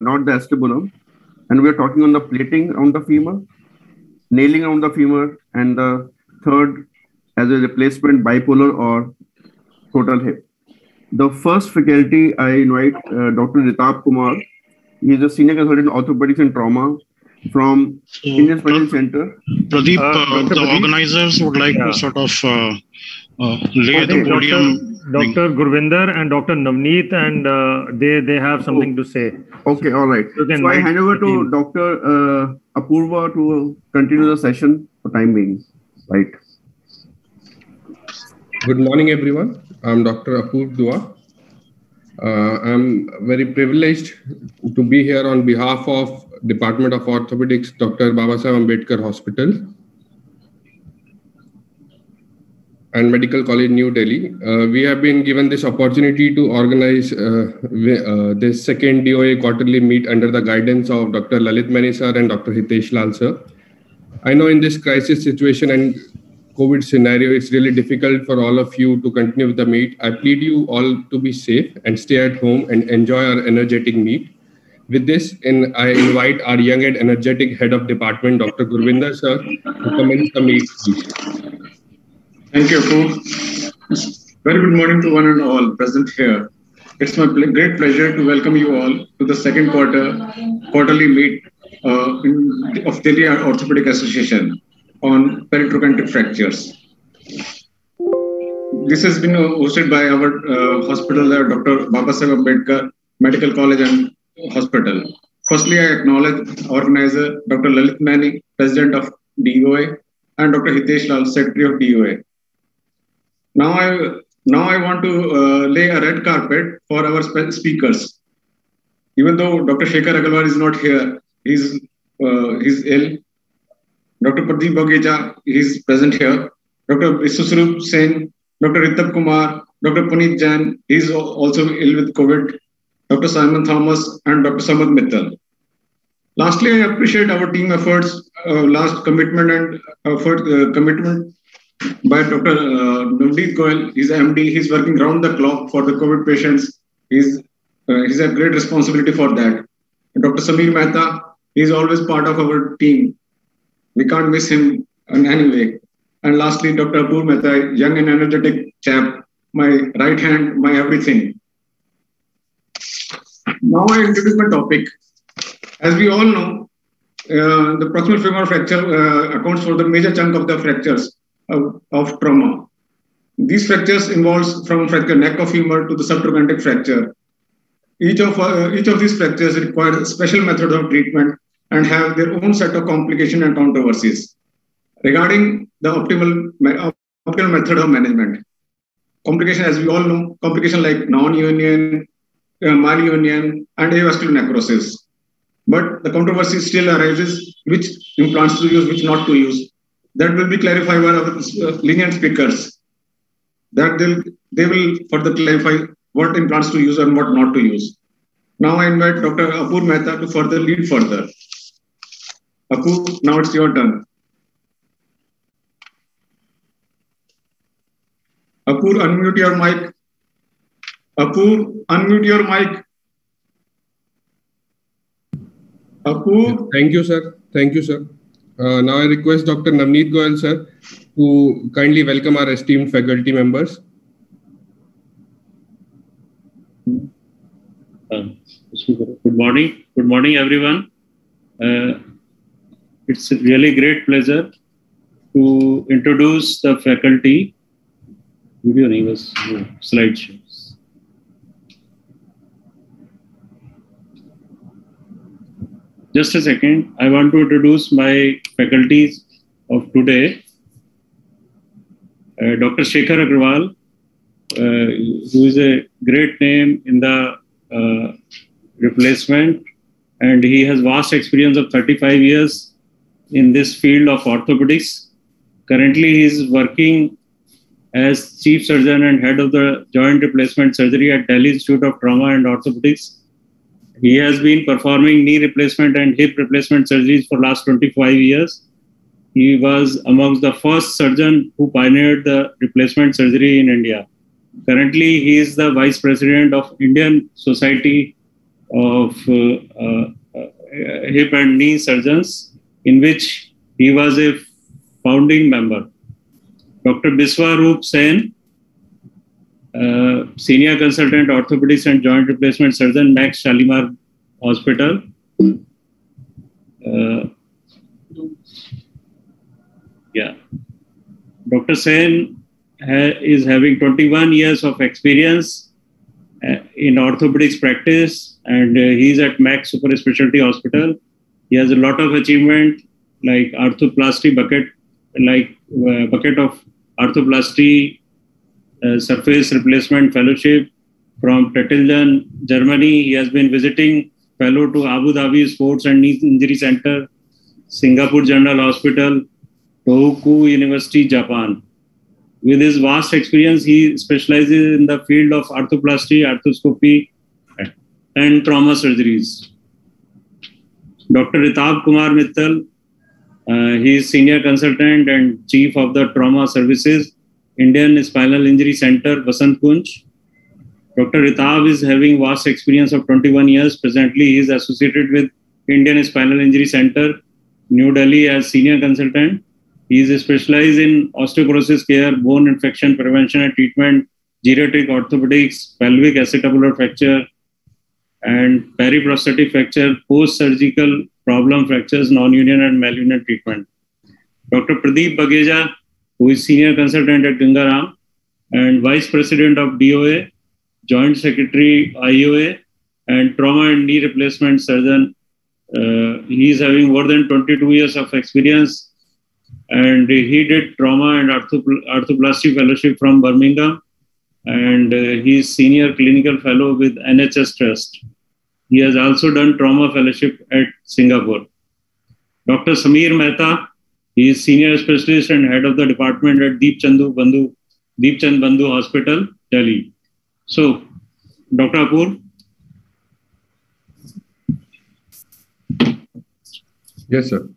not the acetabulum. And we're talking on the plating on the femur, nailing on the femur, and the third as a replacement bipolar or total hip. The first faculty I invite uh, Dr. Ritabh Kumar. He is a senior consultant orthopedics and trauma from So, Indian Spinal Pra- Center. Pradeep, Uh, uh, the Pradeep? organizers would like Yeah. to sort of uh, uh, lay I the podium. Dr. Dr. Gurvinder and Dr. Navneet, and uh, they they have something to say. Okay, all right. You can So I hand over to. Dr. Uh, Apurva to continue the session for time being. Right. Good morning, everyone. I'm Dr. Apoor Dua. Uh, I'm very privileged to be here on behalf of Department of Orthopedics, Dr. Babasaheb Ambedkar Hospital and Medical College, New Delhi. Uh, we have been given this opportunity to organize uh, uh, this second DOA quarterly meet under the guidance of Dr. Lalit Maini sir and Dr. Hitesh Lal sir. I know in this crisis situation and COVID scenario, it's really difficult for all of you to continue with the meet. I plead you all to be safe and stay at home and enjoy our energetic meet. With this, in, I invite our young and energetic head of department, Dr. Gurvinder sir, to commence the meet. please. Thank you, Apu. Very good morning to one and all present here. It's my ple- great pleasure to welcome you all to the second quarter quarterly meet uh, in, of Delhi Orthopedic Association on peritrochanteric fractures. This has been uh, hosted by our uh, hospital, uh, Dr. Babasaheb Ambedkar Medical College and Hospital. Firstly, I acknowledge organizer Dr. Lalit Maini, President of DOA, and Dr. Hitesh Lal, Secretary of DOA. Now I now I want to uh, lay a red carpet for our spe- speakers. Even though Dr. Shekhar Agarwal is not here, he's uh, he's ill. Dr. Pardeep Bageja is present here. Dr. Biswarup Sen, Dr. Ritabh Kumar, Dr. Puneet Jain is also ill with COVID. Dr. Simon Thomas and Dr. Samarth Mittal. Lastly, I appreciate our team efforts, uh, last commitment and effort uh, commitment by Dr. Uh, Goyal. He's MD. He's working round the clock for the COVID patients. He's uh, he's a great responsibility for that. And Dr. Samir Mehta. He's always part of our team. We can't miss him in any way. And lastly, Dr. Apur Mehta, young and energetic chap, my right hand, my everything. Now I introduce my topic. As we all know, uh, the proximal femur fracture uh, accounts for the major chunk of the fractures of, of trauma. These fractures involves from fracture neck of femur to the subtrochanteric fracture. Each of uh, each of these fractures require special method of treatment and have their own set of complication and controversies. Regarding the optimal me- optimal method of management, complication as we all know, complication like non-union, uh, malunion, and avascular necrosis. But the controversy still arises which implants to use, which not to use. That will be clarified by uh, lenient speakers. That they'll, they will further clarify what implants to use and what not to use. Now I invite Dr. Apur Mehta to further lead further. Apur, now it's your turn. Apur, unmute your mic. Apur, unmute your mic. Apur, Thank you, sir. Thank you, sir. Uh, now I request Dr. Navneet Goel, sir, to kindly welcome our esteemed faculty members. Uh, Good morning. Good morning, everyone. Uh, it's a really great pleasure to introduce the faculty. Video nahi was uh, Just a second. I want to introduce my faculties of today. Uh, Dr. Shekhar Agarwal, uh, who is a great name in the uh, replacement, and he has vast experience of 35 years in this field of orthopedics. Currently, he is working as chief surgeon and head of the joint replacement surgery at Delhi Institute of Trauma and Orthopedics. He has been performing knee replacement and hip replacement surgeries for last 25 years. He was amongst the first surgeon who pioneered the replacement surgery in India. Currently, he is the vice president of Indian Society of uh, uh, hip and knee surgeons, in which he was a founding member. Dr. Biswarup Sen, uh, senior consultant orthopedics and joint replacement surgeon, Max Shalimar Hospital. Uh, yeah. Dr. Sen ha- is having 21 years of experience uh, in orthopedics practice and uh, he's at Max Super Specialty Hospital. He has a lot of achievement like arthroplasty bucket, like uh, bucket of arthroplasty uh, surface replacement fellowship from Tettelden, Germany. He has been visiting fellow to Abu Dhabi Sports and Knee Injury Center, Singapore General Hospital, Tohoku University, Japan. With his vast experience, he specializes in the field of arthroplasty, arthroscopy, and trauma surgeries. Dr. Ritabh Kumar Mittal, uh, he is senior consultant and chief of the trauma services, Indian Spinal Injury Center, Vasant Kunj. Dr. Ritabh is having vast experience of 21 years. Presently, he is associated with Indian Spinal Injury Center, New Delhi as senior consultant. He is specialized in osteoporosis care, bone infection prevention and treatment, geriatric orthopedics, pelvic acetabular fracture, and periprosthetic fracture, post-surgical problem fractures, non-union and malunion treatment. Dr. Pardeep Bageja, who is senior consultant at Gangaram and vice president of DOA, joint secretary IOA, and trauma and knee replacement surgeon. Uh, he is having more than 22 years of experience and he did trauma and arthropl- arthroplasty fellowship from Birmingham and uh, he is senior clinical fellow with NHS Trust. He has also done trauma fellowship at Singapore. Dr. Samir Mehta, he is senior specialist and head of the department at Deep Chandu Bandhu, Deep Chand Bandhu Hospital, Delhi. So, Dr. Apur. Yes, sir.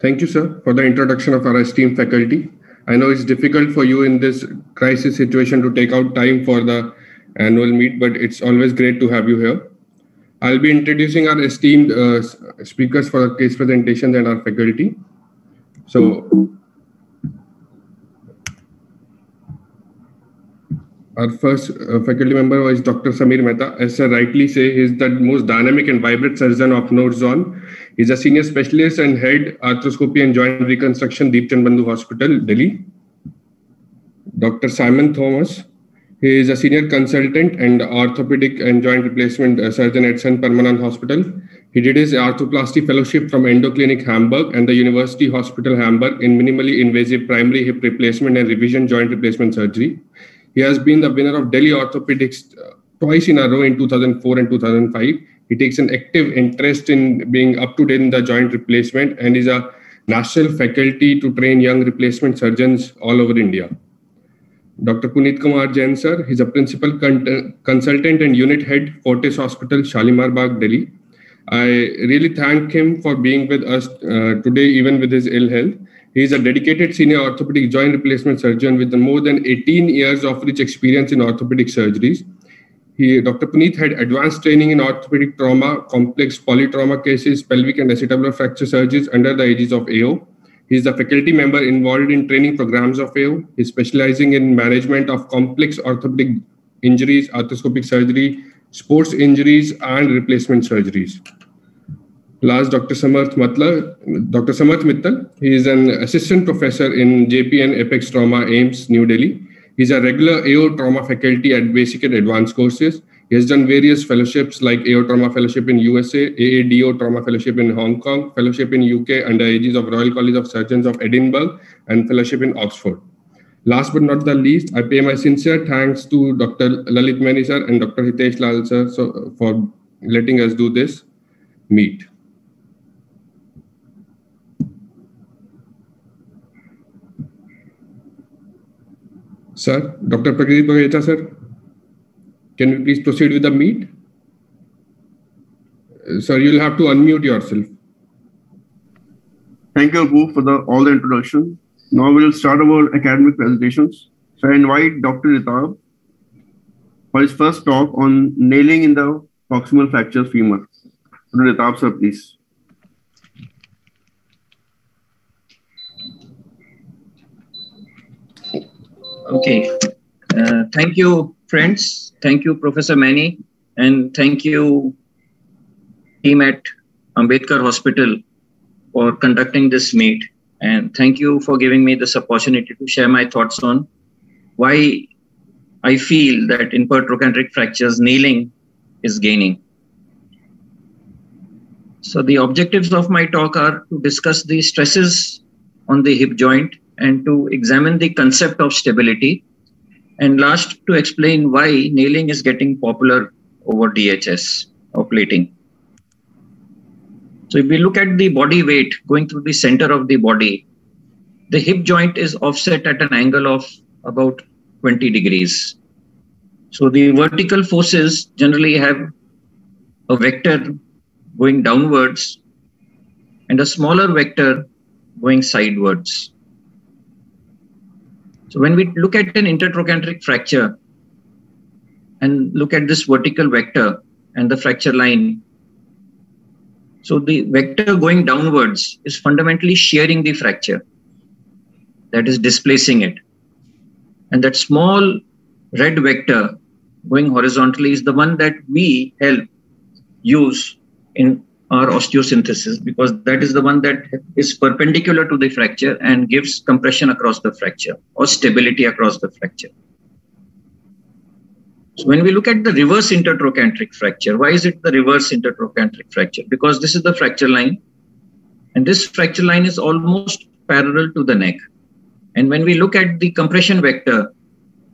Thank you, sir, for the introduction of our esteemed faculty. I know it's difficult for you in this crisis situation to take out time for the annual meet, but it's always great to have you here. I'll be introducing our esteemed uh, speakers for the case presentations and our faculty. So, our first uh, faculty member was Dr. Samir Mehta. As I rightly say, he's the most dynamic and vibrant surgeon of North Zone. He's a senior specialist and head arthroscopy and joint reconstruction, Deep Chand Bandhu Hospital, Delhi. Dr. Simon Thomas. He is a senior consultant and orthopedic and joint replacement uh, surgeon at St. Permanent Hospital. He did his arthroplasty fellowship from Endoclinic Hamburg and the University Hospital Hamburg in minimally invasive primary hip replacement and revision joint replacement surgery. He has been the winner of Delhi Orthopedics uh, twice in a row in 2004 and 2005. He takes an active interest in being up to date in the joint replacement and is a national faculty to train young replacement surgeons all over India. Dr. Puneet Kumar Jain, sir, he's a principal con- consultant and unit head, Fortis Hospital, Shalimar Bagh, Delhi. I really thank him for being with us uh, today, even with his ill health. He is a dedicated senior orthopedic joint replacement surgeon with more than 18 years of rich experience in orthopedic surgeries. He, Dr. Puneet had advanced training in orthopedic trauma, complex polytrauma cases, pelvic and acetabular fracture surgeries under the aegis of AO. He is a faculty member involved in training programs of AO. He is specializing in management of complex orthopedic injuries, arthroscopic surgery, sports injuries, and replacement surgeries. Last, Dr. Samarth Matla, Dr. Samarth Mittal. He is an assistant professor in JPN Apex Trauma AIIMS, New Delhi. He's a regular AO trauma faculty at basic and advanced courses. He has done various fellowships like AO Trauma Fellowship in USA, AADO Trauma Fellowship in Hong Kong, Fellowship in UK under aegis of Royal College of Surgeons of Edinburgh, and Fellowship in Oxford. Last but not the least, I pay my sincere thanks to Dr. Lalit Maini sir and Dr. Hitesh Lal sir so, for letting us do this meet. Sir, Dr. Pardeep Bageja, sir, can you please proceed with the meet? Uh, sir, you'll have to unmute yourself. Thank you, Apu, for the, all the introduction. Now we'll start our academic presentations. So I invite Dr. Ritabh for his first talk on nailing in the proximal fracture femur. Dr. Ritabh, sir, please. Okay. Uh, thank you, friends. Thank you, Professor Maini. And thank you, team at Ambedkar Hospital for conducting this meet. And thank you for giving me this opportunity to share my thoughts on why I feel that in trochanteric fractures, nailing is gaining. So the objectives of my talk are to discuss the stresses on the hip joint and to examine the concept of stability. And last, to explain why nailing is getting popular over DHS or plating. So if we look at the body weight going through the center of the body, the hip joint is offset at an angle of about 20 degrees. So the vertical forces generally have a vector going downwards and a smaller vector going sidewards. So when we look at an intertrochanteric fracture and look at this vertical vector and the fracture line, so the vector going downwards is fundamentally shearing the fracture, that is displacing it. And that small red vector going horizontally is the one that we help use in our osteosynthesis because that is the one that is perpendicular to the fracture and gives compression across the fracture or stability across the fracture. So when we look at the reverse intertrochanteric fracture, why is it the reverse intertrochanteric fracture? Because this is the fracture line and this fracture line is almost parallel to the neck. And when we look at the compression vector,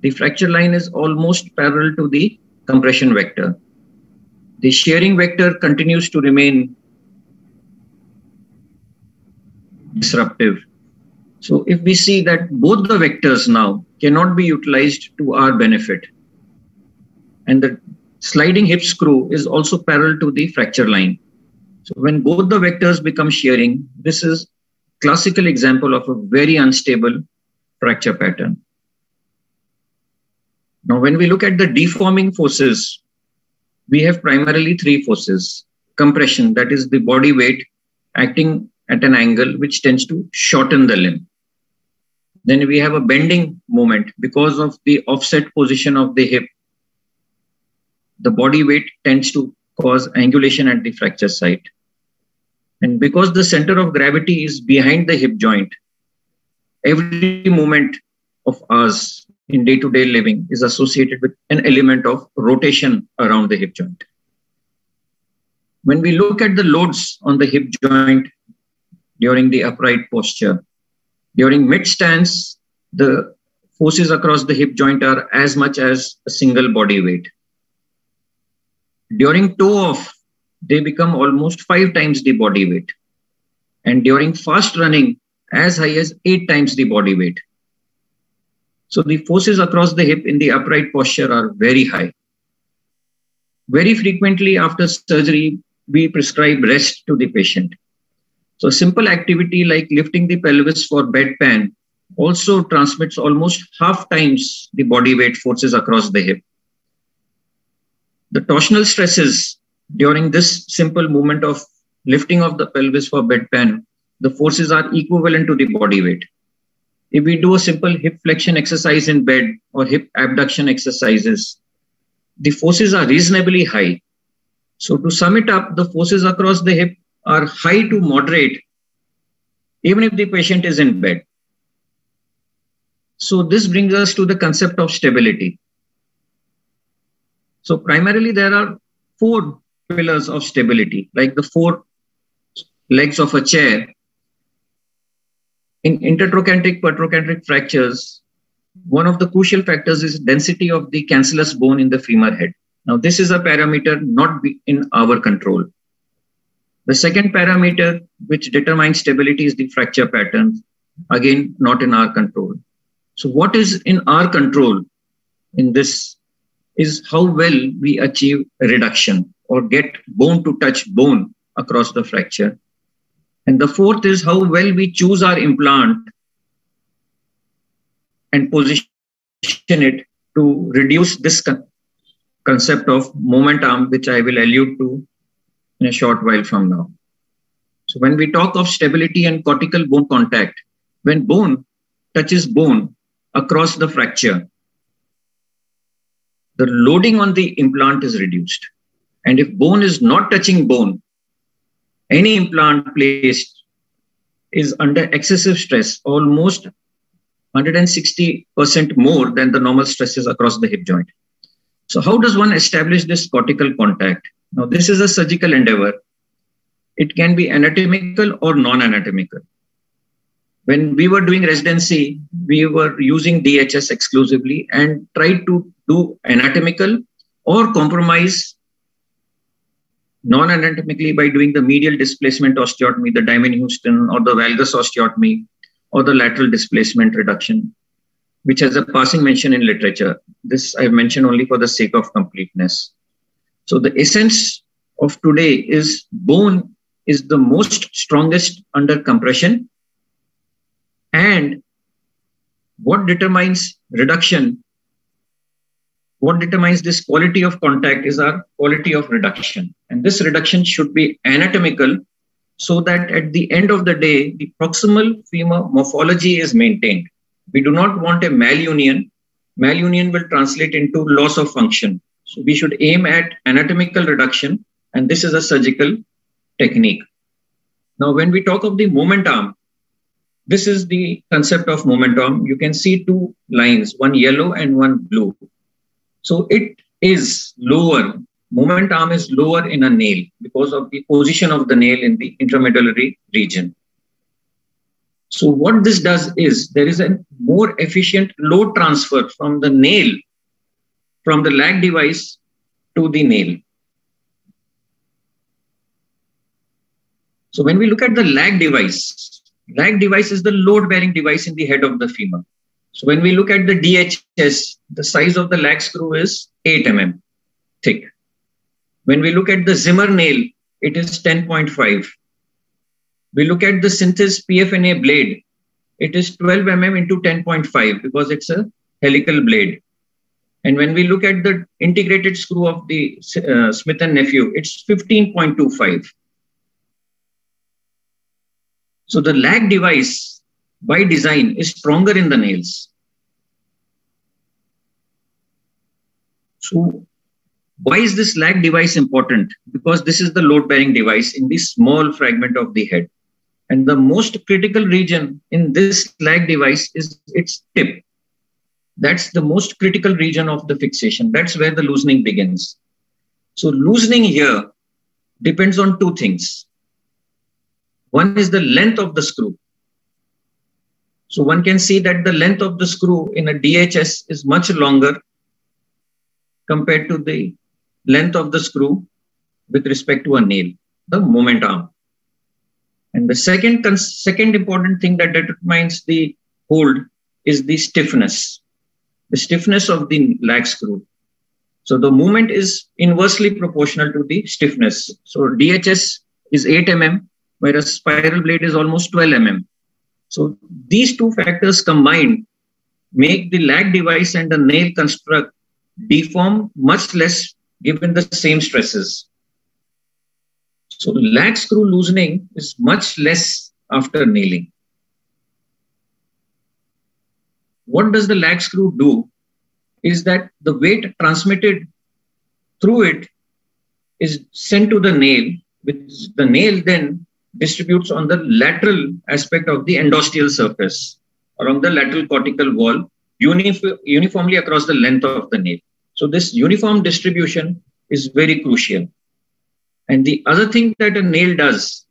the fracture line is almost parallel to the compression vector the shearing vector continues to remain disruptive. So if we see that both the vectors now cannot be utilized to our benefit, and the sliding hip screw is also parallel to the fracture line. So when both the vectors become shearing, this is classical example of a very unstable fracture pattern. Now, when we look at the deforming forces we have primarily three forces compression, that is the body weight acting at an angle which tends to shorten the limb. Then we have a bending moment because of the offset position of the hip. The body weight tends to cause angulation at the fracture site. And because the center of gravity is behind the hip joint, every movement of ours in day to day living is associated with an element of rotation around the hip joint. When we look at the loads on the hip joint during the upright posture, during mid stance, the forces across the hip joint are as much as a single body weight. During toe off, they become almost five times the body weight. And during fast running, as high as eight times the body weight. So the forces across the hip in the upright posture are very high. Very frequently after surgery, we prescribe rest to the patient. So simple activity like lifting the pelvis for bedpan also transmits almost half times the body weight forces across the hip. The torsional stresses during this simple movement of lifting of the pelvis for bedpan, the forces are equivalent to the body weight if we do a simple hip flexion exercise in bed or hip abduction exercises, the forces are reasonably high. So to sum it up, the forces across the hip are high to moderate, even if the patient is in bed. So this brings us to the concept of stability. So primarily there are four pillars of stability, like the four legs of a chair in intertrochanteric pertrochanteric fractures, one of the crucial factors is density of the cancellous bone in the femur head. Now, this is a parameter not in our control. The second parameter which determines stability is the fracture pattern, again, not in our control. So, what is in our control in this is how well we achieve reduction or get bone to touch bone across the fracture And the fourth is how well we choose our implant and position it to reduce this con- concept of moment arm, which I will allude to in a short while from now. So when we talk of stability and cortical bone contact, when bone touches bone across the fracture, the loading on the implant is reduced. And if bone is not touching bone, any implant placed is under excessive stress, almost 160% more than the normal stresses across the hip joint. So, how does one establish this cortical contact? Now, this is a surgical endeavor. It can be anatomical or non anatomical. When we were doing residency, we were using DHS exclusively and tried to do anatomical or compromise non-anatomically by doing the medial displacement osteotomy, the Dimon Hughston or the valgus osteotomy or the lateral displacement reduction, which has a passing mention in literature. This I've mentioned only for the sake of completeness. So the essence of today is bone is the most strongest under compression and what determines reduction what determines this quality of contact is our quality of reduction. And this reduction should be anatomical so that at the end of the day, the proximal femur morphology is maintained. We do not want a malunion. Malunion will translate into loss of function. So we should aim at anatomical reduction, and this is a surgical technique. Now, when we talk of the moment arm, this is the concept of moment arm. You can see two lines, one yellow and one blue. So it is lower. Moment arm is lower in a nail because of the position of the nail in the intramedullary region. So what this does is there is a more efficient load transfer from the nail, from the lag device to the nail. So when we look at the lag device, lag device is the load bearing device in the head of the femur. So when we look at the DHS, the size of the lag screw is 8 mm thick. When we look at the Zimmer nail, it is 10.5. We look at the Synthes PFNA blade, it is 12 mm into 10.5 because it's a helical blade. And when we look at the integrated screw of the uh, Smith and Nephew, it's 15.25. So the lag device by design is stronger in the nails. So why is this lag device important? Because this is the load bearing device in this small fragment of the head. And the most critical region in this lag device is its tip. That's the most critical region of the fixation. That's where the loosening begins. So loosening here depends on two things. One is the length of the screw. So one can see that the length of the screw in a DHS is much longer compared to the length of the screw with respect to a nail, the moment arm. And the second, second important thing that determines the hold is the stiffness, the stiffness of the lag screw. So the movement is inversely proportional to the stiffness. So DHS is 8 mm, whereas spiral blade is almost 12 mm. So these two factors combined make the lag device and the nail construct deform much less given the same stresses. So lag screw loosening is much less after nailing. What does the lag screw do? Is that the weight transmitted through it is sent to the nail, which the nail then distributes on the lateral aspect of the endosteal surface along the lateral cortical wall unif- uniformly across the length of the nail. So this uniform distribution is very crucial. And the other thing that a nail does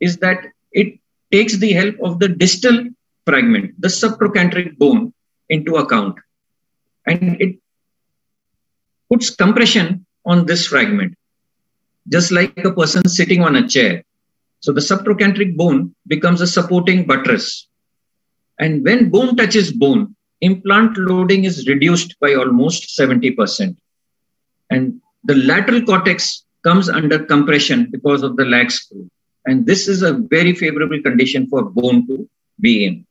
is that it takes the help of the distal fragment, the subtrochanteric bone, into account. And it puts compression on this fragment, just like a person sitting on a chair. So the subtrochanteric bone becomes a supporting buttress. And when bone touches bone, implant loading is reduced by almost 70%. And the lateral cortex comes under compression because of the lag screw. And this is a very favorable condition for bone to be in.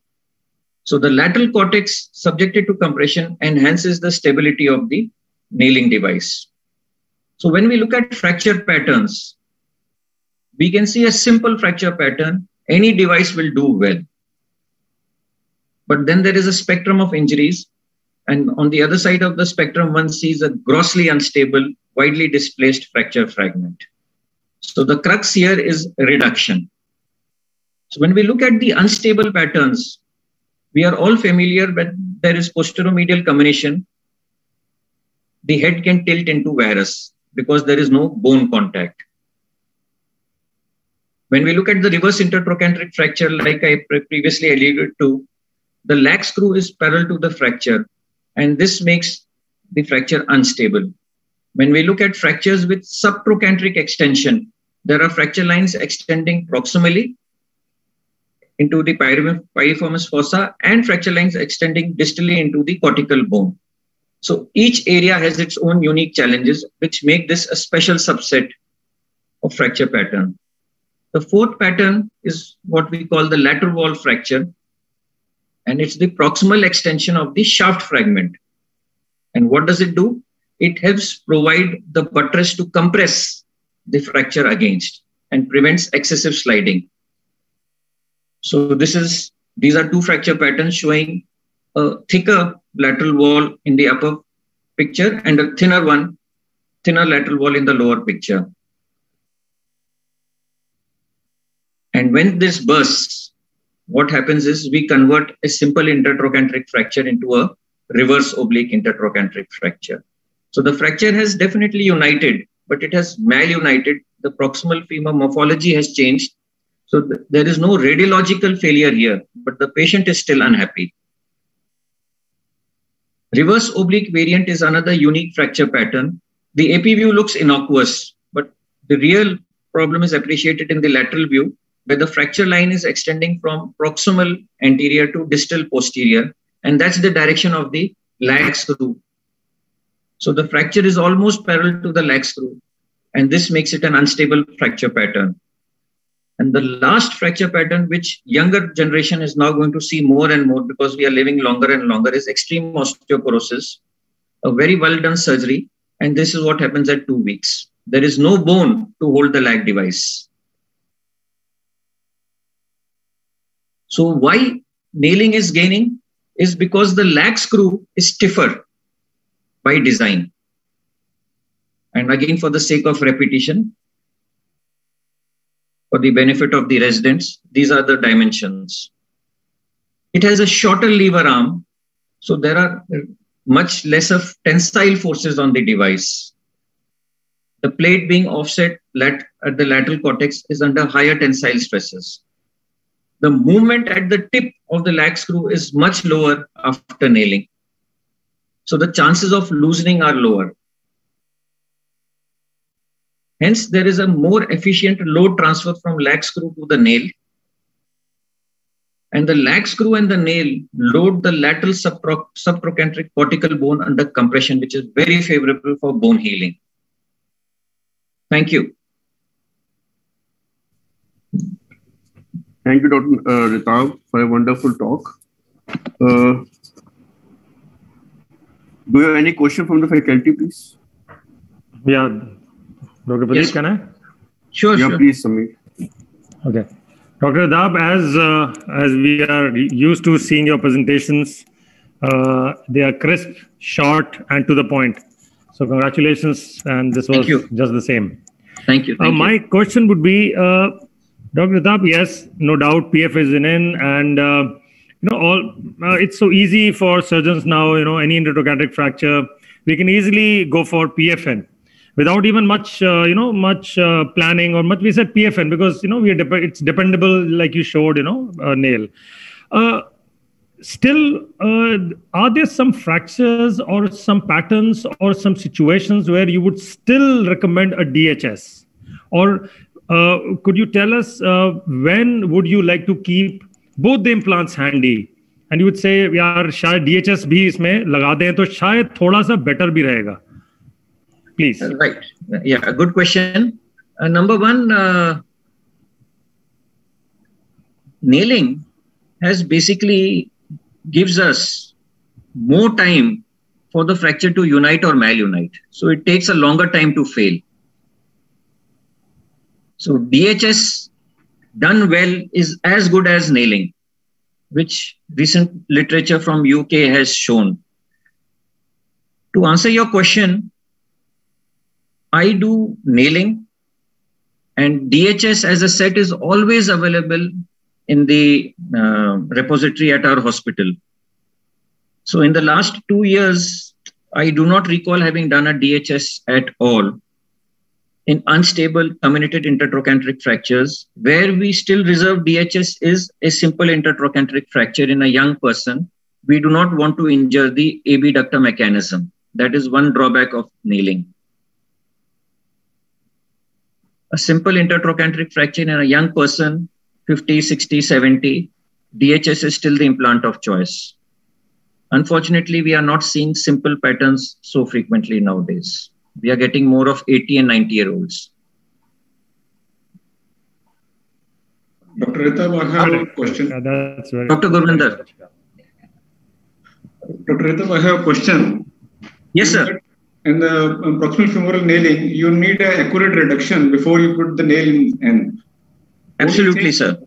So the lateral cortex subjected to compression enhances the stability of the nailing device. So when we look at fracture patterns, we can see a simple fracture pattern. Any device will do well. But then there is a spectrum of injuries. And on the other side of the spectrum, one sees a grossly unstable, widely displaced fracture fragment. So the crux here is reduction. So when we look at the unstable patterns, we are all familiar when there is posteromedial comminution, the head can tilt into varus because there is no bone contact. When we look at the reverse intertrochanteric fracture, like I previously alluded to, the lag screw is parallel to the fracture, and this makes the fracture unstable. When we look at fractures with subtrochanteric extension, there are fracture lines extending proximally into the piriformis fossa and fracture lines extending distally into the cortical bone. So each area has its own unique challenges, which make this a special subset of fracture pattern. The fourth pattern is what we call the lateral wall fracture, and it's the proximal extension of the shaft fragment. And what does it do? It helps provide the buttress to compress the fracture against and prevents excessive sliding. So this is these are two fracture patterns showing a thicker lateral wall in the upper picture and a thinner one, thinner lateral wall in the lower picture. And when this bursts, what happens is we convert a simple intertrochanteric fracture into a reverse oblique intertrochanteric fracture. So the fracture has definitely united, but it has malunited. The proximal femur morphology has changed. So th- there is no radiological failure here, but the patient is still unhappy. Reverse oblique variant is another unique fracture pattern. The AP view looks innocuous, but the real problem is appreciated in the lateral view, where the fracture line is extending from proximal anterior to distal posterior, and that's the direction of the lag screw. So the fracture is almost parallel to the lag screw, and this makes it an unstable fracture pattern. And the last fracture pattern, which younger generation is now going to see more and more because we are living longer and longer, is extreme osteoporosis, a very well done surgery. And this is what happens at two weeks. There is no bone to hold the lag device. So, why nailing is gaining is because the lag screw is stiffer by design. And again, for the sake of repetition, for the benefit of the residents, these are the dimensions. It has a shorter lever arm, so there are much less of tensile forces on the device. The plate being offset at the lateral cortex is under higher tensile stresses. The movement at the tip of the lag screw is much lower after nailing. So the chances of loosening are lower. Hence, there is a more efficient load transfer from lag screw to the nail. And the lag screw and the nail load the lateral subtrochanteric cortical bone under compression, which is very favorable for bone healing. Thank you. Thank you, Dr. Uh, Ritabh, for a wonderful talk. Uh, do you have any question from the faculty, please? Yeah, Dr. Pradeep, yes. can I? Sure, yeah, sure. please, Samir. Okay. Dr. Dab, as, uh, as we are used to seeing your presentations, uh, they are crisp, short, and to the point. So congratulations, and this was just the same. Thank you. Uh, Thank my you. question would be, uh, Dr. Dab, yes, no doubt, PF is in, and uh, you know, all uh, it's so easy for surgeons now. You know, any intertrochanteric fracture, we can easily go for PFN without even much uh, you know much uh, planning or much we said pfn because you know we dep- it's dependable like you showed you know uh, nail still are there some fractures or some patterns or some situations where you would still recommend a dhs or could you tell us when would you like to keep both the implants handy and you would say यार शायद DHS भी इसमें लगा दें तो शायद थोड़ा सा बेटर भी रहेगा please right yeah a good question uh, number one uh, nailing has basically gives us more time for the fracture to unite or malunite. So it takes a longer time to fail. So DHS done well is as good as nailing, which recent literature from UK has shown. To answer your question, I do nailing and DHS as a set is always available in the uh, repository at our hospital. So in the last two years, I do not recall having done a DHS at all in unstable comminuted intertrochanteric fractures. Where we still reserve DHS is a simple intertrochanteric fracture in a young person. We do not want to injure the abductor mechanism. That is one drawback of nailing. A simple intertrochanteric fracture in a young person, 50, 60, 70, DHS is still the implant of choice. Unfortunately, we are not seeing simple patterns so frequently nowadays. We are getting more of 80 and 90 year olds. Dr. Ritabh, I have a question. Yeah, that's very Dr. Gurvinder. Dr. Ritabh, I have a question. Yes, sir. In the um, proximal femoral nailing, you need an accurate reduction before you put the nail in. N. Absolutely, sir.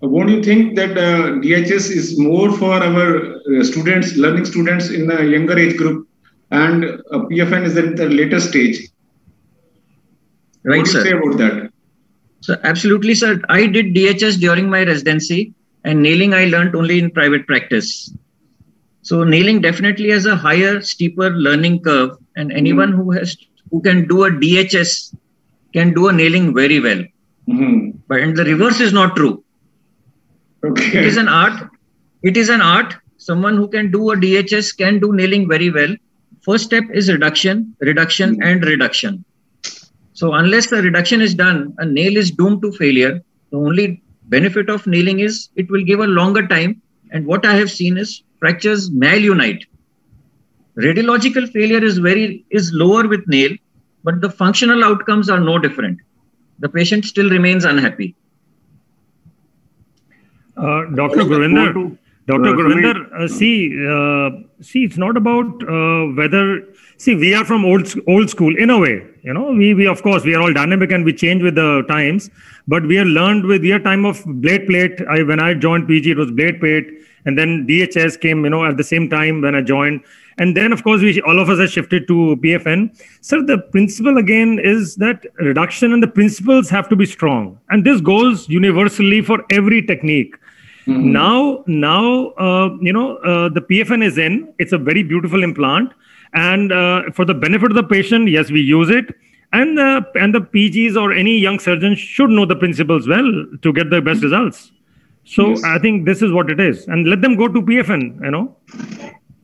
Won't you think that uh, DHS is more for our uh, students, learning students in the younger age group, and uh, PFN is in the later stage? Right, what do you sir. say about that? So absolutely, sir. I did DHS during my residency, and nailing I learned only in private practice. So nailing definitely has a higher, steeper learning curve, and anyone who has who can do a DHS can do a nailing very well. Mhm. But and the reverse is not true. It Okay. is an art. It is an art. Someone who can do a DHS can do nailing very well. First step is reduction, reduction, and reduction. So unless the reduction is done, a nail is doomed to failure. The only benefit of nailing is it will give a longer time. And what I have seen is fractures malunite. Radiological failure is very is lower with nail, but the functional outcomes are no different. The patient still remains unhappy. Uh, Dr. Gurvinder, Dr. Uh, Gurvinder, uh, see, uh, see, it's not about uh, whether. See, we are from old old school in a way. You know, we we of course we are all dynamic and we change with the times. But we are learned with your time of blade plate. I when I joined PG, it was blade plate, and then DHS came. You know, at the same time when I joined, and then of course we all of us have shifted to PFN. So the principle again is that reduction and the principles have to be strong, and this goes universally for every technique. Now, now, uh, you know, uh, the PFN is in. It's a very beautiful implant, and uh, for the benefit of the patient, yes, we use it. And uh, and the PGs or any young surgeon should know the principles well to get the best results. So Yes. I think this is what it is, and let them go to PFN. You know,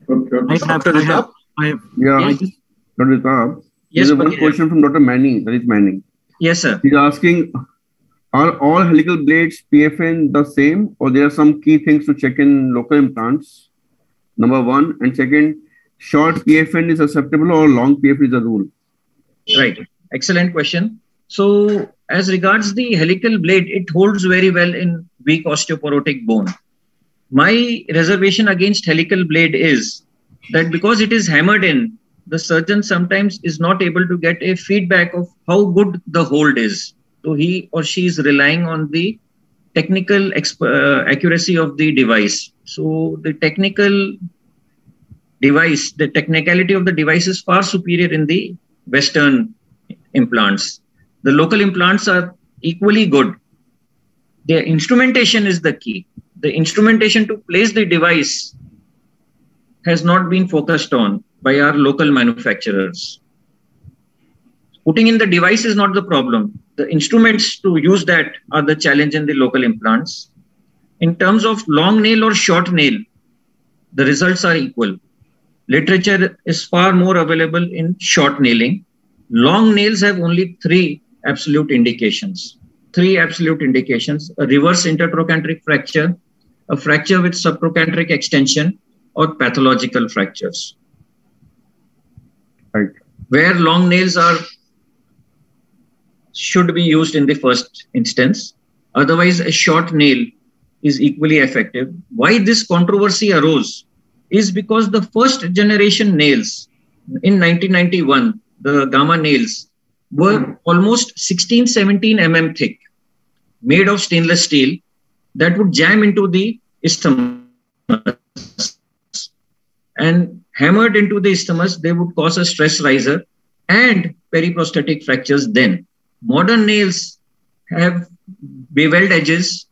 Okay, okay. I have, I have, I have, Yeah, I just, Dr. Ritabh, Yes, there's one Bhatia. question from Dr. Manning. That is Manning. Yes, sir. He's asking, are all helical blades PFN the same, or there are some key things to check in local implants? Number one, and second, short PFN is acceptable or long PFN is a rule? Right. Excellent question. So, as regards the helical blade, it holds very well in weak osteoporotic bone. My reservation against helical blade is that because it is hammered in, the surgeon sometimes is not able to get a feedback of how good the hold is. So, he or she is relying on the technical exp- uh, accuracy of the device. So, the technical device, the technicality of the device is far superior in the Western implants. The local implants are equally good. The instrumentation is the key. The instrumentation to place the device has not been focused on by our local manufacturers. Putting in the device is not the problem. The instruments to use that are the challenge in the local implants. In terms of long nail or short nail, the results are equal. Literature is far more available in short nailing. Long nails have only three absolute indications. Three absolute indications a reverse intertrochanteric fracture, a fracture with subtrochanteric extension, or pathological fractures. Right. Where long nails are should be used in the first instance. Otherwise, a short nail is equally effective. Why this controversy arose is because the first generation nails in 1991, the gamma nails, were almost 16, 17 mm thick, made of stainless steel that would jam into the isthmus. And hammered into the isthmus, they would cause a stress riser and periprosthetic fractures then. Modern nails have beveled edges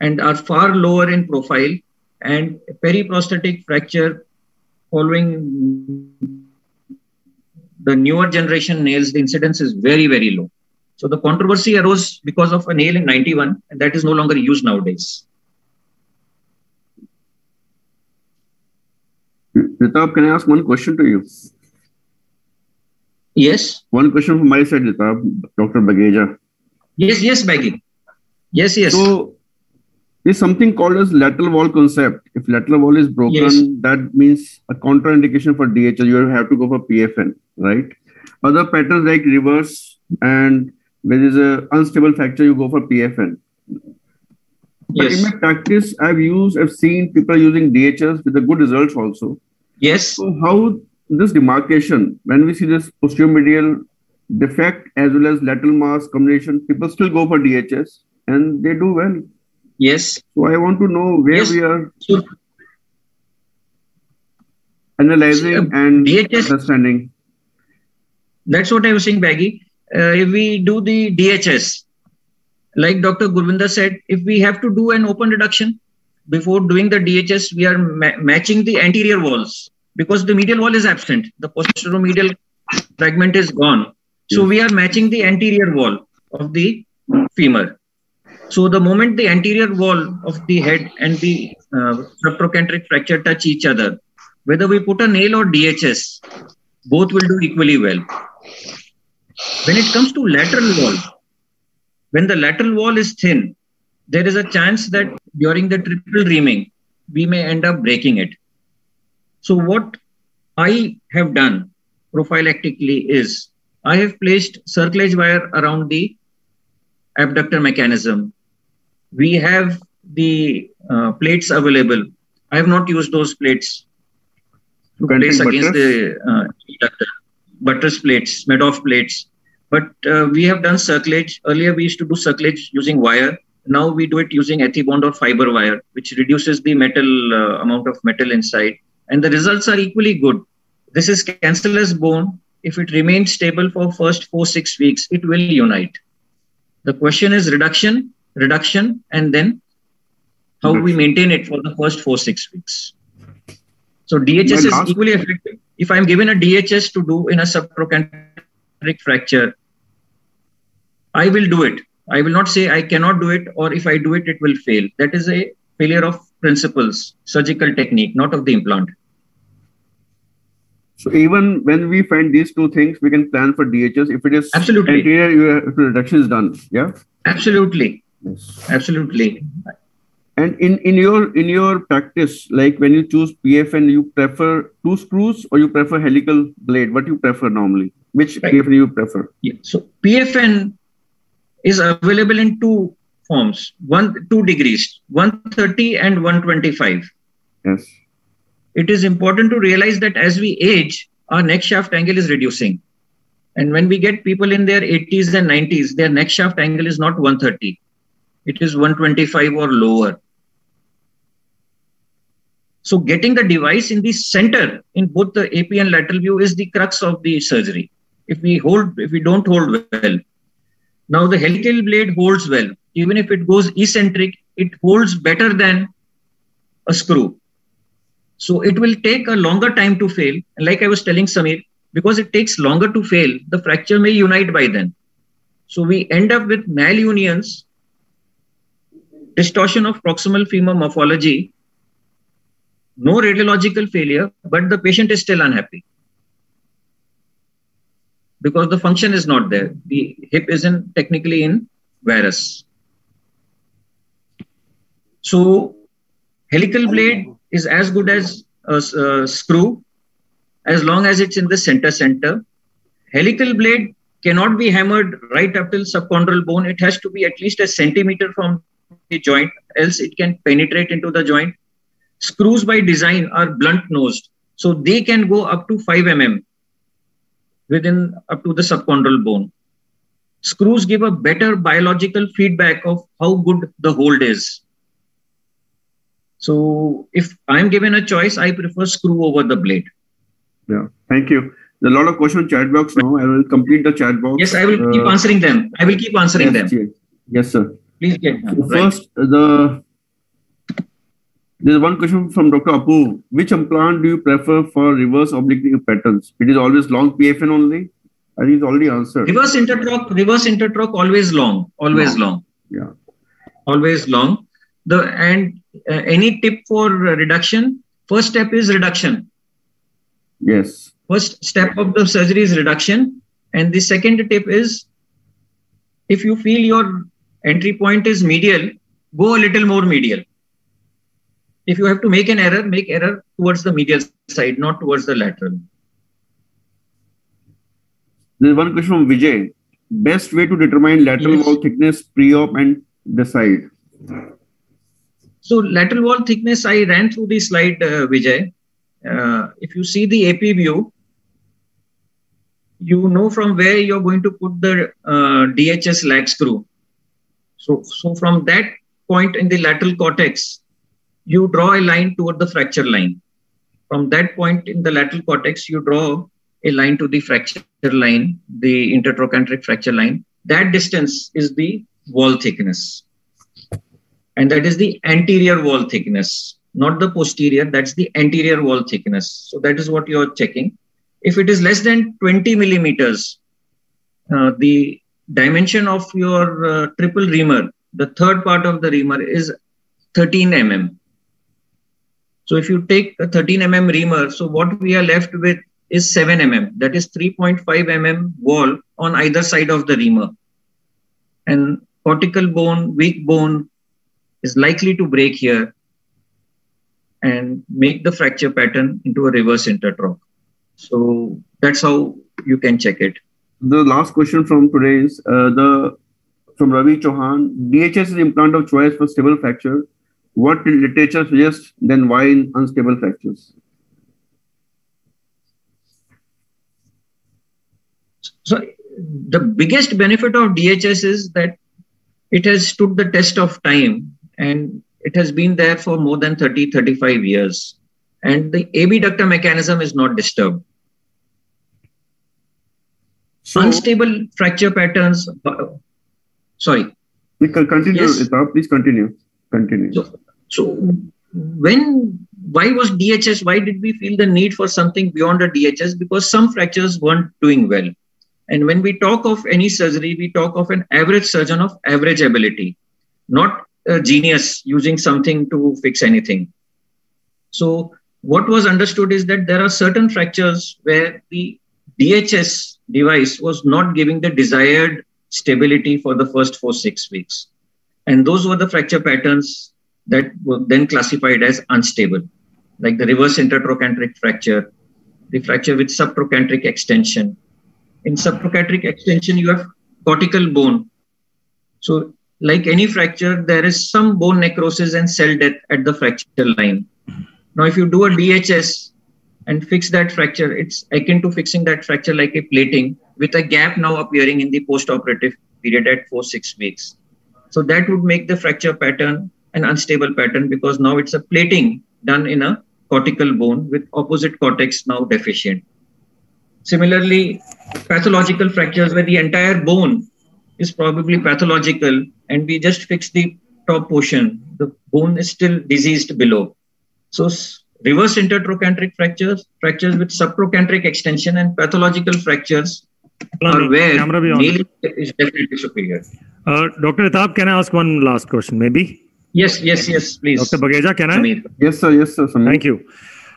and are far lower in profile and periprosthetic fracture following the newer generation nails, the incidence is very, very low. So the controversy arose because of a nail in 91, and that is no longer used nowadays. Ritabh, can I ask one question to you? Yes. One question from my side, uh, Ritabh, Dr. Bageja. Yes, yes, Baggy. Yes, yes. So, there's something called as lateral wall concept. If lateral wall is broken, Yes. that means a contraindication for DHS. You have to go for PFN, right? Other patterns like reverse and there is a unstable fracture, you go for PFN. But in my practice, I've used, I've seen people using DHS with the good results also. Yes. So how this demarcation, when we see this posterior medial defect as well as lateral mass combination, people still go for DHS and they do well. Yes. So I want to know where Yes. we are analyzing Uh, and DHS understanding. that's what I was saying, Baggy. Uh, if we do the DHS, like Dr. Gurvinder said, if we have to do an open reduction before doing the DHS, we are ma- matching the anterior walls because the medial wall is absent. The posteromedial fragment is gone. So we are matching the anterior wall of the femur. So the moment the anterior wall of the head and the uh, subtrochanteric fracture touch each other, whether we put a nail or DHS, both will do equally well. When it comes to lateral wall, when the lateral wall is thin, there is a chance that during the triple reaming, we may end up breaking it. So, what I have done prophylactically is I have placed cerclage wire around the abductor mechanism. We have the uh, plates available. I have not used those plates to place against the uh, abductor. Buttress plates, Madoff plates. But uh, we have done cerclage. Earlier, we used to do cerclage using wire. Now we do it using ethibond or fiber wire, which reduces the metal uh, amount of metal inside. And the results are equally good. This is cancellous bone. If it remains stable for first four, six weeks, it will unite. The question is reduction, reduction, and then how we maintain it for the first four, six weeks. So DHS My is equally effective. If I'm given a DHS to do in a subtrochanteric fracture, I will do it. I will not say I cannot do it, or if I do it, it will fail. That is a failure of principles, surgical technique, not of the implant. So even when we find these two things, we can plan for DHS. If it is Absolutely. anterior, reduction is done. Yeah. Absolutely, Yes. absolutely. And in, in your in your practice, like when you choose PFN, you prefer two screws or you prefer helical blade? What you prefer normally? Which Right. PFN you prefer? Yeah. So PFN is available in two forms, one two degrees, 130 and 125. Yes. It is important to realize that as we age, our neck shaft angle is reducing. And when we get people in their 80s and 90s, their neck shaft angle is not 130. It is 125 or lower. So getting the device in the center in both the AP and lateral view is the crux of the surgery. If we hold, if we don't hold well, now the helical blade holds well. Even if it goes eccentric, it holds better than a screw. So it will take a longer time to fail. And like I was telling Samir, because it takes longer to fail, the fracture may unite by then. So we end up with malunions, distortion of proximal femur morphology, no radiological failure, but the patient is still unhappy because the function is not there. The hip isn't technically in varus. So helical blade is as good as a, a screw as long as it's in the center center. Helical blade cannot be hammered right up till subchondral bone. It has to be at least a centimeter from the joint, else it can penetrate into the joint. Screws by design are blunt nosed, so they can go up to 5 mm within up to the subchondral bone. Screws give a better biological feedback of how good the hold is. So if I'm given a choice, I prefer screw over the blade. Yeah, thank you. There are a lot of questions in chat box now. I will complete the chat box. Yes, I will keep Uh, answering them. I will keep answering yes, them. yes, sir. Please get So right. First, the there's one question from Dr. Apu. Which implant do you prefer for reverse oblique patterns? It is always long PFN only. I think it's already answered. Reverse intertroch, reverse intertroch, always long, always long, Yeah. always long. The and uh, any tip for reduction? First step is reduction. Yes. First step of the surgery is reduction, and the second tip is if you feel your entry point is medial, go a little more medial. If you have to make an error, make error towards the medial side, not towards the lateral. There's one question from Vijay. Best way to determine lateral Yes. wall thickness pre-op and decide. So lateral wall thickness, I ran through the slide, uh, Vijay. Uh, if you see the AP view, you know from where you're going to put the uh, DHS lag screw. So, so from that point in the lateral cortex, you draw a line toward the fracture line. From that point in the lateral cortex, you draw a line to the fracture line, the intertrochanteric fracture line. That distance is the wall thickness and that is the anterior wall thickness, not the posterior. That's the anterior wall thickness. So that is what you're checking. If it is less than 20 millimeters, uh, the dimension of your uh, triple reamer, the third part of the reamer is 13 mm. So if you take a 13 mm reamer, so what we are left with is 7 mm. That is 3.5 mm wall on either side of the reamer. And cortical bone, weak bone, is likely to break here and make the fracture pattern into a reverse intertroch. So that's how you can check it. The last question from today is uh, the from Ravi Chauhan. DHS is implant of choice for stable fracture. What literature suggests then why in unstable fractures? So the biggest benefit of DHS is that it has stood the test of time and it has been there for more than 30, 35 years. And the abductor mechanism is not disturbed. So, Unstable fracture patterns. uh, sorry. we can continue. Yes. Ritabh, please continue. Continue. So, so when why was DHS? Why did we feel the need for something beyond a DHS? Because some fractures weren't doing well. And when we talk of any surgery, we talk of an average surgeon of average ability, not a genius using something to fix anything. So what was understood is that there are certain fractures where the DHS device was not giving the desired stability for the first four, six weeks. And those were the fracture patterns that were then classified as unstable, like the reverse intertrochanteric fracture, the fracture with subtrochanteric extension. In subtrochanteric extension, you have cortical bone. So, like any fracture, there is some bone necrosis and cell death at the fracture line. Now, if you do a DHS and fix that fracture, it's akin to fixing that fracture like a plating with a gap now appearing in the post-operative period at four, six weeks. So that would make the fracture pattern an unstable pattern because now it's a plating done in a cortical bone with opposite cortex now deficient. Similarly, pathological fractures where the entire bone is probably pathological and we just fix the top portion, the bone is still diseased below. So reverse intertrochanteric fractures, fractures with subtrochanteric extension and pathological fractures are where Camera be on. nailing is definitely superior. Uh, Dr. Ritabh, can I ask one last question, maybe? Yes, yes, yes, please. Dr. Bageja, can I? Samir. Yes, sir. Yes, sir. Samir. Thank you.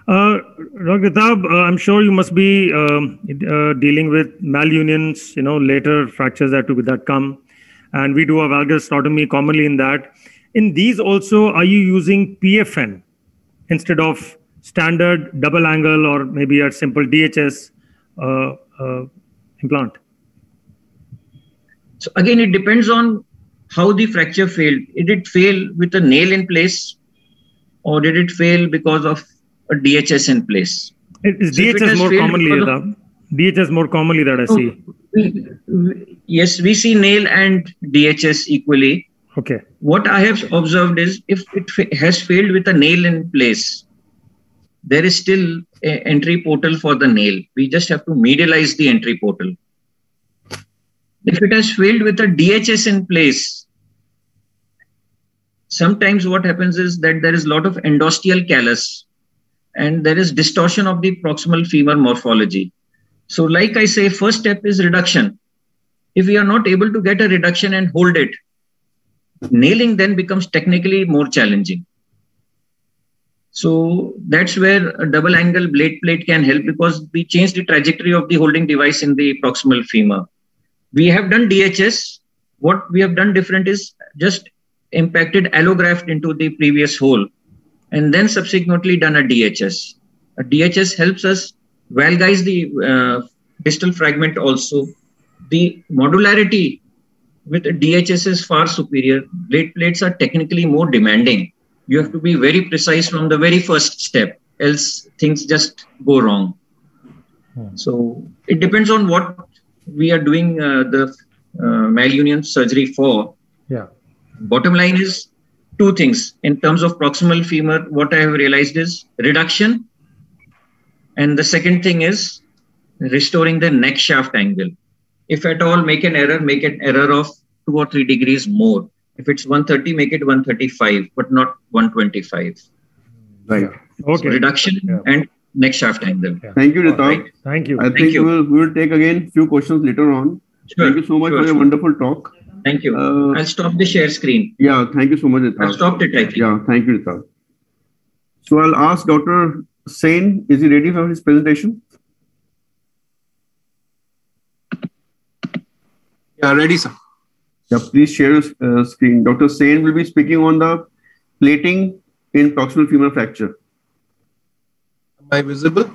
Uh, Dr. Tab, uh, I'm sure you must be um, uh, dealing with malunions, you know, later fractures that, to, that come. And we do a valgus commonly in that. In these also, are you using PFN instead of standard double angle or maybe a simple DHS uh, uh, implant? So again, it depends on how the fracture failed. Did it fail with a nail in place or did it fail because of a DHS in place? Is so DHS more commonly, of, DHS more commonly that I see. We, yes, we see nail and DHS equally. Okay. What I have observed is if it has failed with a nail in place, there is still an entry portal for the nail. We just have to medialize the entry portal. If it has failed with a DHS in place, sometimes what happens is that there is a lot of endosteal callus and there is distortion of the proximal femur morphology. So, like I say, first step is reduction. If we are not able to get a reduction and hold it, nailing then becomes technically more challenging. So that's where a double angle blade plate can help because we change the trajectory of the holding device in the proximal femur. We have done DHS. What we have done different is just impacted allograft into the previous hole and then subsequently done a DHS. A DHS helps us valgize the uh, distal fragment also. The modularity with DHS is far superior. Blade plates are technically more demanding. You have to be very precise from the very first step else things just go wrong. Hmm. so it depends on what we are doing uh, the uh, malunion surgery for. Yeah. Bottom line is two things. In terms of proximal femur what i have realized is reduction. And the second thing is restoring the neck shaft angle if at all make an error make an error of two or three degrees more if it's 130, make it 135, but not 125. Right. Okay. So reduction yeah. and neck shaft angle. Yeah. Thank you, Ritabh. Right. Thank you. I Thank think you. we will we will take again few questions later on. Sure. Thank you so much sure, for your wonderful talk. Thank you. Uh, I'll stop the share screen. Yeah, thank you so much, Ritabh. I've stopped it, I think. Yeah, thank you, Ritabh. So I'll ask Dr. Sen, is he ready for his presentation? Ready, sir. Yeah, please share your uh, screen. Dr. Sen will be speaking on the plating in proximal femur fracture. Am I visible?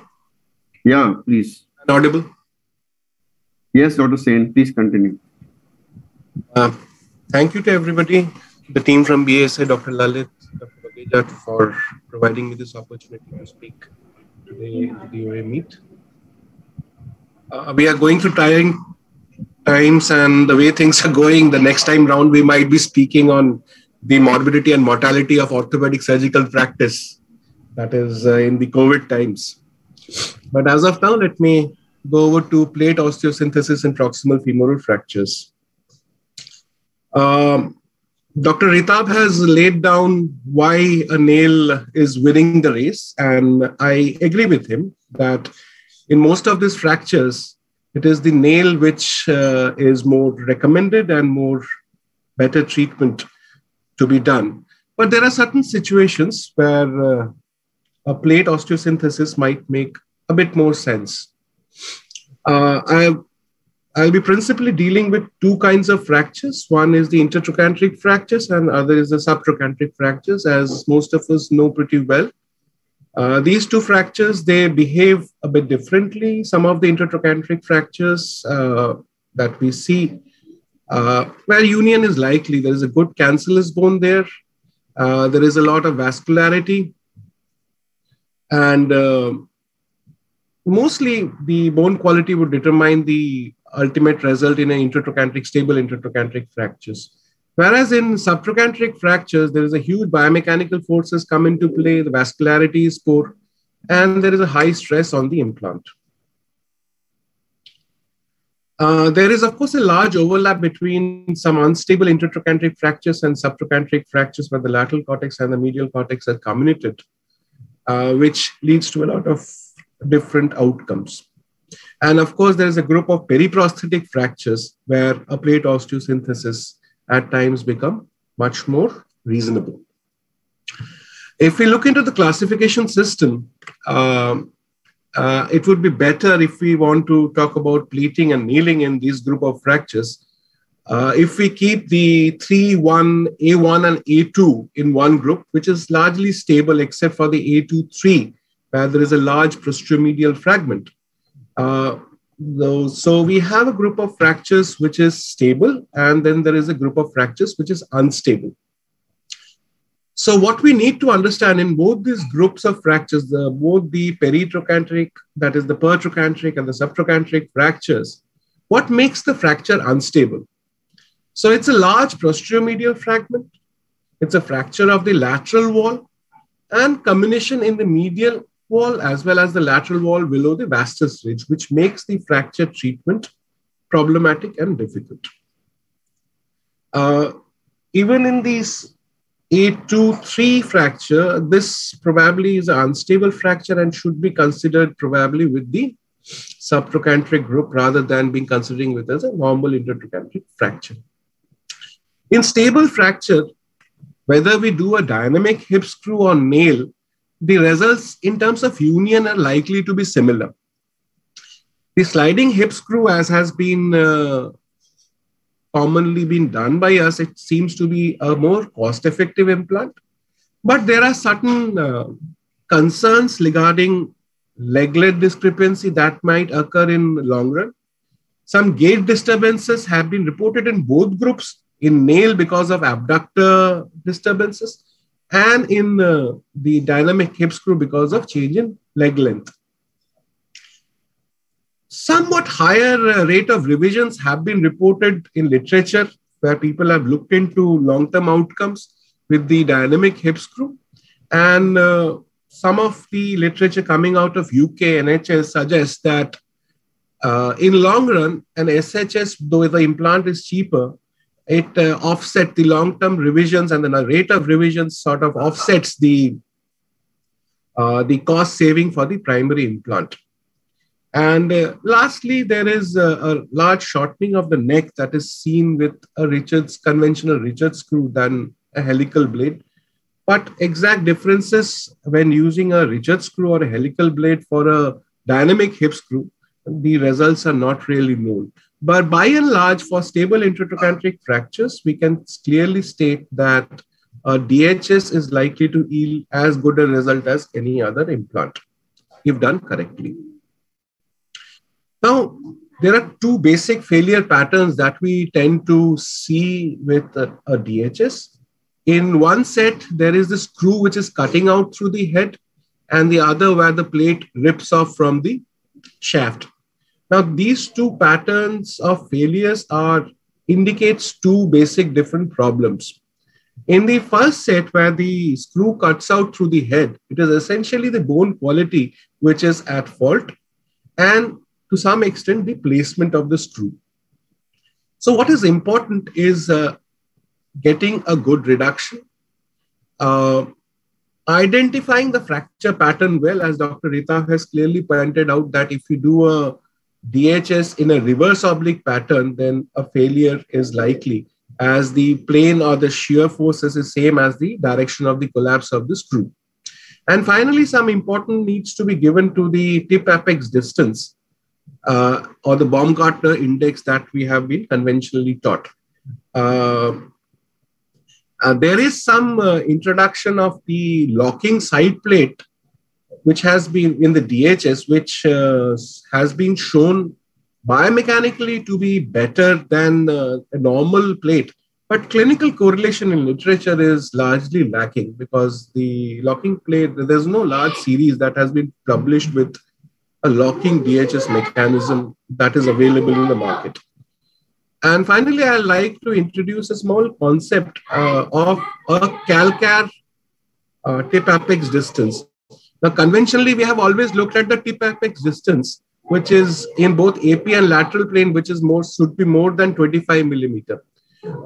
Yeah, please. And audible? Yes, Dr. Sen, please continue. Uh, thank you to everybody, the team from BSA, Dr. Lalit, Dr. For providing me this opportunity to speak today at the DOA meet. Uh, we are going through trying times and the way things are going, the next time round we might be speaking on the morbidity and mortality of orthopedic surgical practice. That is uh, in the COVID times. But as of now, let me go over to plate osteosynthesis and proximal femoral fractures. Um, Dr. Ritabh has laid down why a nail is winning the race, and I agree with him that in most of these fractures, it is the nail which uh, is more recommended and more better treatment to be done. But there are certain situations where uh, a plate osteosynthesis might make a bit more sense. Uh, I, I'll be principally dealing with two kinds of fractures. One is the intertrochanteric fractures, and other is the subtrochanteric fractures, as most of us know pretty well. Uh, these two fractures, they behave a bit differently. Some of the intertrochanteric fractures uh, that we see, uh, where union is likely, there is a good cancellous bone there. Uh, there is a lot of vascularity. And uh, mostly the bone quality would determine the ultimate result in an intertrochanteric, stable intertrochanteric fractures. Whereas in subtrochanteric fractures, there is a huge biomechanical forces come into play, the vascularity is poor, and there is a high stress on the implant. Uh, there is, of course, a large overlap between some unstable intertrochanteric fractures and subtrochanteric fractures where the lateral cortex and the medial cortex are comminuted, uh, which leads to a lot of different outcomes. And of course, there is a group of periprosthetic fractures where a plate osteosynthesis at times become much more reasonable. If we look into the classification system, um, uh, it would be better if we want to talk about pleating and kneeling in these group of fractures. Uh, if we keep the 3, 1, A1 and A2 in one group, which is largely stable except for the A2, 3, where there is a large posteromedial fragment. Uh, those, so we have a group of fractures which is stable, and then there is a group of fractures which is unstable. So what we need to understand in both these groups of fractures, the, both the peritrochanteric, that is the pertrochanteric and the subtrochanteric fractures, what makes the fracture unstable? So it's a large posteromedial fragment. It's a fracture of the lateral wall and comminution in the medial wall as well as the lateral wall below the vastus ridge, which makes the fracture treatment problematic and difficult. Uh, even in these A2-3 fracture, this probably is an unstable fracture and should be considered probably with the subtrochanteric group rather than being considering with as a normal intertrochanteric fracture. In stable fracture, whether we do a dynamic hip screw or nail, the results in terms of union are likely to be similar. The sliding hip screw, as has been uh, commonly been done by us, it seems to be a more cost-effective implant. But there are certain uh, concerns regarding leg-length discrepancy that might occur in long run. Some gait disturbances have been reported in both groups, in nail because of abductor disturbances, and in uh, the dynamic hip screw because of change in leg length. Somewhat higher uh, rate of revisions have been reported in literature where people have looked into long-term outcomes with the dynamic hip screw. And uh, some of the literature coming out of UK NHS suggests that uh, in long run, an SHS, though the implant is cheaper, it uh, offset the long-term revisions and the rate of revisions sort of offsets the uh, the cost saving for the primary implant. And uh, lastly, there is a, a, large shortening of the neck that is seen with a Richards conventional Richards screw than a helical blade. But exact differences when using a Richards screw or a helical blade for a dynamic hip screw, the results are not really known. But by and large, for stable intertrochanteric fractures, we can clearly state that uh, a DHS is likely to yield as good a result as any other implant if done correctly. Now, there are two basic failure patterns that we tend to see with a, a DHS. In one set, there is the screw which is cutting out through the head, and the other where the plate rips off from the shaft. Now, these two patterns of failures are indicates two basic different problems. In the first set, where the screw cuts out through the head, it is essentially the bone quality which is at fault, and to some extent, the placement of the screw. So, what is important is uh, getting a good reduction, uh, identifying the fracture pattern well, as Dr. Rita has clearly pointed out, that if you do a DHS in a reverse oblique pattern, then a failure is likely as the plane or the shear force is the same as the direction of the collapse of the screw. And finally, some important needs to be given to the tip apex distance uh, or the Baumgaertner index that we have been conventionally taught. Uh, uh, there is some uh, introduction of the locking side plate which has been in the DHS, which uh, has been shown biomechanically to be better than uh, a normal plate. But clinical correlation in literature is largely lacking because the locking plate, there's no large series that has been published with a locking DHS mechanism that is available in the market. And finally, I'd like to introduce a small concept uh, of a calcar uh, tip apex distance. Now, conventionally, we have always looked at the tip apex distance, which is in both AP and lateral plane, which is more should be more than 25 millimeter.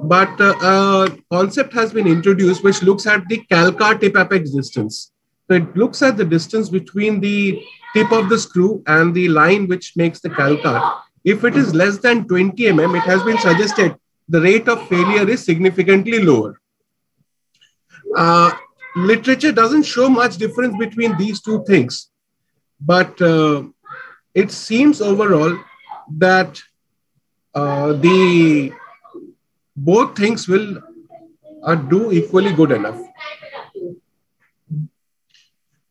But uh, a concept has been introduced which looks at the calcar tip apex distance. So it looks at the distance between the tip of the screw and the line which makes the calcar. If it is less than 20 mm, it has been suggested the rate of failure is significantly lower. Uh, literature doesn't show much difference between these two things, but uh, it seems overall that uh, the both things will uh, do equally good enough.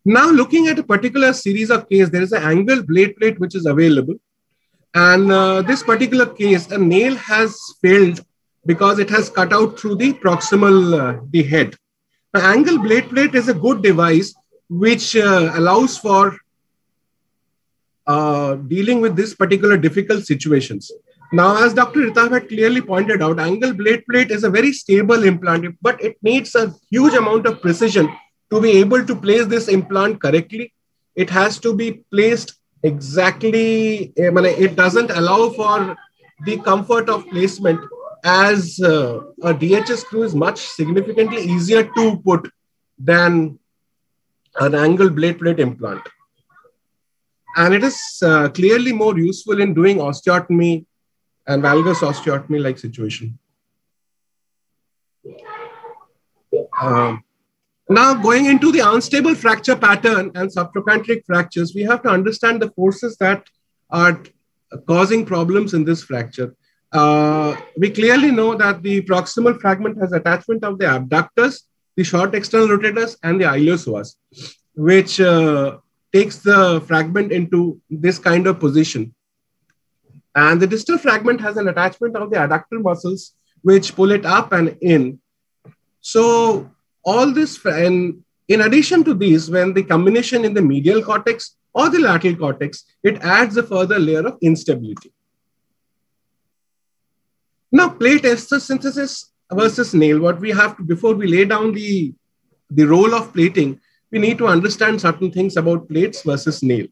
Now, looking at a particular series of case, there is an angled blade plate which is available. And uh, this particular case, a nail has failed because it has cut out through the proximal uh, the head. Now, angle blade plate is a good device which uh, allows for uh, dealing with this particular difficult situations. Now, as Dr. Ritabh had clearly pointed out, angle blade plate is a very stable implant, but it needs a huge amount of precision to be able to place this implant correctly. It has to be placed exactly, eh, it doesn't allow for the comfort of placement as uh, a DHS screw is much significantly easier to put than an angle blade plate implant. And it is uh, clearly more useful in doing osteotomy and valgus osteotomy like situation. Um, now, going into the unstable fracture pattern and subtrochanteric fractures, we have to understand the forces that are causing problems in this fracture. Uh, we clearly know that the proximal fragment has attachment of the abductors, the short external rotators, and the iliopsoas, which uh, takes the fragment into this kind of position. And the distal fragment has an attachment of the adductor muscles, which pull it up and in. So all this, and in addition to these, when the comminution in the medial cortex or the lateral cortex, it adds a further layer of instability. Now, plate osteosynthesis versus nail, what we have to, before we lay down the, the role of plating, we need to understand certain things about plates versus nail.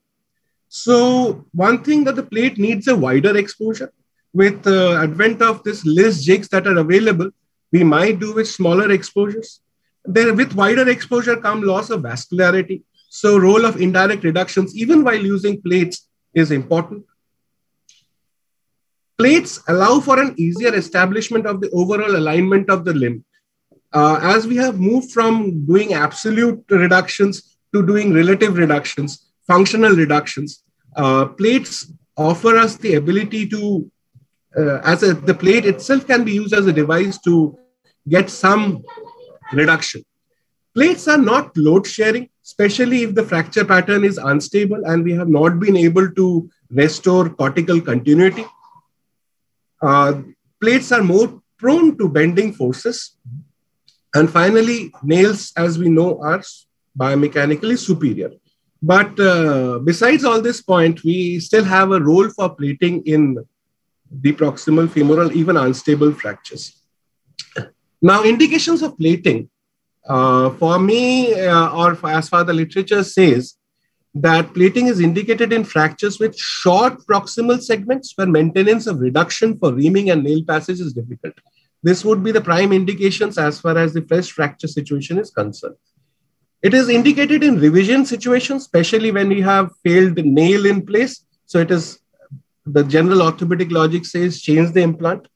So one thing that the plate needs a wider exposure. With the advent of this LISS jigs that are available, we might do with smaller exposures. There, with wider exposure come loss of vascularity. So role of indirect reductions, even while using plates, is important. Plates allow for an easier establishment of the overall alignment of the limb. Uh, as we have moved from doing absolute reductions to doing relative reductions, functional reductions. Uh, plates offer us the ability to, uh, as a, the plate itself can be used as a device to get some reduction. Plates are not load sharing, especially if the fracture pattern is unstable and we have not been able to restore cortical continuity. Uh, plates are more prone to bending forces. And finally, nails, as we know, are biomechanically superior. But uh, besides all this point, we still have a role for plating in the proximal femoral, even unstable fractures. Now, indications of plating. Uh, for me, uh, or for, as far the literature says, that plating is indicated in fractures with short proximal segments where maintenance of reduction for reaming and nail passage is difficult. This would be the prime indications as far as the fresh fracture situation is concerned. It is indicated in revision situations, especially when we have failed nail in place. So it is the general orthopedic logic says change the implant.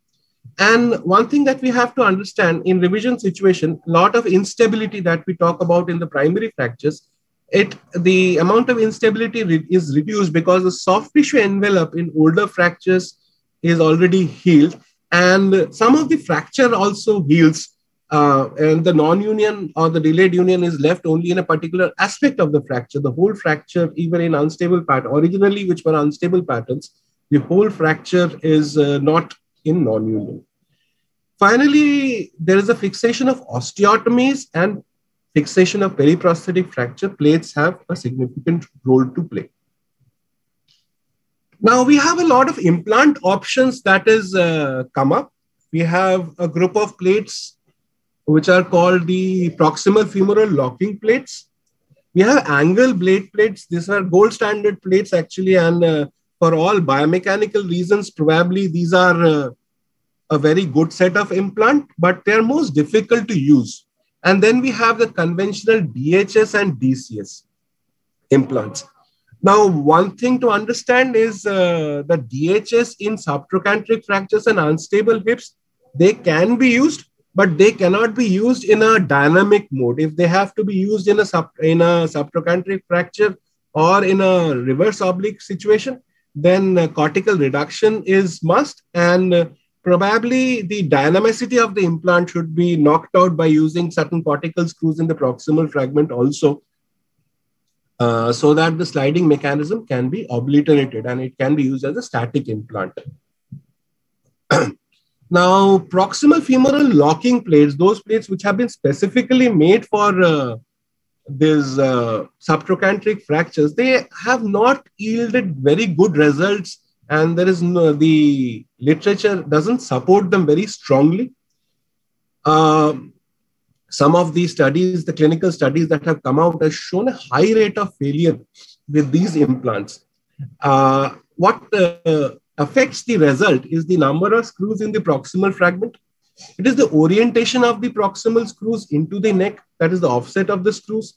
And one thing that we have to understand in revision situation, a lot of instability that we talk about in the primary fractures, it the amount of instability re- is reduced because the soft tissue envelope in older fractures is already healed, and some of the fracture also heals uh, and the non-union or the delayed union is left only in a particular aspect of the fracture. The whole fracture, even in unstable pattern, originally which were unstable patterns, the whole fracture is uh, not in non-union. Finally, there is a fixation of osteotomies and fixation of periprosthetic fracture. Plates have a significant role to play. Now we have a lot of implant options that is uh, come up. We have a group of plates which are called the proximal femoral locking plates. We have angle blade plates. These are gold standard plates actually, and uh, for all biomechanical reasons, probably these are uh, a very good set of implant, but they're most difficult to use. And then we have the conventional DHS and DCS implants. Now, one thing to understand is uh, the DHS in subtrochanteric fractures and unstable hips, they can be used, but they cannot be used in a dynamic mode. If they have to be used in a sub, in a subtrochanteric fracture or in a reverse oblique situation, then uh, cortical reduction is must, and uh, probably the dynamicity of the implant should be knocked out by using certain cortical screws in the proximal fragment also. uh, so that the sliding mechanism can be obliterated and it can be used as a static implant. now, proximal femoral locking plates, those plates which have been specifically made for uh, these uh, subtrochanteric fractures, they have not yielded very good results and there is no, the literature doesn't support them very strongly. Um, some of these studies, the clinical studies that have come out, have shown a high rate of failure with these implants. Uh, what uh, affects the result is the number of screws in the proximal fragment. It is the orientation of the proximal screws into the neck, that is the offset of the screws.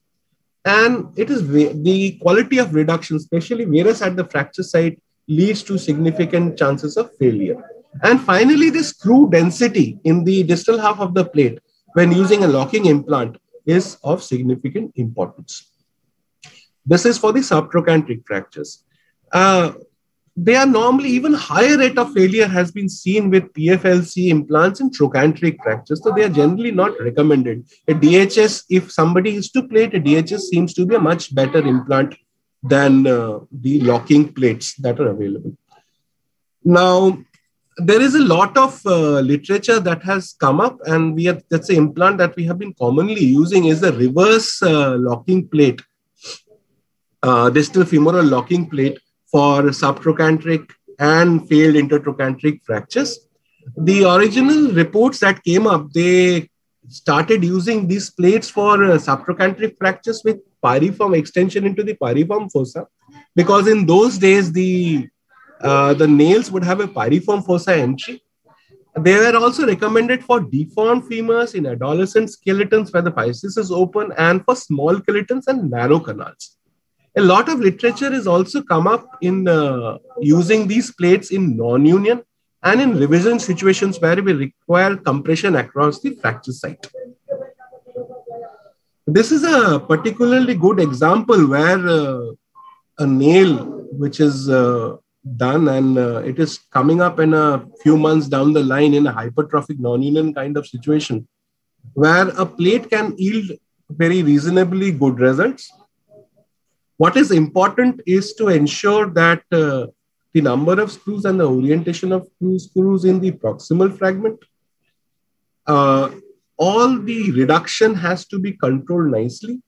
And it is the quality of reduction, especially varus at the fracture site, leads to significant chances of failure. And finally, the screw density in the distal half of the plate when using a locking implant is of significant importance. This is for the subtrochanteric fractures. Uh, they are normally even higher rate of failure has been seen with PFLC implants in trochanteric fractures. So they are generally not recommended. A DHS, if somebody is to plate, a DHS seems to be a much better implant than uh, the locking plates that are available. Now, there is a lot of uh, literature that has come up, and we have that's the implant that we have been commonly using is the reverse uh, locking plate, uh, distal femoral locking plate for subtrochanteric and failed intertrochanteric fractures. The original reports that came up, they started using these plates for uh, subtrochanteric fractures with piriform extension into the piriform fossa, because in those days the uh, the nails would have a piriform fossa entry. They were also recommended for deformed femurs in adolescent skeletons where the physis is open and for small skeletons and narrow canals. A lot of literature has also come up in uh, using these plates in non-union and in revision situations where we require compression across the fracture site. This is a particularly good example where uh, a nail which is uh, done and uh, it is coming up in a few months down the line in a hypertrophic non-union kind of situation where a plate can yield very reasonably good results. What is important is to ensure that uh, the number of screws and the orientation of screws in the proximal fragment uh, all the reduction has to be controlled nicely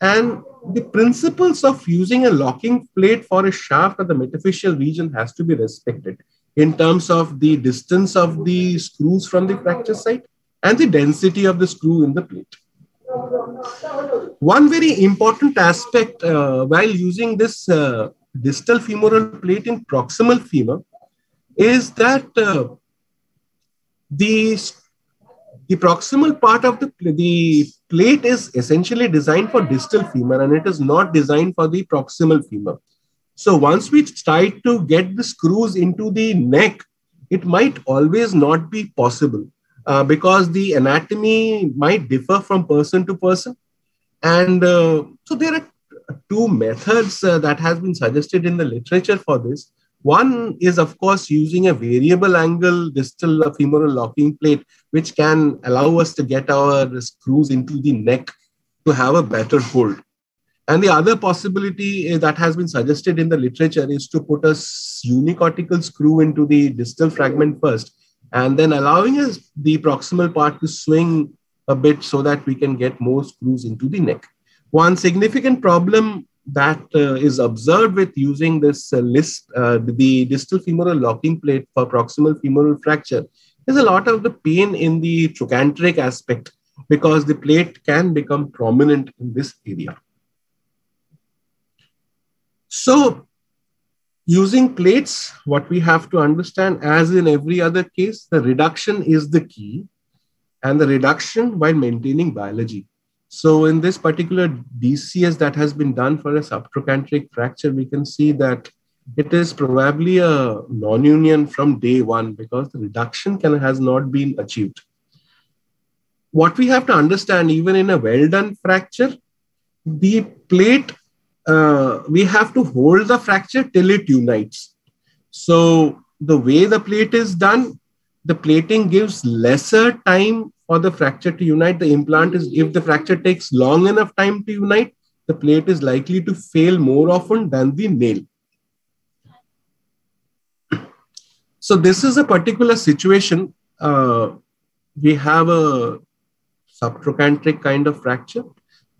and the principles of using a locking plate for a shaft at the metaphyseal region has to be respected in terms of the distance of the screws from the fracture site and the density of the screw in the plate. One very important aspect uh, while using this uh, distal femoral plate in proximal femur is that uh, the the proximal part of the, the plate is essentially designed for distal femur and it is not designed for the proximal femur. So once we try to get the screws into the neck, it might always not be possible uh, because the anatomy might differ from person to person. And uh, so there are two methods uh, that has been suggested in the literature for this. One is, of course, using a variable angle distal femoral locking plate, which can allow us to get our screws into the neck to have a better hold. And the other possibility eh, that has been suggested in the literature is to put a unicortical screw into the distal fragment first, and then allowing us the proximal part to swing a bit so that we can get more screws into the neck. One significant problem that uh, is observed with using this uh, list, uh, the distal femoral locking plate for proximal femoral fracture, is a lot of the pain in the trochanteric aspect because the plate can become prominent in this area. So, using plates, what we have to understand, as in every other case, the reduction is the key, and the reduction while maintaining biology. So in this particular DCS that has been done for a subtrochanteric fracture, we can see that it is probably a non-union from day one because the reduction can, has not been achieved. What we have to understand, even in a well-done fracture, the plate, uh, we have to hold the fracture till it unites. So the way the plate is done, the plating gives lesser time for the fracture to unite, the implant is, if the fracture takes long enough time to unite, the plate is likely to fail more often than the nail. So this is a particular situation. Uh, we have a subtrochanteric kind of fracture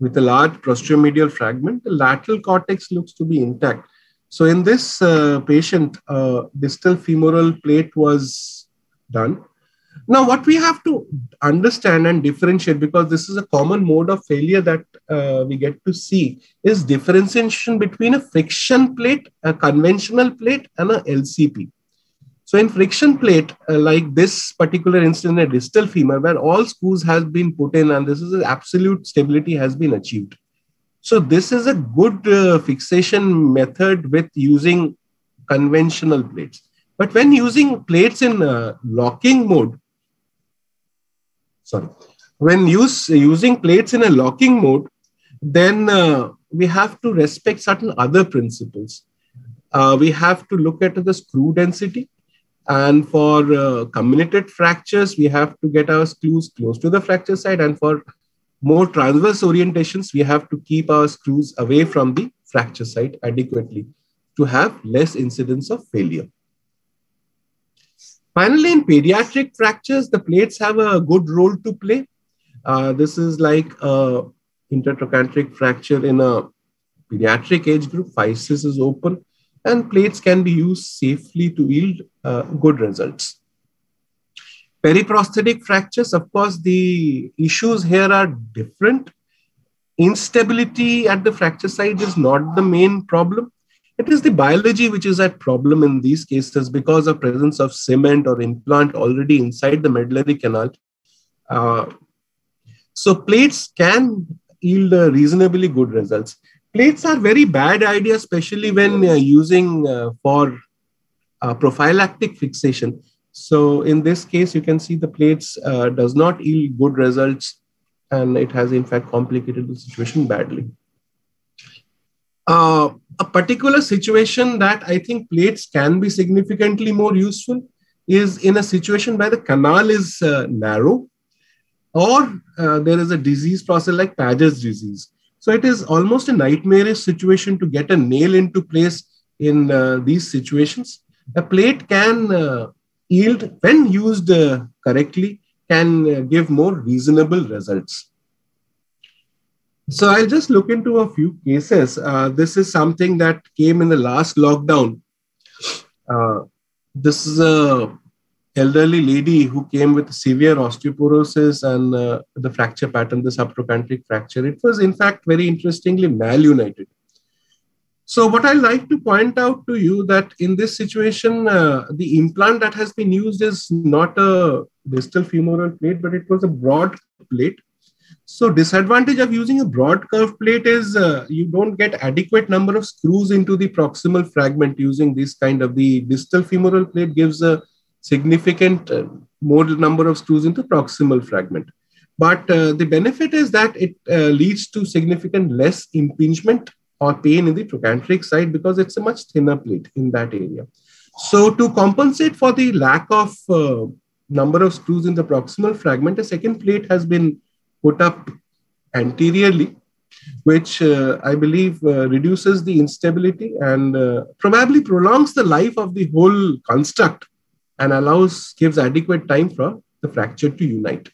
with a large posteromedial fragment. The lateral cortex looks to be intact. So in this uh, patient, uh, distal femoral plate was done. Now, what we have to understand and differentiate, because this is a common mode of failure that uh, we get to see, is differentiation between a friction plate, a conventional plate, and a LCP. So in friction plate, uh, like this particular instance, a distal femur, where all screws has been put in and this is an absolute stability has been achieved. So this is a good uh, fixation method with using conventional plates. But when using plates in uh, locking mode, sorry, when use using plates in a locking mode, then uh, we have to respect certain other principles. Uh, we have to look at the screw density. And for uh, comminuted fractures, we have to get our screws close to the fracture side. And for more transverse orientations, we have to keep our screws away from the fracture site adequately to have less incidence of failure. Finally, in pediatric fractures, the plates have a good role to play. Uh, this is like a intertrochanteric fracture in a pediatric age group. Physis is open and plates can be used safely to yield uh, good results. Periprosthetic fractures, of course, the issues here are different. Instability at the fracture site is not the main problem. It is the biology which is at problem in these cases because of presence of cement or implant already inside the medullary canal. Uh, so plates can yield uh, reasonably good results. Plates are very bad idea, especially when uh, using for uh, prophylactic fixation so in this case, you can see the plates uh, does not yield good results and it has in fact complicated the situation badly. Uh, a particular situation that I think plates can be significantly more useful is in a situation where the canal is uh, narrow or uh, there is a disease process like Paget's disease. So it is almost a nightmarish situation to get a nail into place in uh, these situations. A plate can uh, yield, when used uh, correctly, can give more reasonable results. So I'll just look into a few cases. Uh, this is something that came in the last lockdown. Uh, this is a elderly lady who came with severe osteoporosis and uh, the fracture pattern, the subtrochanteric fracture. It was in fact very interestingly malunited. So what I like to point out to you that in this situation, uh, the implant that has been used is not a distal femoral plate, but it was a broad plate. So disadvantage of using a broad curved plate is uh, you don't get adequate number of screws into the proximal fragment using this kind of the distal femoral plate gives a significant uh, more number of screws into proximal fragment. But uh, the benefit is that it uh, leads to significant less impingement or pain in the trochanteric side because it's a much thinner plate in that area. So to compensate for the lack of uh, number of screws in the proximal fragment, a second plate has been put up anteriorly, which uh, I believe uh, reduces the instability and uh, probably prolongs the life of the whole construct and allows, gives adequate time for the fracture to unite.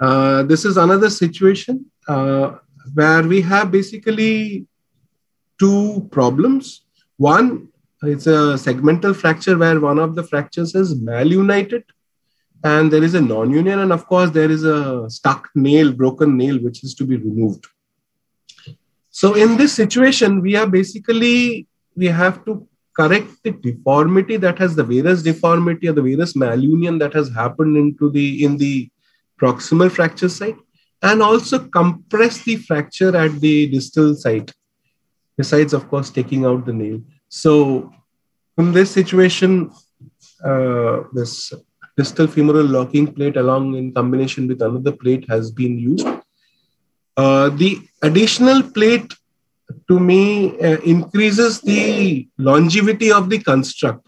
Uh, this is another situation. Uh, where we have basically two problems. One, it's a segmental fracture where one of the fractures is malunited and there is a non-union and of course there is a stuck nail, broken nail, which is to be removed. So in this situation, we are basically, we have to correct the deformity that has the various deformity or the various malunion that has happened into the, in the proximal fracture site and also compress the fracture at the distal site, besides, of course, taking out the nail. So, in this situation, uh, this distal femoral locking plate, along in combination with another plate, has been used. Uh, the additional plate to me uh, increases the longevity of the construct.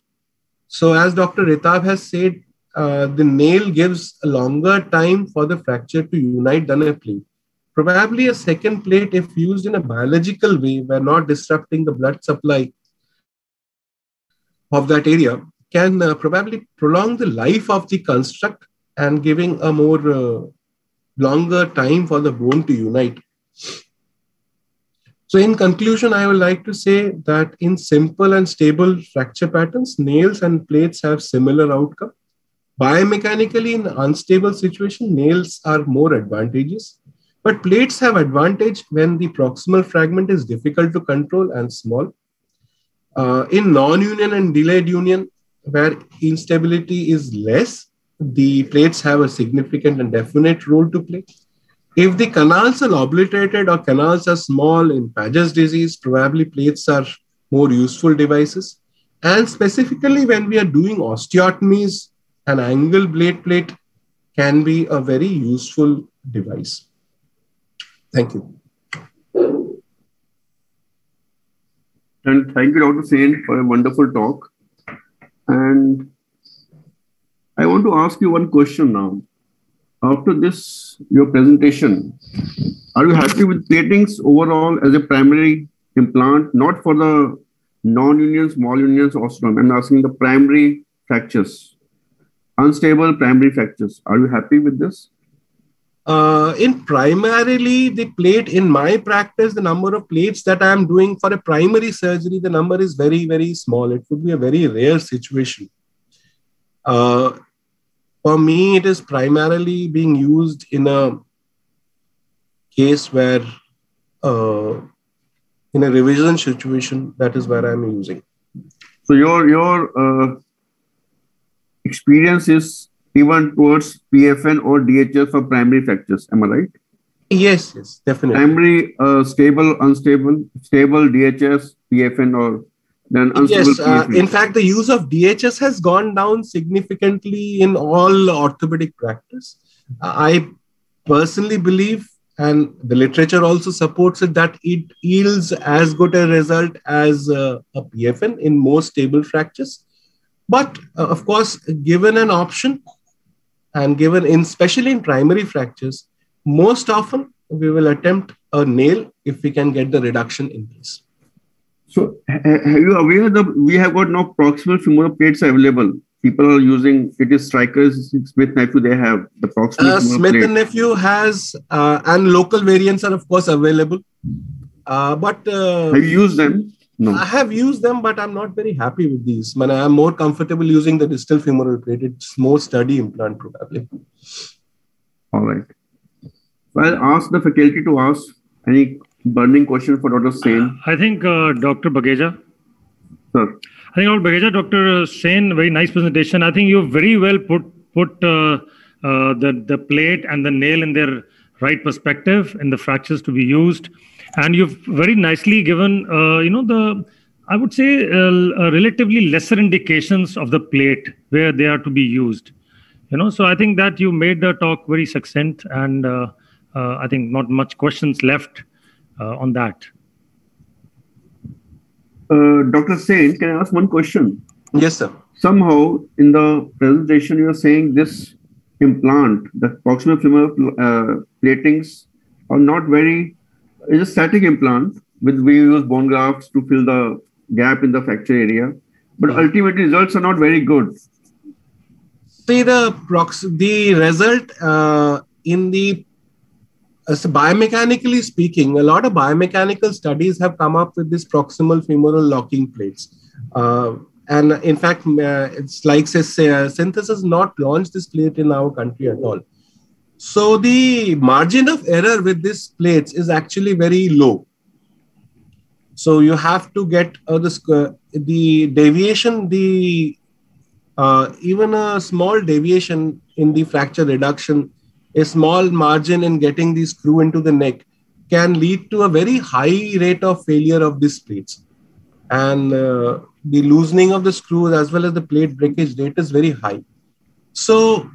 So, as Dr. Ritabh has said, uh, the nail gives a longer time for the fracture to unite than a plate. probably a second plate, if used in a biological way, where not disrupting the blood supply of that area, can uh, probably prolong the life of the construct and giving a more uh, longer time for the bone to unite. So, in conclusion, I would like to say that in simple and stable fracture patterns, nails and plates have similar outcome. Biomechanically, in unstable situation, nails are more advantageous, but plates have advantage when the proximal fragment is difficult to control and small. Uh, in non-union and delayed union, where instability is less, the plates have a significant and definite role to play. If the canals are obliterated or canals are small in Paget's disease, probably plates are more useful devices. And specifically when we are doing osteotomies, an angle blade plate can be a very useful device. Thank you. And thank you, Dr. Sen, for a wonderful talk. And I want to ask you one question now. After this, your presentation, are you happy with platings overall as a primary implant, not for the non-union, small unions, ostrom? I'm asking the primary fractures, unstable primary fractures. Are you happy with this? Uh, in primarily the plate in my practice the number of plates that i am doing for a primary surgery the number is very very small. It would be a very rare situation. Uh, for me it is primarily being used in a case where uh, in a revision situation that is where i'm using. So your your uh, experience is even towards PFN or DHS for primary fractures. Am I right? Yes, yes, definitely. Primary, uh, stable, unstable, stable DHS, PFN, or then unstable. Yes, uh, in fact, the use of DHS has gone down significantly in all orthopedic practice. I personally believe, and the literature also supports it, that it yields as good a result as uh, a PFN in most stable fractures. But uh, of course, given an option, and given in especially in primary fractures most often we will attempt a nail if we can get the reduction in place. So are you aware that we have got no proximal femoral plates available? People are using it is Stryker's smith nephew they have the proximal uh, smith plate. and nephew has uh, and local variants are of course available. Uh, but uh, have you used them no. I have used them, but I'm not very happy with these. Man, I'm more comfortable using the distal femoral plate. It's more sturdy implant, probably. All right. So I'll ask the faculty to ask any burning question for Dr. Sen. I think uh, Dr. Bageja. Sir. I think Dr. Bageja, Dr. Sen, very nice presentation. I think you very well put put uh, uh, the the plate and the nail in their right perspective in the fractures to be used and you've very nicely given uh, you know the i would say uh, relatively lesser indications of the plate where they are to be used. You know so i think that you made the talk very succinct and uh, uh i think not much questions left uh, on that. Uh, dr Sen can i ask one question? Yes sir. Somehow in the presentation you are saying this implant the proximal femoral platings are not very it's a static implant with we use bone grafts to fill the gap in the fracture area, but mm-hmm. ultimately results are not very good. See the prox the result uh, in the uh, so biomechanically speaking, a lot of biomechanical studies have come up with this proximal femoral locking plates. Uh, and in fact, uh, it's like say, uh, Synthes has not launched this plate in our country at all. So the margin of error with these plates is actually very low. So you have to get uh, the, the deviation, the uh, even a small deviation in the fracture reduction, a small margin in getting the screw into the neck can lead to a very high rate of failure of these plates. And uh, the loosening of the screws as well as the plate breakage rate is very high. So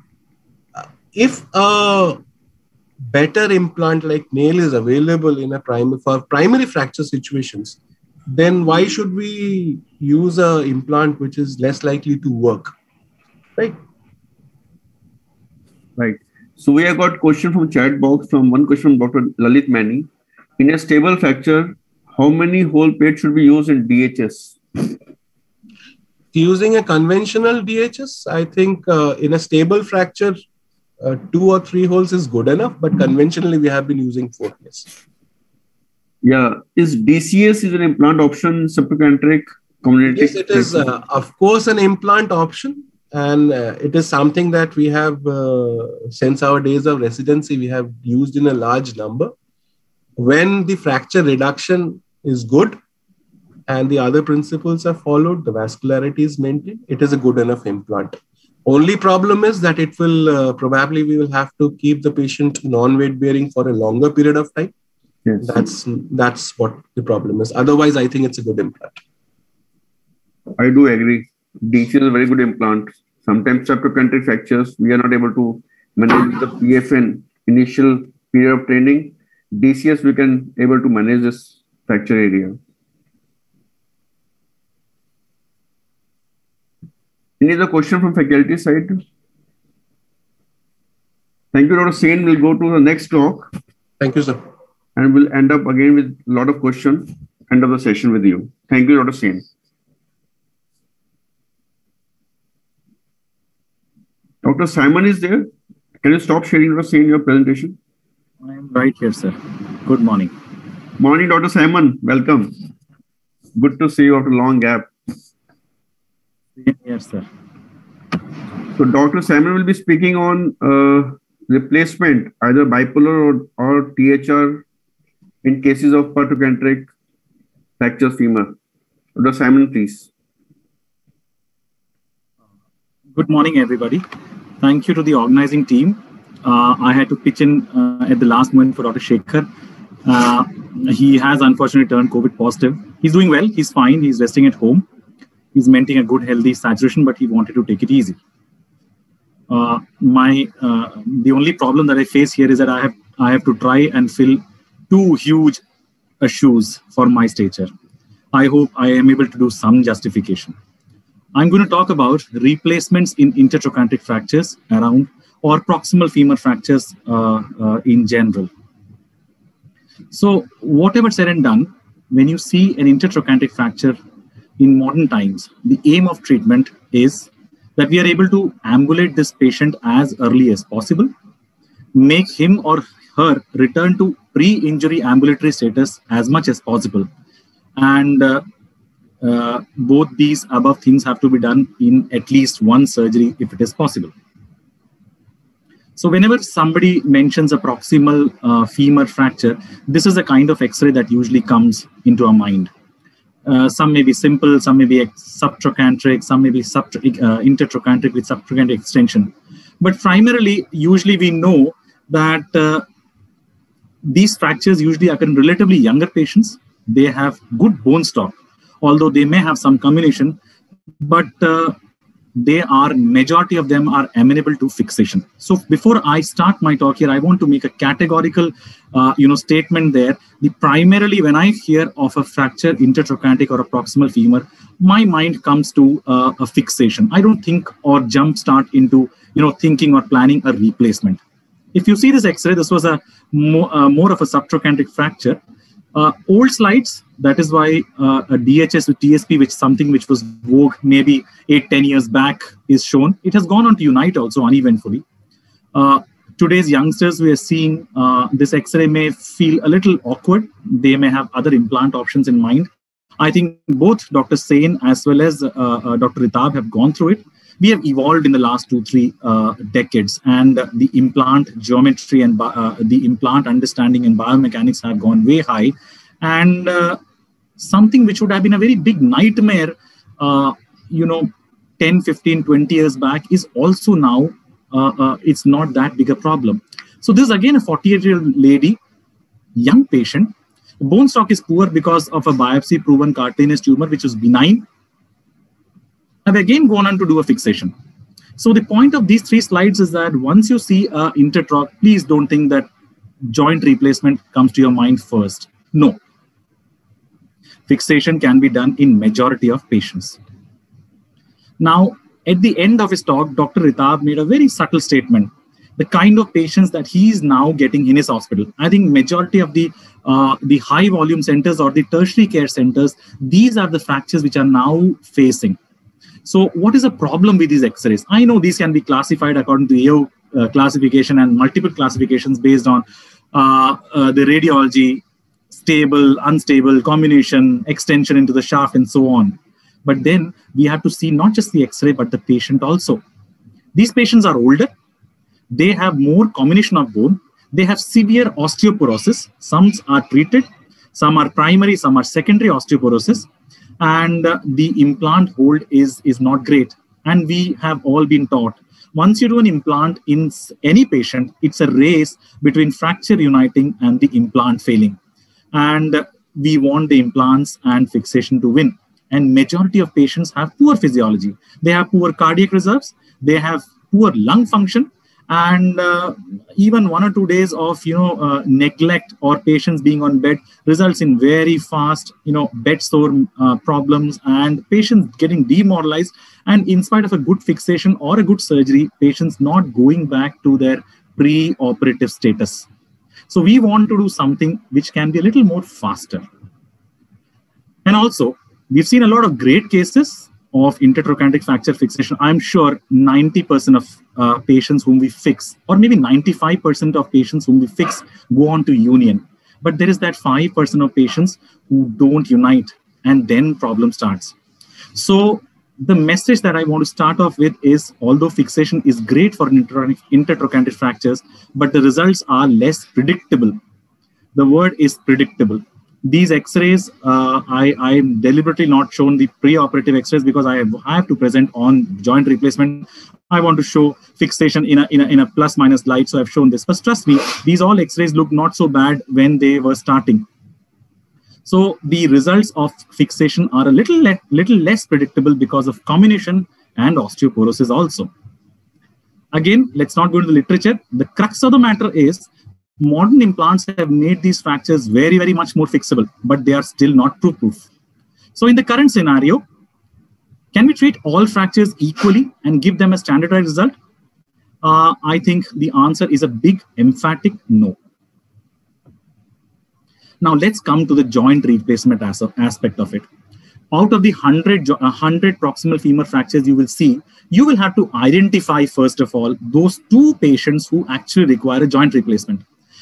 if a better implant like nail is available in a primary for primary fracture situations, then why should we use a implant which is less likely to work? Right. Right. So we have got question from chat box from one question from Dr. Lalit Maini. In a stable fracture, how many whole plates should be used in DHS? Using a conventional DHS, I think uh, in a stable fracture, uh, two or three holes is good enough, but conventionally we have been using four. Yes. Yeah, is DCS is an implant option subtrochanteric community? Yes, it is uh, of course an implant option, and uh, it is something that we have uh, since our days of residency we have used in a large number. When the fracture reduction is good and the other principles are followed, the vascularity is maintained, it is a good enough implant. Only problem is that it will uh, probably we will have to keep the patient non-weight bearing for a longer period of time. Yes. That's that's what the problem is. Otherwise, I think it's a good implant. I do agree. DC is a very good implant. Sometimes subtrochanteric fractures, we are not able to manage the PFN initial period of training. DCS, we can able to manage this fracture area. Any other question from faculty side? Thank you, Dr. Sen. We'll go to the next talk Thank you, sir. and we'll end up again with a lot of questions. End of the session with you. Thank you, Dr. Sen. Dr. Simon is there. Can you stop sharing, Dr. Sen, your presentation? I am right here, sir. Good morning. Morning, Dr. Simon. Welcome. Good to see you after a long gap. Yes, sir. So, Dr. Simon will be speaking on uh, replacement, either bipolar or, or THR in cases of pertrochanteric fracture femur. Dr. Simon, please. Good morning, everybody. Thank you to the organizing team. Uh, I had to pitch in uh, at the last moment for Dr. Shekhar. Uh, he has unfortunately turned COVID positive. He's doing well. He's fine. He's resting at home. He's maintaining a good, healthy saturation, but he wanted to take it easy. Uh, my uh, the only problem that I face here is that I have I have to try and fill two huge uh, shoes for my stature. I hope I am able to do some justification. I'm going to talk about replacements in intertrochanteric fractures around or proximal femur fractures uh, uh, in general. So, whatever said and done, when you see an intertrochanteric fracture in modern times, the aim of treatment is that we are able to ambulate this patient as early as possible, make him or her return to pre injury ambulatory status as much as possible. And uh, uh, both these above things have to be done in at least one surgery if it is possible. So, whenever somebody mentions a proximal uh, femur fracture, this is a kind of x ray that usually comes into our mind. Uh, some may be simple, some may be subtrochanteric, some may be uh, intertrochanteric with subtrochanteric extension. But primarily, usually we know that uh, these fractures usually occur in relatively younger patients. They have good bone stock, although they may have some combination, but uh, they are majority of them are amenable to fixation. So before i start my talk here i want to make a categorical uh, you know statement there. The primarily when i hear of a fracture intertrochanteric or a proximal femur my mind comes to uh, a fixation. I don't think or jump start into you know thinking or planning a replacement. If you see this x-ray this was a more, uh, more of a subtrochanteric fracture. Uh, old slides that is why uh, a dhs with tsp which something which was vogue maybe 8 10 years back is shown it has gone on to unite also uneventfully. Uh, today's youngsters we are seeing uh, this x-ray may feel a little awkward. They may have other implant options in mind. I think both dr sen as well as uh, dr ritabh have gone through it. We have evolved in the last two three uh, decades and uh, the implant geometry and uh, the implant understanding and biomechanics have gone way high. And something which would have been a very big nightmare uh, you know 10 15 20 years back is also now uh, uh, it's not that big a problem so this is again a 48 year old lady young patient bone stock is poor because of a biopsy proven cartilaginous tumor which is benign have again gone on to do a fixation. So the point of these three slides is that once you see a intertroc, please don't think that joint replacement comes to your mind first. No. Fixation can be done in majority of patients. Now, at the end of his talk, Dr. Ritabh made a very subtle statement. the kind of patients that he is now getting in his hospital. I think majority of the uh, the high volume centers or the tertiary care centers, these are the fractures which are now facing. So, what is the problem with these X-rays? I know these can be classified according to AO uh, classification and multiple classifications based on uh, uh, the radiology, stable, unstable, combination, extension into the shaft, and so on. But then we have to see not just the X-ray but the patient also. These patients are older. They have more combination of bone. They have severe osteoporosis. Some are treated, some are primary, some are secondary osteoporosis and uh, the implant hold is is not great and we have all been taught once you do an implant in any patient it's a race between fracture uniting and the implant failing and we want the implants and fixation to win. And majority of patients have poor physiology. They have poor cardiac reserves. They have poor lung function. And uh, even one or two days of you know uh, neglect or patients being on bed results in very fast you know bed sore uh, problems and patients getting demoralized. And in spite of a good fixation or a good surgery patients not going back to their pre-operative status so we want to do something which can be a little more faster and also we've seen a lot of great cases of intertrochanteric fracture fixation, I'm sure 90% of uh, patients whom we fix, or maybe 95% of patients whom we fix, go on to union. But there is that 5% of patients who don't unite, and then problem starts. So the message that I want to start off with is although fixation is great for intertrochanteric fractures, but the results are less predictable. The word is predictable. These x-rays uh, i i'm deliberately not shown the pre-operative x-rays because i have, I have to present on joint replacement. I want to show fixation in a, in a in a plus minus light so i've shown this. But trust me these all x-rays look not so bad when they were starting so the results of fixation are a little le- little less predictable because of combination and osteoporosis also again let's not go to the literature the crux of the matter is modern implants have made these fractures very, very much more fixable, but they are still not proof. Proof. So in the current scenario, can we treat all fractures equally and give them a standardized result? Uh, I think the answer is a big emphatic no. Now let's come to the joint replacement as aspect of it. Out of the 100, 100 proximal femur fractures you will see, you will have to identify, first of all, those two patients who actually require a joint replacement.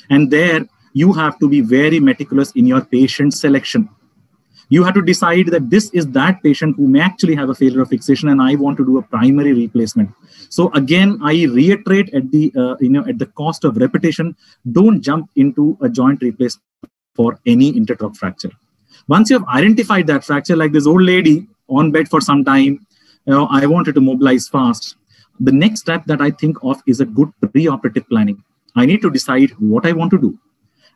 And there you have to be very meticulous in your patient selection. You have to decide that this is that patient who may actually have a failure of fixation, and I want to do a primary replacement. So again, I reiterate at the uh, you know at the cost of repetition, don't jump into a joint replacement for any intertroch fracture. Once you have identified that fracture, like this old lady on bed for some time, you know, I wanted to mobilize fast. The next step that I think of is a good pre-operative planning. I need to decide what I want to do.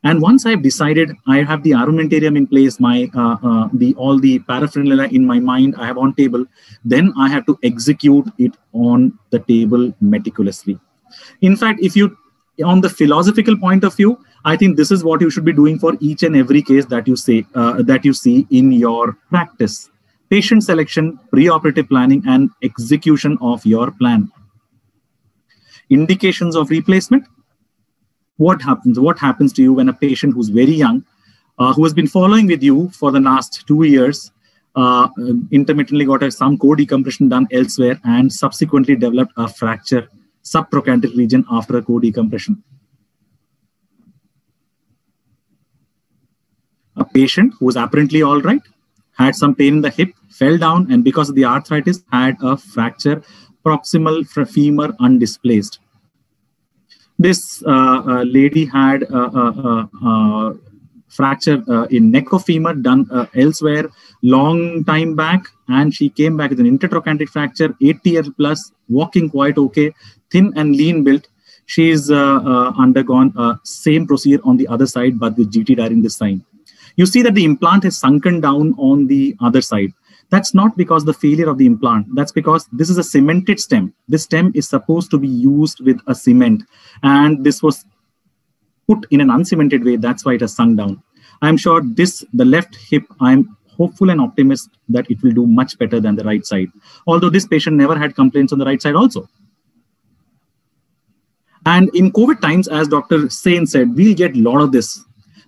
And once I've decided, I have the armamentarium in place, my uh, uh, the all the paraphernalia in my mind, I have on table. Then I have to execute it on the table meticulously. In fact, if you on the philosophical point of view, I think this is what you should be doing for each and every case that you say uh, that you see in your practice. Patient selection, preoperative planning, and execution of your plan. Indications of replacement what happens what happens to you when a patient who's very young uh, who has been following with you for the last two years uh, intermittently got a, some core decompression done elsewhere and subsequently developed a fracture subtrochanteric region after a core decompression patient who was apparently all right had some pain in the hip fell down and because of the arthritis had a fracture proximal femur undisplaced. This uh, uh, lady had a, fracture uh, in neck of femur done elsewhere long time back and she came back with an intertrochanteric fracture 80 years plus walking quite okay thin and lean built. She's uh, uh, undergone uh, same procedure on the other side but with gt during this time you see that the implant has sunken down on the other side that's not because the failure of the implant. That's because this is a cemented stem. This stem is supposed to be used with a cement. And this was put in an uncemented way. That's why it has sunk down. I'm sure this, the left hip, I'm hopeful and optimist that it will do much better than the right side. Although this patient never had complaints on the right side also. And in COVID times, as Dr. Sen said, we'll get a lot of this.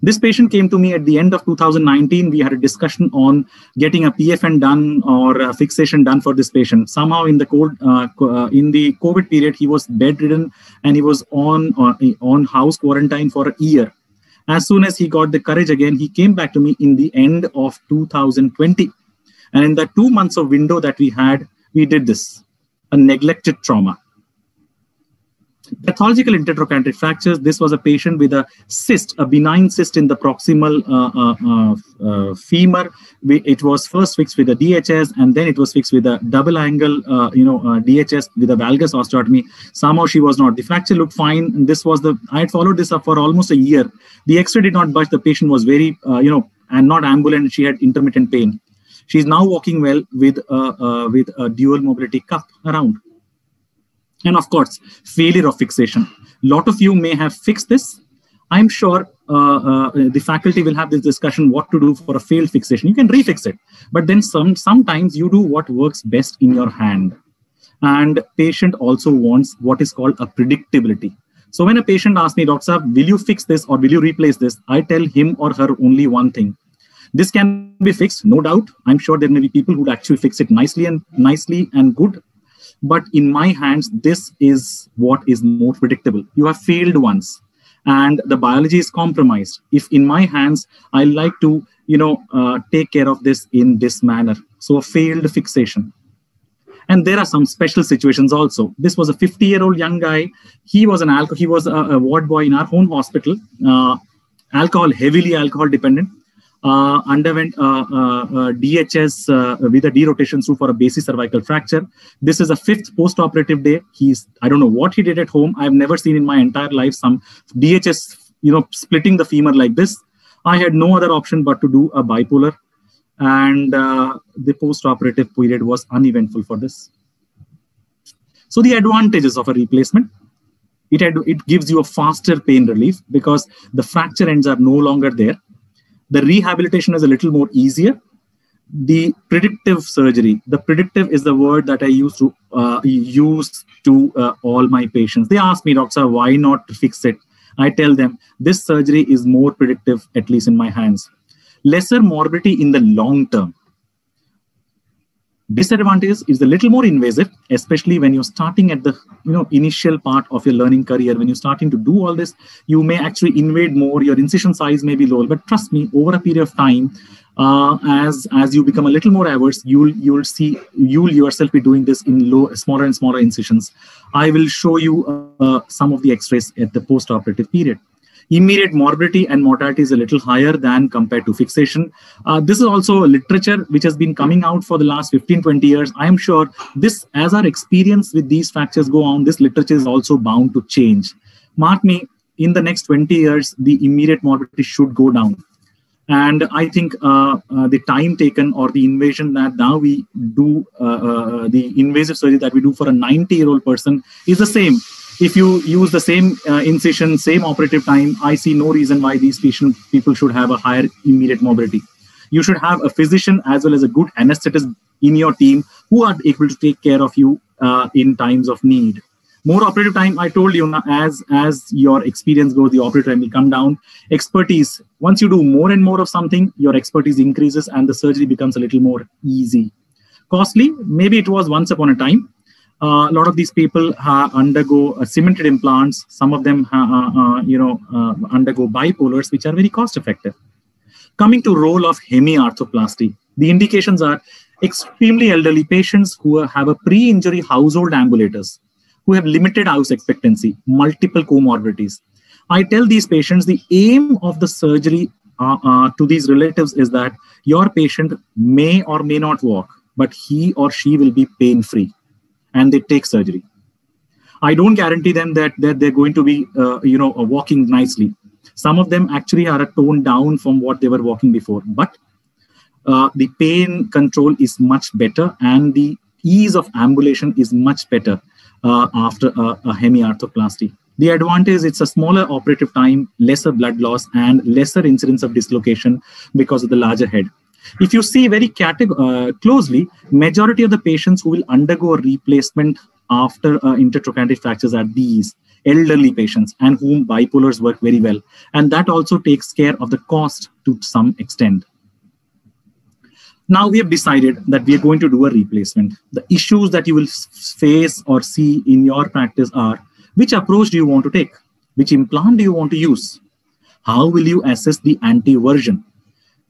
This patient came to me at the end of 2019. We had a discussion on getting a PFN done or fixation done for this patient. Somehow, in the cold, uh, uh, in the COVID period, he was bedridden and he was on uh, on house quarantine for a year. As soon as he got the courage again, he came back to me in the end of 2020. And in the two months of window that we had, we did this a neglected trauma pathological intertrochanteric fractures. This was a patient with a cyst, a benign cyst in the proximal uh, uh, uh, femur. It was first fixed with a DHS, and then it was fixed with a double angle, uh, you know, uh, DHS with a valgus osteotomy. Somehow she was not. The fracture looked fine. This was the. I had followed this up for almost a year. The X-ray did not budge. The patient was very, uh, you know, and not ambulant. She had intermittent pain. She's now walking well with with a dual mobility cup around and of course, failure of fixation. A lot of you may have fixed this. I'm sure uh, uh, the faculty will have this discussion what to do for a failed fixation. You can refix it, but then some sometimes you do what works best in your hand. And patient also wants what is called a predictability. So when a patient asks me, Doctor, will you fix this or will you replace this? I tell him or her only one thing. This can be fixed, no doubt. I'm sure there may be people who would actually fix it nicely and nicely and good but in my hands this is what is more predictable. You have failed once and the biology is compromised. If in my hands i like to you know uh, take care of this in this manner. So a failed fixation. And there are some special situations also. This was a 50 year old young guy. He was an alcohol he was a, a ward boy in our own hospital. Uh, alcohol heavily alcohol dependent underwent uh, uh, DHS with a derotation through for a basicervical fracture. This is a fifth post-operative day. He's I don't know what he did at home. I've never seen in my entire life some DHS you know splitting the femur like this. I had no other option but to do a bipolar, and the post-operative period was uneventful for this. So the advantages of a replacement it, it gives you a faster pain relief because the fracture ends are no longer there the rehabilitation is a little more easier. The predictive surgery, the predictive is the word that I use to uh, use to uh, all my patients. They ask me, doctor, why not fix it? I tell them this surgery is more predictive, at least in my hands. Lesser morbidity in the long term disadvantage is a little more invasive especially when you're starting at the you know initial part of your learning career. When you're starting to do all this you may actually invade more. Your incision size may be lower. But trust me over a period of time uh, as as you become a little more averse you'll you'll see you'll yourself be doing this in low smaller and smaller incisions. I will show you uh, some of the x-rays at the post operative period immediate morbidity and mortality is a little higher than compared to fixation. Uh, this is also a literature which has been coming out for the last 15, 20 years. I am sure this, as our experience with these fractures go on, this literature is also bound to change. Mark me, in the next 20 years, the immediate morbidity should go down. And I think uh, uh, the time taken or the invasion that now we do, uh, uh, the invasive surgery that we do for a 90 year old person is the same if you use the same uh, incision, same operative time, I see no reason why these patient, people should have a higher immediate morbidity. You should have a physician as well as a good anesthetist in your team who are able to take care of you uh, in times of need. More operative time, I told you, as as your experience goes, the operative time will come down. Expertise, once you do more and more of something, your expertise increases and the surgery becomes a little more easy. Costly, maybe it was once upon a time, a lot of these people undergo uh, cemented implants. Some of them, uh, you know, undergo bipolars, which are very cost effective. Coming to role of hemiarthroplasty, the indications are extremely elderly patients who have a pre-injury household ambulators, who have limited house expectancy, multiple comorbidities. I tell these patients the aim of the surgery uh, uh, to these relatives is that your patient may or may not walk, but he or she will be pain free and they take surgery. I don't guarantee them that, that they're going to be, uh, you know, walking nicely. Some of them actually are toned down from what they were walking before, but uh, the pain control is much better and the ease of ambulation is much better uh, after a, a hemiarthroplasty. The advantage is it's a smaller operative time, lesser blood loss, and lesser incidence of dislocation because of the larger head. If you see very uh, closely, majority of the patients who will undergo a replacement after uh, intertrochanteric fractures are these elderly patients and whom bipolars work very well. And that also takes care of the cost to some extent. Now we have decided that we are going to do a replacement. The issues that you will face or see in your practice are which approach do you want to take? Which implant do you want to use? How will you assess the anteversion?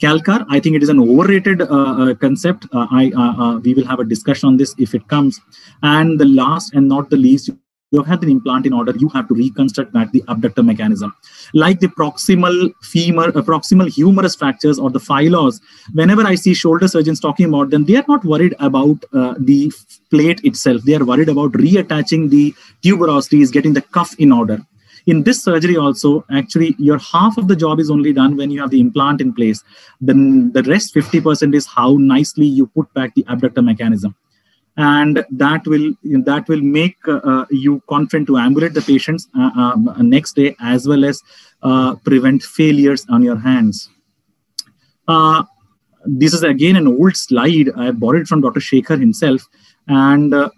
Calcar, I think it is an overrated uh, uh, concept. Uh, I uh, uh, we will have a discussion on this if it comes. And the last and not the least, you have had an implant in order. You have to reconstruct that the abductor mechanism, like the proximal femur, uh, proximal humerus fractures or the PHILOS. Whenever I see shoulder surgeons talking about them, they are not worried about the plate itself. They are worried about reattaching the tuberosities, getting the cuff in order in this surgery also actually your half of the job is only done when you have the implant in place. Then the rest 50% is how nicely you put back the abductor mechanism. And that will that will make uh, uh, you confident to ambulate the patients uh, um, next day as well as uh, prevent failures on your hands. Uh, this is again an old slide i borrowed from dr shekhar himself. And uh,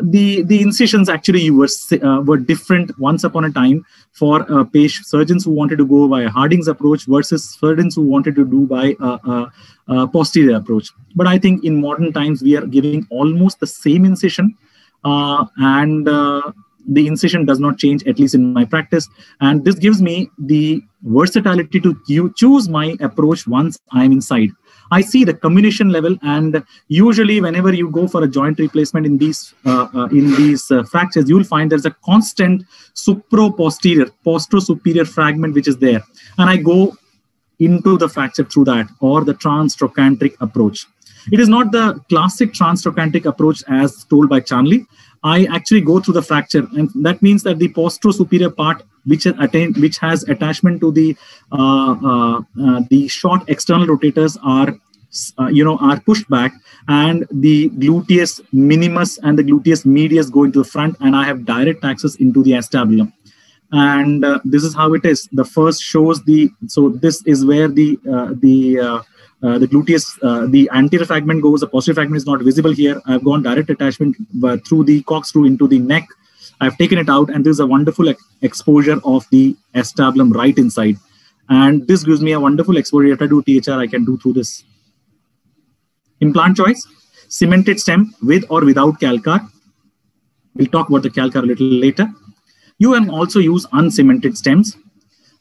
the the incisions actually were uh, were different once upon a time for uh, surgeons who wanted to go by a Hardinge's approach versus surgeons who wanted to do by a, a, a posterior approach. But I think in modern times we are giving almost the same incision, uh, and uh, the incision does not change at least in my practice, and this gives me the versatility to choose my approach once I'm inside. I see the comminution level, and usually whenever you go for a joint replacement in these uh, uh, in these uh, fractures, you will find there's a constant supro-posterior, postero-superior fragment which is there, and I go into the fracture through that or the trans-trochanteric approach. It is not the classic trans-trochanteric approach as told by Charnley. I actually go through the fracture, and that means that the postero-superior part which which has attachment to the uh, uh, uh, the short external rotators are uh, you know are pushed back and the gluteus minimus and the gluteus medius go into the front and i have direct access into the acetabulum and uh, this is how it is. The first shows the so this is where the uh, the uh, the gluteus, uh, the anterior fragment goes, the posterior fragment is not visible here. I've gone direct attachment through the corkscrew into the neck I've taken it out, and there's a wonderful exposure of the acetabulum right inside. And this gives me a wonderful exposure. If I do THR, I can do through this. Implant choice, cemented stem with or without calcar. We'll talk about the calcar a little later. You can also use uncemented stems.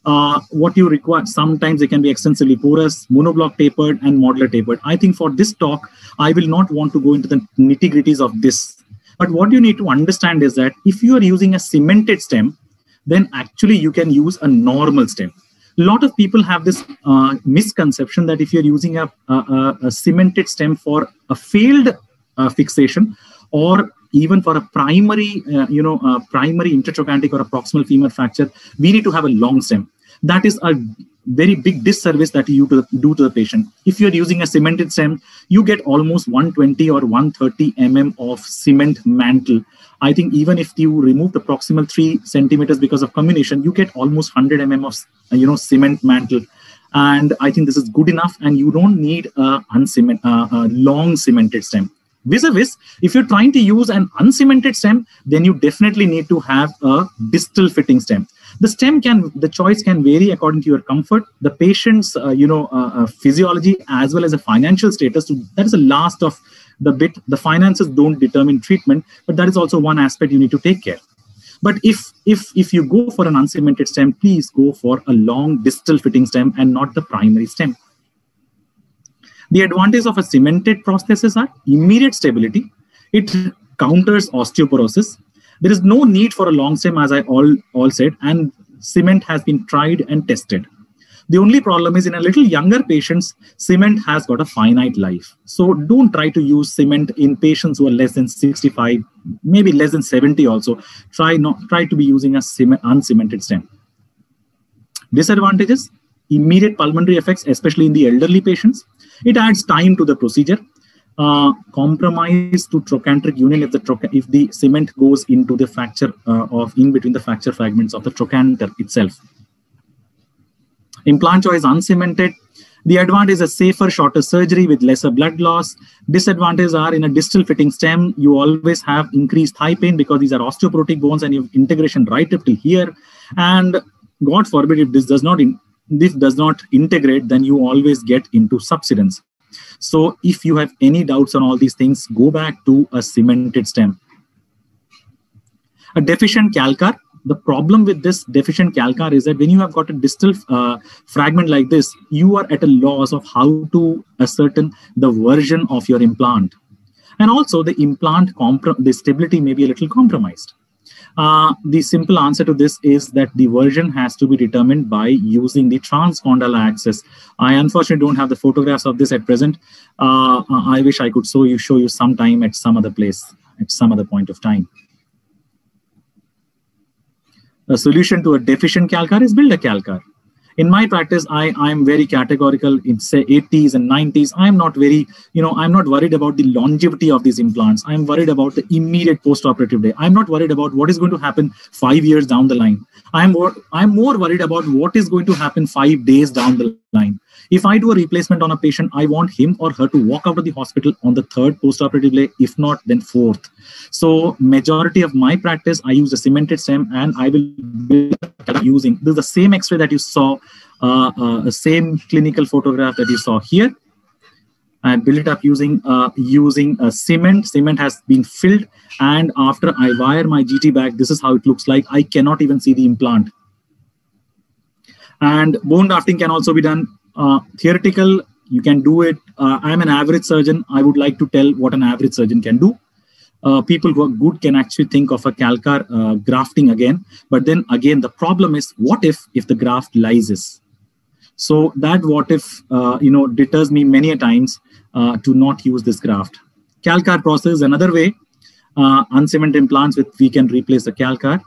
Uh, what you require, sometimes they can be extensively porous, monoblock tapered, and modular tapered. I think for this talk, I will not want to go into the nitty gritties of this but what you need to understand is that if you are using a cemented stem, then actually you can use a normal stem. A lot of people have this uh, misconception that if you're using a, a, a cemented stem for a failed uh, fixation or even for a primary, uh, you know, primary intertrochanteric or a proximal femur fracture, we need to have a long stem. That is a very big disservice that you do to the patient. If you're using a cemented stem, you get almost 120 or 130 mm of cement mantle. I think even if you remove the proximal three centimeters because of comminution, you get almost 100 mm of you know cement mantle. And I think this is good enough, and you don't need a, uncement, uh, a long cemented stem. Vis-a-vis, if you're trying to use an uncemented stem, then you definitely need to have a distal fitting stem. The stem can the choice can vary according to your comfort the patient's uh, you know uh, uh, physiology as well as a financial status. So that is the last of the bit. The finances don't determine treatment but that is also one aspect you need to take care. But if if if you go for an uncemented stem please go for a long distal fitting stem and not the primary stem the advantage of a cemented prosthesis are immediate stability it counters osteoporosis there is no need for a long stem, as I all, all said, and cement has been tried and tested. The only problem is in a little younger patients, cement has got a finite life. So don't try to use cement in patients who are less than 65, maybe less than 70 also. Try not try to be using a cement, uncemented stem. Disadvantages, immediate pulmonary effects, especially in the elderly patients. It adds time to the procedure uh, compromise to trochanteric union if the if the cement goes into the fracture uh, of in between the fracture fragments of the trochanter itself. Implant choice uncemented, The advantage is a safer, shorter surgery with lesser blood loss. Disadvantages are in a distal fitting stem, you always have increased thigh pain because these are osteoporotic bones and you have integration right up till here. And God forbid if this does not in, this does not integrate, then you always get into subsidence. So if you have any doubts on all these things, go back to a cemented stem. A deficient calcar the problem with this deficient calcar is that when you have got a distal uh, fragment like this, you are at a loss of how to ascertain the version of your implant. And also the implant, the stability may be a little compromised. Uh, the simple answer to this is that the version has to be determined by using the transcondylar axis. I unfortunately don't have the photographs of this at present. Uh, I wish I could show you, show you sometime at some other place, at some other point of time. A solution to a deficient calcar is build a calcar. In my practice, I, I'm very categorical in say 80s and 90s. I'm not very, you know, I'm not worried about the longevity of these implants. I'm worried about the immediate post-operative day. I'm not worried about what is going to happen five years down the line. I'm more, I'm more worried about what is going to happen five days down the line. If I do a replacement on a patient, I want him or her to walk out of the hospital on the third postoperative day, if not, then fourth. So majority of my practice, I use a cemented stem and I will be using, this is the same x-ray that you saw, uh, uh, same clinical photograph that you saw here. I build it up using uh, using a cement. Cement has been filled, and after I wire my GT back, this is how it looks like. I cannot even see the implant. And bone grafting can also be done uh, theoretical you can do it. Uh, i'm an average surgeon. I would like to tell what an average surgeon can do. Uh, people who are good can actually think of a calcar uh, grafting again. But then again the problem is what if if the graft lyses? So that what if uh, you know deters me many a times to not use this graft. Calcar process another way. Uh, uncement implants with we can replace the calcar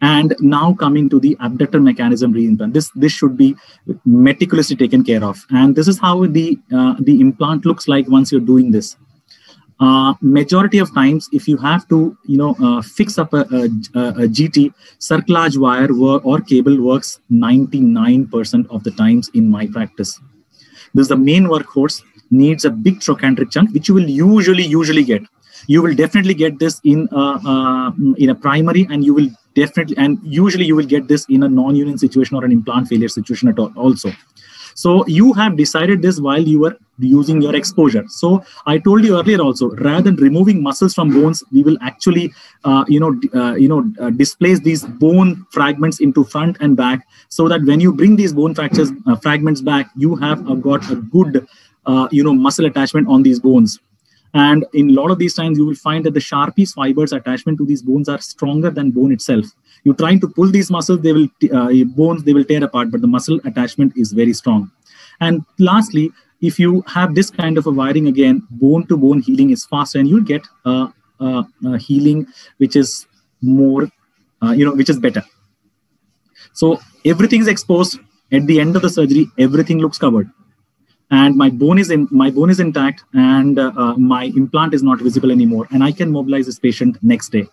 and now coming to the abductor mechanism reimplant this this should be meticulously taken care of. And this is how the uh, the implant looks like once you're doing this. Uh, majority of times if you have to you know uh, fix up a, a, a gt cerclage wire work, or cable works 99% of the times in my practice. This is the main workhorse needs a big trochanteric chunk which you will usually usually get. You will definitely get this in a, uh, in a primary and you will definitely and usually you will get this in a non-union situation or an implant failure situation at all also. So you have decided this while you were using your exposure. So i told you earlier also rather than removing muscles from bones we will actually uh, you know uh, you know uh, displace these bone fragments into front and back so that when you bring these bone fractures uh, fragments back you have got a good uh, you know muscle attachment on these bones and in a lot of these times, you will find that the Sharpey's fibers attachment to these bones are stronger than bone itself. You're trying to pull these muscles, they will uh, bones they will tear apart, but the muscle attachment is very strong. And lastly, if you have this kind of a wiring again, bone to bone healing is faster, and you'll get a healing which is more, uh, you know, which is better. So everything is exposed. At the end of the surgery, everything looks covered and my bone is in my bone is intact and uh, uh, my implant is not visible anymore and i can mobilize this patient next day.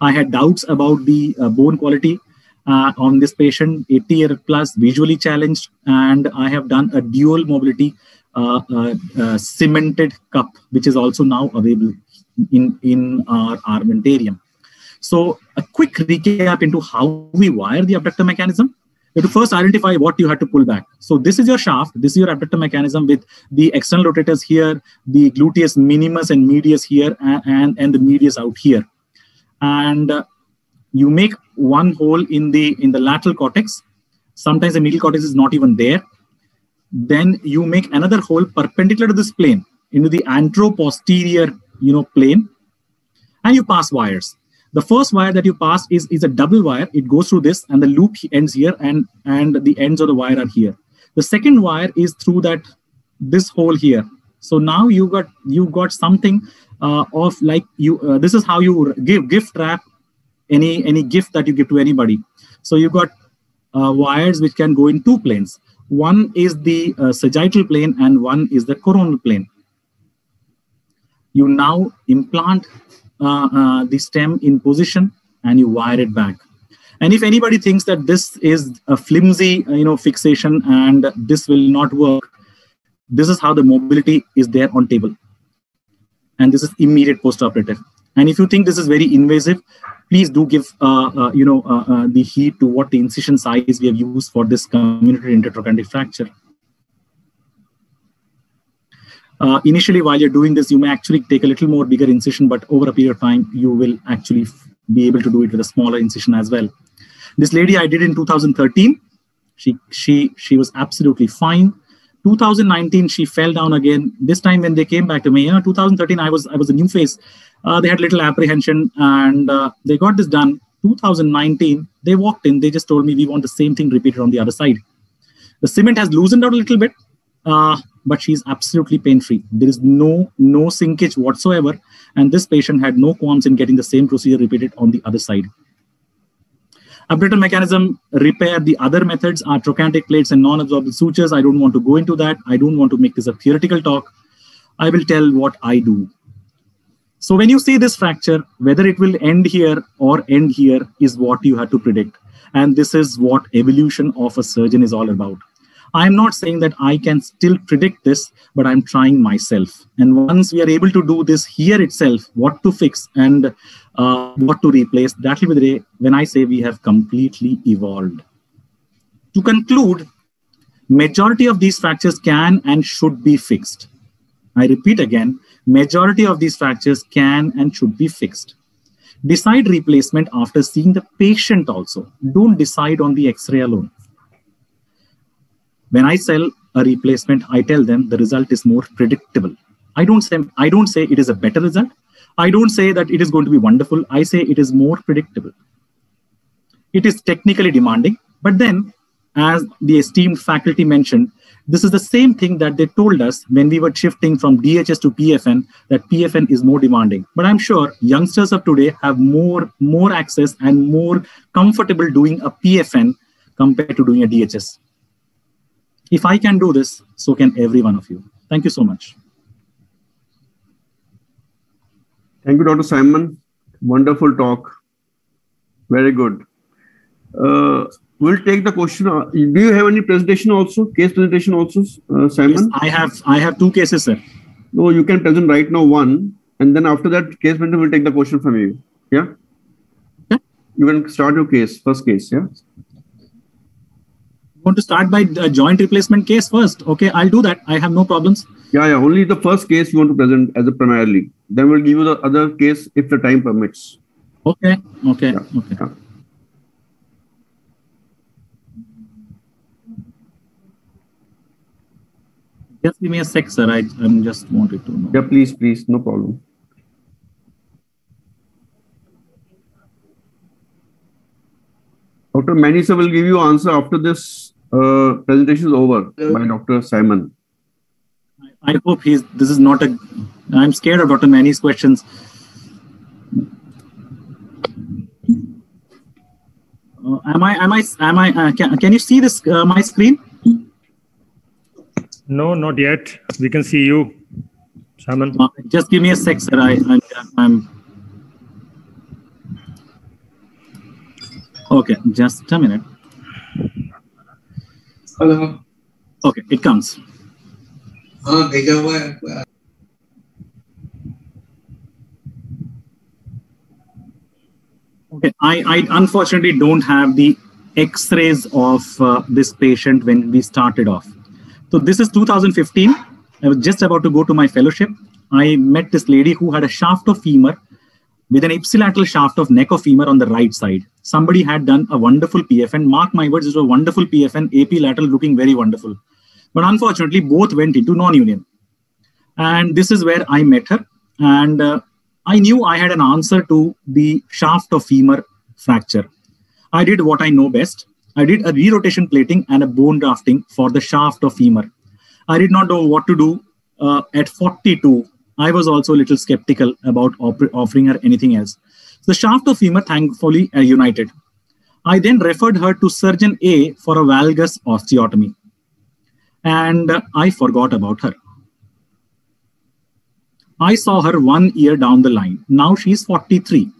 I had doubts about the uh, bone quality uh, on this patient 80 year plus visually challenged and i have done a dual mobility uh, uh, cemented cup which is also now available in in our armamentarium. So a quick recap into how we wire the abductor mechanism you have to first identify what you had to pull back. So this is your shaft. This is your abductor mechanism with the external rotators here, the gluteus minimus and medius here, and, and, and the medius out here. And uh, you make one hole in the in the lateral cortex. Sometimes the medial cortex is not even there. Then you make another hole perpendicular to this plane into the anteroposterior you know plane, and you pass wires the first wire that you pass is, is a double wire. It goes through this and the loop ends here and, and the ends of the wire are here. The second wire is through that this hole here. So now you got you got something uh, of like you. Uh, this is how you give gift wrap any any gift that you give to anybody. So you got uh, wires which can go in two planes. One is the uh, sagittal plane and one is the coronal plane. You now implant the stem in position and you wire it back. And if anybody thinks that this is a flimsy, you know, fixation and this will not work, this is how the mobility is there on table. And this is immediate post-operative. And if you think this is very invasive, please do give uh, uh, you know uh, uh the heat to what the incision size we have used for this comminuted intertrochanteric fracture. Uh, initially, while you're doing this, you may actually take a little more bigger incision, but over a period of time, you will actually be able to do it with a smaller incision as well. This lady I did in 2013. She she she was absolutely fine. 2019 she fell down again. This time when they came back to me, you know, 2013 I was I was a new face. Uh, they had little apprehension and uh, they got this done. 2019 they walked in. They just told me we want the same thing repeated on the other side. The cement has loosened out a little bit, uh, but she's absolutely pain free. There is no no sinkage whatsoever, and this patient had no qualms in getting the same procedure repeated on the other side. Abductor mechanism repair, the other methods are trochanteric plates and non-absorbable sutures. I don't want to go into that. I don't want to make this a theoretical talk. I will tell what I do. So when you see this fracture, whether it will end here or end here is what you have to predict. And this is what evolution of a surgeon is all about. I'm not saying that I can still predict this, but I'm trying myself. And once we are able to do this here itself, what to fix and uh, what to replace, that will be the day when I say we have completely evolved. To conclude, majority of these fractures can and should be fixed. I repeat again, majority of these fractures can and should be fixed. Decide replacement after seeing the patient also. Don't decide on the x-ray alone. When I sell a replacement, I tell them the result is more predictable. I don't say I don't say it is a better result. I don't say that it is going to be wonderful. I say it is more predictable. It is technically demanding, but then, as the esteemed faculty mentioned, this is the same thing that they told us when we were shifting from DHS to PFN, that PFN is more demanding. But I'm sure youngsters of today have more, more access and more comfortable doing a PFN compared to doing a DHS. If I can do this, so can every one of you. Thank you so much. Thank you, Dr. Simon. Wonderful talk. Very good. Uh, we'll take the question. Uh, do you have any presentation also? Case presentation also, uh, Simon? Yes, I have. I have two cases, sir. No, you can present right now one, and then after that, case presentation will take the question from you. Yeah. Yeah. You can start your case, first case. Yeah want to start by a joint replacement case first. Okay, I'll do that. I have no problems. Yeah, yeah. Only the first case you want to present as a primarily. Then we'll give you the other case if the time permits. Okay. Okay. Yeah. Okay. Yeah. Just give me a sec, sir. I I'm just wanted to know. Yeah, please, please. No problem. Dr. Manisa will give you answer after this uh, presentation is over by Dr. Simon. I hope he's. This is not a. I'm scared of Dr. Maini's questions. Uh, am I? Am I? Am I? Uh, can, can you see this? Uh, my screen? No, not yet. We can see you, Simon. Uh, just give me a sec, sir. I, I, I'm. Okay, just a minute. Hello. Okay, it comes. Okay, go where? Okay, I, I unfortunately don't have the x-rays of uh, this patient when we started off. So this is 2015. I was just about to go to my fellowship. I met this lady who had a shaft of femur with an ipsilateral shaft of neck of femur on the right side. Somebody had done a wonderful PFN. Mark my words, it was a wonderful PFN, AP lateral looking very wonderful. But unfortunately, both went into non-union. And this is where I met her. And uh, I knew I had an answer to the shaft of femur fracture. I did what I know best. I did a re-rotation plating and a bone grafting for the shaft of femur. I did not know what to do uh, at 42 I was also a little skeptical about op- offering her anything else. The shaft of femur thankfully uh, united. I then referred her to surgeon A for a valgus osteotomy. And uh, I forgot about her. I saw her one year down the line. Now she's 43.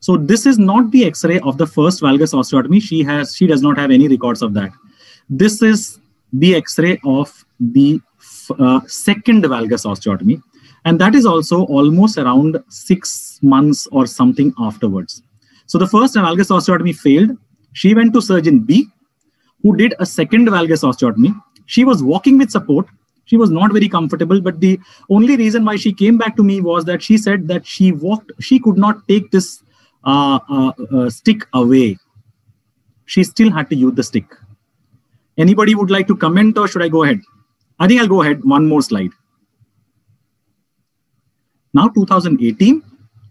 So this is not the X-ray of the first valgus osteotomy. She has she does not have any records of that. This is the X-ray of the uh, second valgus osteotomy, and that is also almost around six months or something afterwards. So the first valgus osteotomy failed. She went to surgeon B, who did a second valgus osteotomy. She was walking with support. She was not very comfortable, but the only reason why she came back to me was that she said that she walked, she could not take this uh, uh, uh, stick away. She still had to use the stick. Anybody would like to comment or should I go ahead? I think I'll go ahead. One more slide. Now 2018,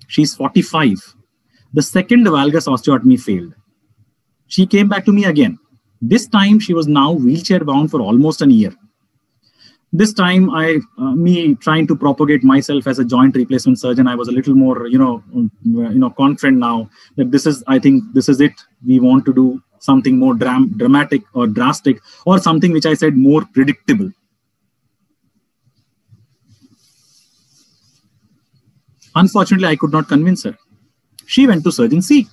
she's 45. The second valgus osteotomy failed. She came back to me again. This time she was now wheelchair bound for almost a year. This time, I, uh, me trying to propagate myself as a joint replacement surgeon, I was a little more, you know, you know, confident now that this is, I think, this is it. We want to do something more dram- dramatic or drastic, or something which I said more predictable. Unfortunately, I could not convince her. She went to surgeon C,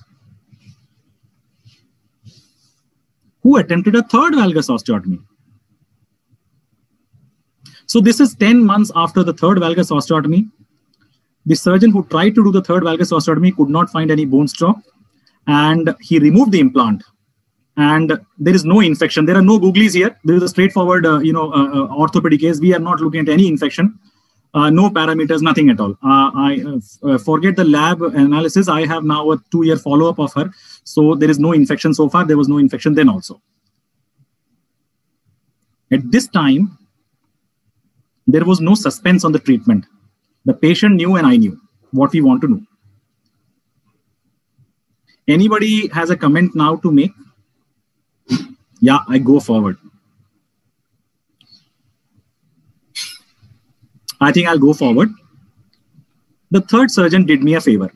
who attempted a third valgus osteotomy. So this is 10 months after the third valgus osteotomy. The surgeon who tried to do the third valgus osteotomy could not find any bone struck and he removed the implant and there is no infection. There are no googlies here. There is a straightforward, uh, you know, uh, uh, orthopedic case. We are not looking at any infection. Uh, no parameters, nothing at all. Uh, I uh, forget the lab analysis. I have now a two-year follow-up of her, so there is no infection so far. There was no infection then also. At this time, there was no suspense on the treatment. The patient knew and I knew what we want to know. Anybody has a comment now to make? Yeah, I go forward. I think I'll go forward. The third surgeon did me a favor.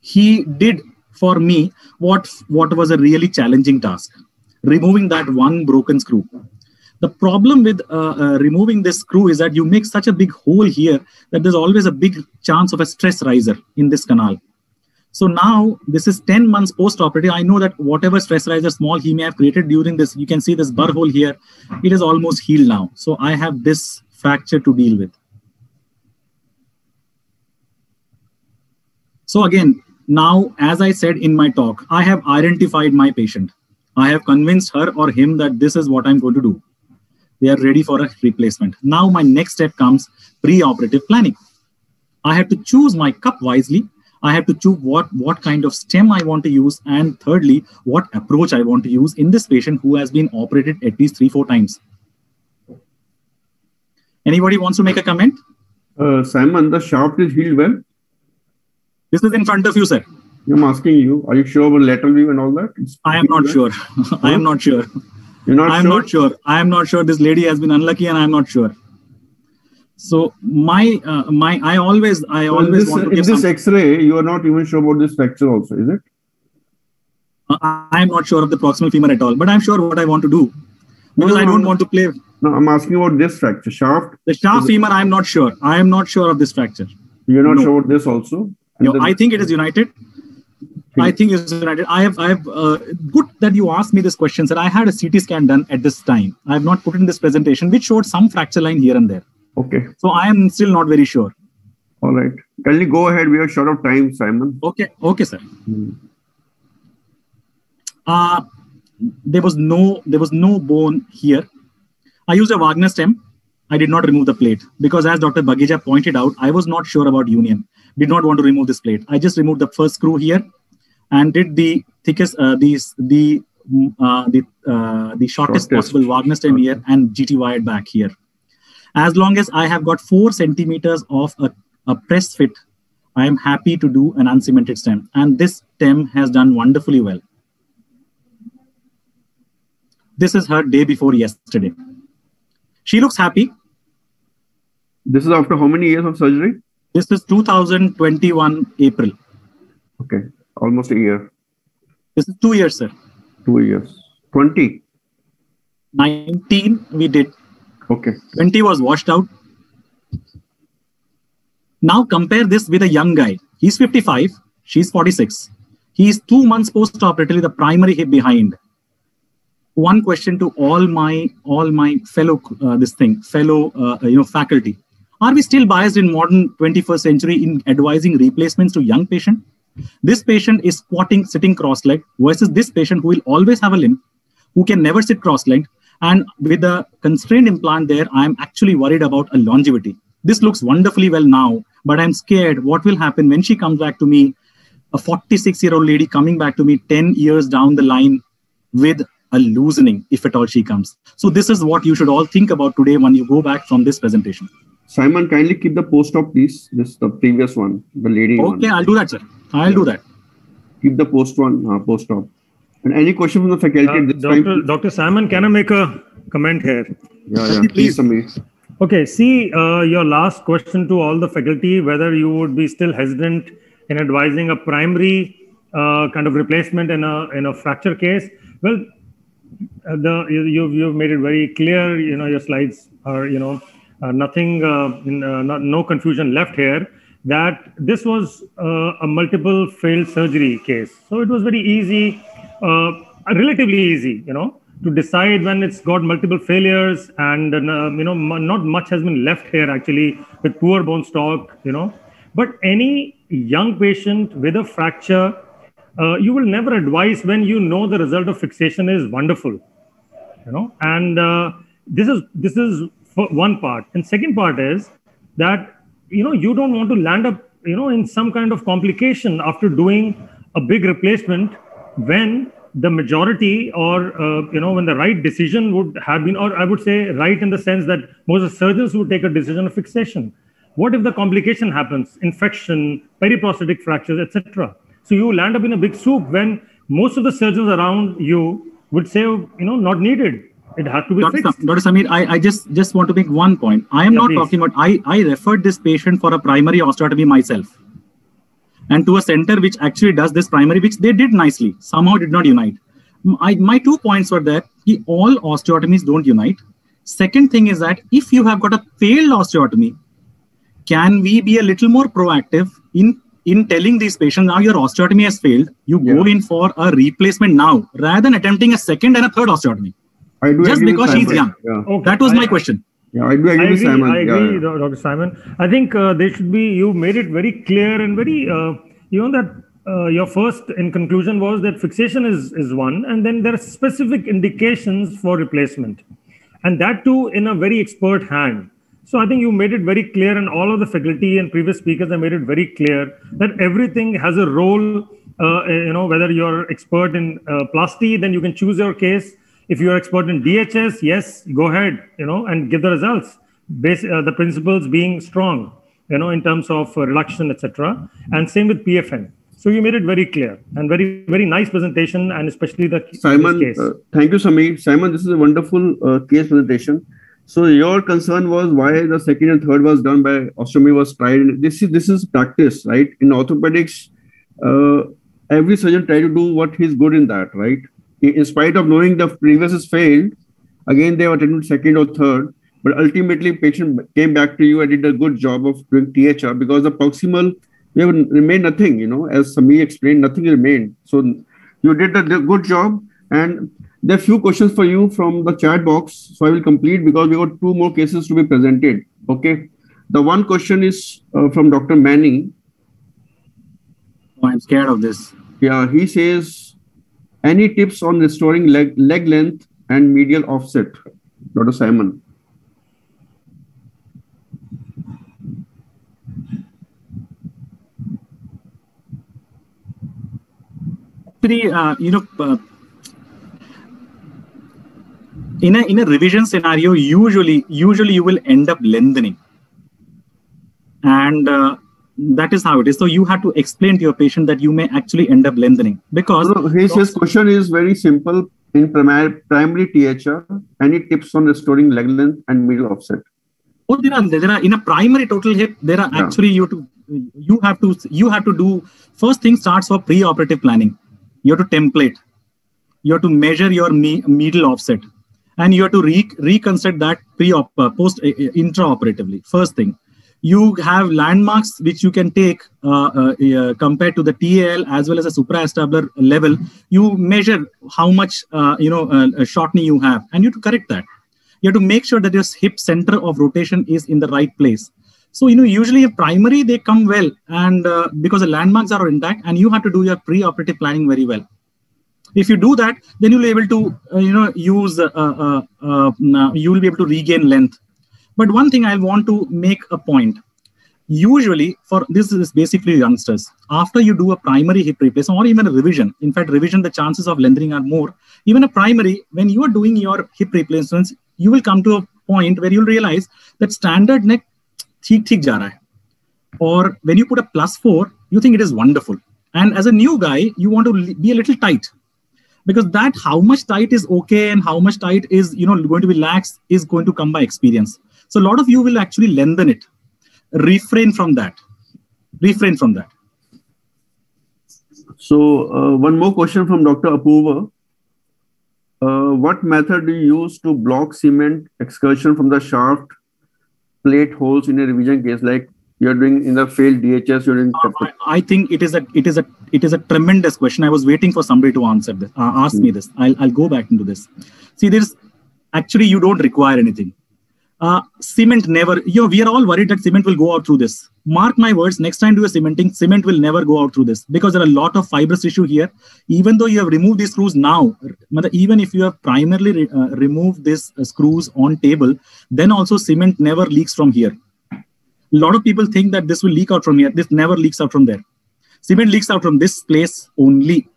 He did for me what, what was a really challenging task removing that one broken screw. The problem with uh, uh, removing this screw is that you make such a big hole here that there's always a big chance of a stress riser in this canal. So now this is 10 months post-operative. I know that whatever stress riser small he may have created during this, you can see this burr hole here, it is almost healed now. So I have this fracture to deal with. So again, now, as I said in my talk, I have identified my patient. I have convinced her or him that this is what I'm going to do. They are ready for a replacement. Now my next step comes pre-operative planning. I have to choose my cup wisely. I have to choose what, what kind of stem I want to use. And thirdly, what approach I want to use in this patient who has been operated at least three, four times. Anybody wants to make a comment? Uh, Simon, the shaft is healed well. This is in front of you, sir. I'm asking you, are you sure about lateral view and all that? It's I am not sure. I am not sure. You're not I am sure? not sure. I am not sure. This lady has been unlucky, and I am not sure. So my uh, my I always I So in always this, want to in this X-ray, you are not even sure about this fracture also, is it? uh, I am not sure of the proximal femur at all, but I'm sure what I want to do because no, I don't no. want to play No, I'm asking about this fracture. Shaft, the shaft femur. I am not sure. I am not sure of this fracture. you're not No. sure about this also? No, I think it is united. I think it's united. I have, I have. Uh, good that you asked me this question, sir. I had a CT scan done at this time. I have not put in this presentation, which showed some fracture line here and there. Okay, So I am still not very sure. all right. Kindly go ahead. We are short of time, Simon. Okay, okay, sir. Hmm. Uh, there was no, there was no bone here. I used a Wagner stem. I did not remove the plate because, as Dr. Bageja pointed out, I was not sure about union. Did not want to remove this plate. I just removed the first screw here and did the thickest, uh, the the uh, the uh, the shortest, Shortest. possible Wagner stem here and GT wired back here. As long as I have got four centimeters of a, a press fit, I am happy to do an uncemented stem. And this stem has done wonderfully well. This is her day before yesterday. She looks happy. This is after how many years of surgery? This is 2021 April. Okay, almost a year, This is two years, sir. two years, 20. 19 we did. Okay, 20 was washed out. Now compare this with a young guy. He's 55. She's 46. He's two months post-operatively, the primary hip behind. One question to all my all my fellow uh, this thing fellow uh, you know faculty: Are we still biased in modern 21st century in advising replacements to young patient? This patient is squatting, sitting cross-legged, versus this patient who will always have a limp, who can never sit cross-legged, and with a constrained implant there, I am actually worried about a longevity. This looks wonderfully well now, but I'm scared what will happen when she comes back to me, a 46 year old lady coming back to me 10 years down the line with loosening, if at all she comes. So, this is what you should all think about today when you go back from this presentation. Simon, kindly keep the post op, please. This the previous one, the lady okay, one. I'll do that, sir. I'll yeah. do that. Keep the post one, uh, post op. And any question from the faculty uh, this Dr. time? Dr. Simon, can I make a comment here? Yeah, yeah. Please, Samir. Okay, see uh, your last question to all the faculty whether you would be still hesitant in advising a primary uh, kind of replacement in a in a fracture case. Well, uh, the you've you've made it very clear. You know your slides are you know uh, nothing uh, in, uh, not, no confusion left here that this was a multiple failed surgery case. So it was very easy, relatively easy, you know to decide when it's got multiple failures and uh, you know not much has been left here actually with poor bone stock you know but any young patient with a fracture uh, you will never advise when you know the result of fixation is wonderful you know? And uh, this is this is one part. And second part is that you know you don't want to land up you know in some kind of complication after doing a big replacement when the majority or uh, you know when the right decision would have been or i would say right in the sense that most surgeons would take a decision of fixation. What if the complication happens? Infection periprosthetic fractures etc so you land up in a big soup when most of the surgeons around you would say you know not needed it has to be Dr. fixed. Dr. Samir, I, I just just want to make one point. I am yeah, not please. talking about I, I referred this patient for a primary osteotomy myself and to a center which actually does this primary, which they did nicely, somehow did not unite. I, my two points were that all osteotomies don't unite. Second thing is that if you have got a failed osteotomy, can we be a little more proactive in in telling these patients now your osteotomy has failed, you yeah. go in for a replacement now rather than attempting a second and a third osteotomy. Just because she's young. Yeah. Okay. That was I, my question. Yeah, I do agree, I agree Simon. I agree, yeah, Dr. Simon. I think uh, they should be. You made it very clear and very. Uh, you know that uh, your first in conclusion was that fixation is is one, and then there are specific indications for replacement, and that too in a very expert hand. So I think you made it very clear, and all of the faculty and previous speakers have made it very clear that everything has a role. Uh, you know, whether you're expert in uh, plasty, then you can choose your case if you are expert in DHS, yes, go ahead, you know, and give the results. Base, uh, the principles being strong, you know, in terms of uh, reduction, etc. And same with PFN. So you made it very clear and very, very nice presentation, and especially the Simon. Case. Uh, thank you, Samir. Simon, this is a wonderful uh, case presentation. So your concern was why the second and third was done by ostomy was tried. This is this is practice, right? In orthopedics, uh, every surgeon try to do what he's good in that, right? in spite of knowing the previous is failed, again they were attempted second or third, but ultimately patient came back to you and did a good job of doing THR because the proximal have remained nothing, you know, as Sami explained, nothing remained. So you did a good job. And there are few questions for you from the chat box. So I will complete because we got two more cases to be presented. Okay. The one question is uh, from Dr. Manning. Oh, I'm scared of this. Yeah, he says any tips on restoring leg, leg length and medial offset, Dr. Simon? Actually, uh, you know, uh, in a in a revision scenario, usually usually you will end up lengthening, and uh, that is how it is. So you have to explain to your patient that you may actually end up lengthening because his, his question is very simple. In primary, primary THR, any tips on restoring leg length and medial offset? Oh, there are there are in a primary total hip. There are yeah. actually you to you have to you have to do first thing starts for pre-operative planning. You have to template. You have to measure your me, medial offset, and you have to re- reconstruct that pre-op uh, post uh, intraoperatively. First thing You have landmarks which you can take uh, uh, uh, compared to the TAL as well as a supraacetabular level. You measure how much uh, you know uh, shortening you have, and you have to correct that. You have to make sure that your hip center of rotation is in the right place. So you know usually a primary they come well, and uh, because the landmarks are intact, and you have to do your pre-operative planning very well if you do that then you'll be able to uh, you know use uh, uh, uh you will be able to regain length. But one thing i want to make a point. Usually for this is basically youngsters. After you do a primary hip replacement or even a revision in fact revision the chances of lengthening are more. Even a primary when you are doing your hip replacements you will come to a point where you'll realize that standard neck theek theek ja hai. or when you put a plus 4 you think it is wonderful. And as a new guy you want to be a little tight because that how much tight is okay and how much tight is you know going to be lax is going to come by experience. So a lot of you will actually lengthen it. Refrain from that. Refrain from that. So uh, one more question from dr apurva. Uh, what method do you use to block cement excursion from the shaft plate holes in a revision case? Like you're doing in the failed DHS. You're in. Uh, I, I, think it is a it is a it is a tremendous question. I was waiting for somebody to answer this. Uh, ask mm. me this. I'll I'll go back into this. See, there's actually you don't require anything. Uh, cement never. You know, we are all worried that cement will go out through this. Mark my words. Next time do a cementing, cement will never go out through this because there are a lot of fibrous tissue here. Even though you have removed these screws now, even if you have primarily re, uh, removed these uh, screws on table, then also cement never leaks from here a lot of people think that this will leak out from here. This never leaks out from there. Cement leaks out from this place only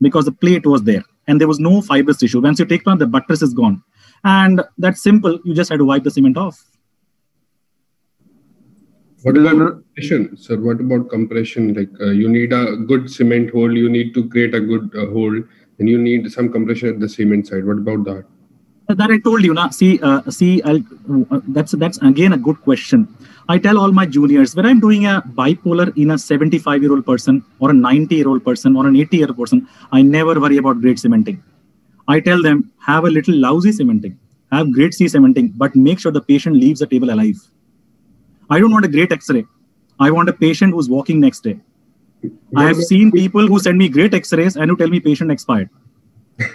because the plate was there and there was no fibrous tissue. Once you take one, the buttress is gone. And that's simple. You just had to wipe the cement off. What about compression, sir? What about compression? Like uh, you need a good cement hole, you need to create a good uh, hole, and you need some compression at the cement side. What about that? That I told you, now. See, uh, see, I'll, that's that's again a good question. I tell all my juniors when I'm doing a bipolar in a 75 year old person or a 90 year old person or an 80 year old person, I never worry about grade cementing. I tell them have a little lousy cementing, have grade C cementing, but make sure the patient leaves the table alive. I don't want a great X-ray. I want a patient who's walking next day. I have seen people who send me great X-rays and who tell me patient expired.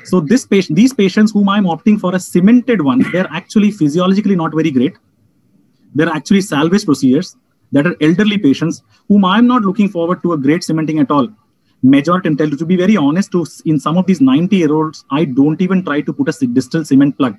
So this patient, these patients whom I'm opting for a cemented one, they're actually physiologically not very great They're actually salvage procedures that are elderly patients whom I'm not looking forward to a great cementing at all. Majority, tell to be very honest, to in some of these 90 year olds, I don't even try to put a distal cement plug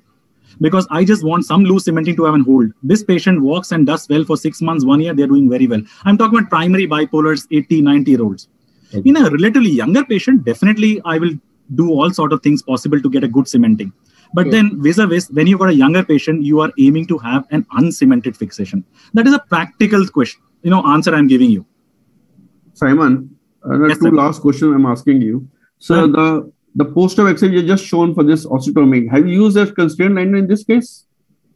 because I just want some loose cementing to have and hold. This patient walks and does well for six months, one year, they're doing very well. I'm talking about primary bipolars, 80, 90 year olds. Okay. In a relatively younger patient, definitely I will do all sort of things possible to get a good cementing. But then vis-a-vis, when you've got a younger patient, you are aiming to have an uncemented fixation. That is a practical question, you know, answer I'm giving you. Simon, uh, yes, two sir. last question I'm asking you. So the the poster Excel you just shown for this osteotomy, have you used a constraint liner in this case?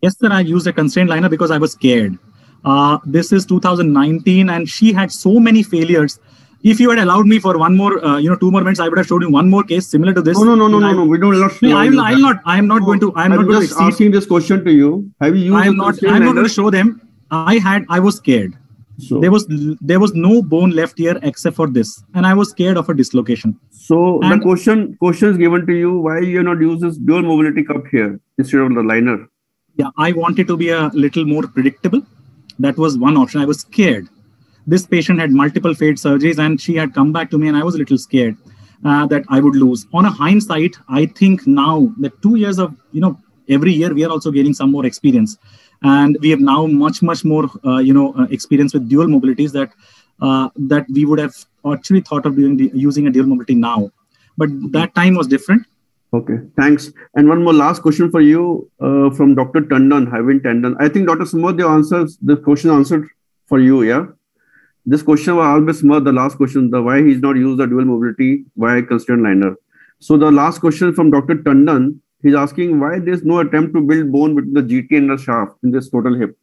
Yes, sir. I used a constraint liner because I was scared. Uh, this is 2019, and she had so many failures if you had allowed me for one more, uh, you know, two more minutes, I would have showed you one more case similar to this. No, no, no, no, no, no. We don't allow. No, I will. I will not. I am not going to. I am not going to. Just asking this question to you. Have you? I am not. I am not going to show them. I had. I was scared. So, there was there was no bone left here except for this, and I was scared of a dislocation. So and, the question question is given to you: Why you not use this dual mobility cup here instead of the liner? Yeah, I wanted to be a little more predictable. That was one option. I was scared this patient had multiple failed surgeries and she had come back to me and i was a little scared uh, that i would lose. On a hindsight i think now that two years of you know every year we are also gaining some more experience. And we have now much much more uh, you know uh, experience with dual mobilities that uh, that we would have actually thought of doing the, using a dual mobility now. But that time was different. Okay thanks. And one more last question for you uh, from dr tandon Hyvin tandon. I think dr Sumod, the answers the question answered for you yeah this question was always the last question, the why he's not used the dual mobility, why constraint liner. So the last question from Dr. Tandon, he's asking why there's no attempt to build bone between the GT and the shaft in this total hip.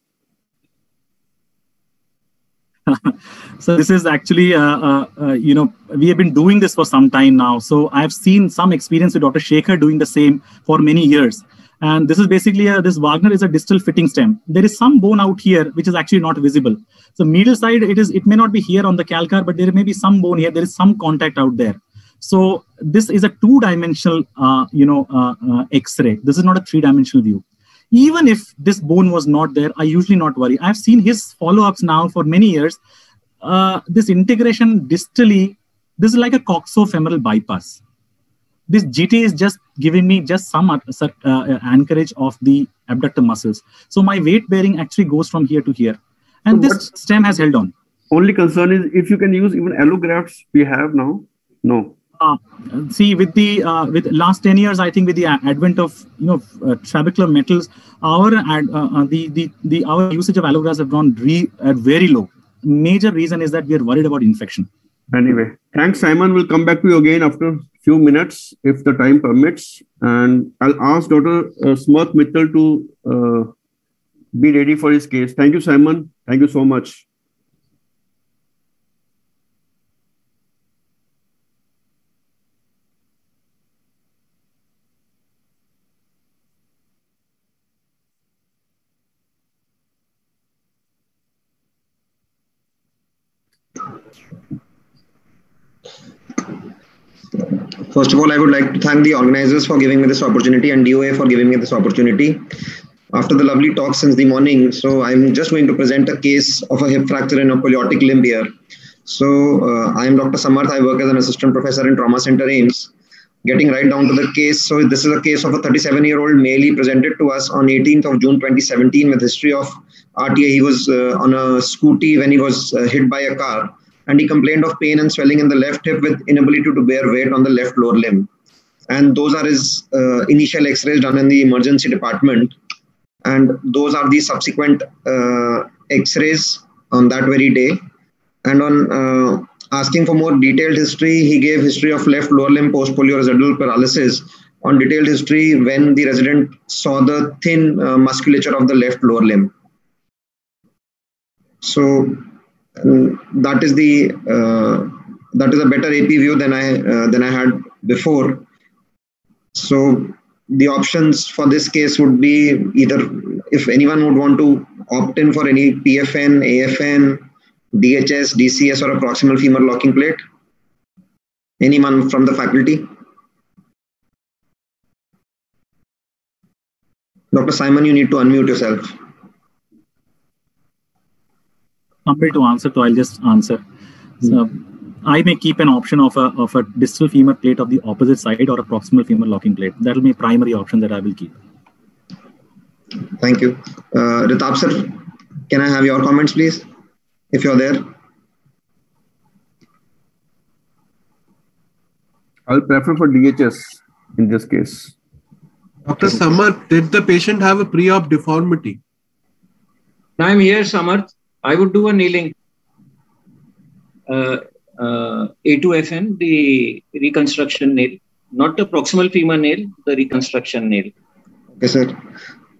so this is actually, uh, uh, uh, you know, we have been doing this for some time now. So I've seen some experience with Dr. Shekhar doing the same for many years. And this is basically a, this Wagner is a distal fitting stem. There is some bone out here which is actually not visible. So medial side, it is it may not be here on the calcar, but there may be some bone here. There is some contact out there. So this is a two-dimensional, uh, you know, uh, uh, X-ray. This is not a three-dimensional view. Even if this bone was not there, I usually not worry. I've seen his follow-ups now for many years. Uh, this integration distally, this is like a coxofemoral bypass this GT is just giving me just some uh, uh, anchorage of the abductor muscles. So my weight bearing actually goes from here to here. And so this stem has held on. Only concern is if you can use even allografts we have now. No. Uh, see, with the uh, with last ten years, I think with the advent of you know uh, trabecular metals, our uh, the, the the our usage of allografts have gone re, very low. Major reason is that we are worried about infection. Anyway, thanks, Simon. We'll come back to you again after few minutes if the time permits. And I'll ask Dr. Uh, Samarth Mittal to uh, be ready for his case. Thank you, Simon. Thank you so much. First of all, I would like to thank the organizers for giving me this opportunity and DOA for giving me this opportunity. After the lovely talk since the morning, so I'm just going to present a case of a hip fracture in a poliotic limb here. So uh, I am Dr. Samarth. I work as an assistant professor in Trauma Center AIIMS. Getting right down to the case. So this is a case of a 37-year-old male. He presented to us on 18th of June 2017 with history of RTA. He was uh, on a scooty when he was uh, hit by a car and he complained of pain and swelling in the left hip with inability to bear weight on the left lower limb. And those are his uh, initial x-rays done in the emergency department. And those are the subsequent uh, x-rays on that very day. And on uh, asking for more detailed history, he gave history of left lower limb post-polio residual paralysis on detailed history when the resident saw the thin uh, musculature of the left lower limb. So that is the uh, that is a better AP view than I uh, than I had before. So the options for this case would be either if anyone would want to opt in for any PFN, AFN, DHS, DCS, or a proximal femur locking plate. Anyone from the faculty? Dr. Simon, you need to unmute yourself somebody to answer, so I'll just answer. So I may keep an option of a of a distal femur plate of the opposite side or a proximal femur locking plate. That will be a primary option that I will keep. Thank you. Uh, Ritabh sir, can I have your comments, please, if you're there? I'll prefer for DHS in this case. Dr. Samarth, did the patient have a pre-op deformity? I'm here, Samarth. I would do a nailing. Uh, uh, A2FN, the reconstruction nail, not the proximal femur nail, the reconstruction nail. Okay, sir.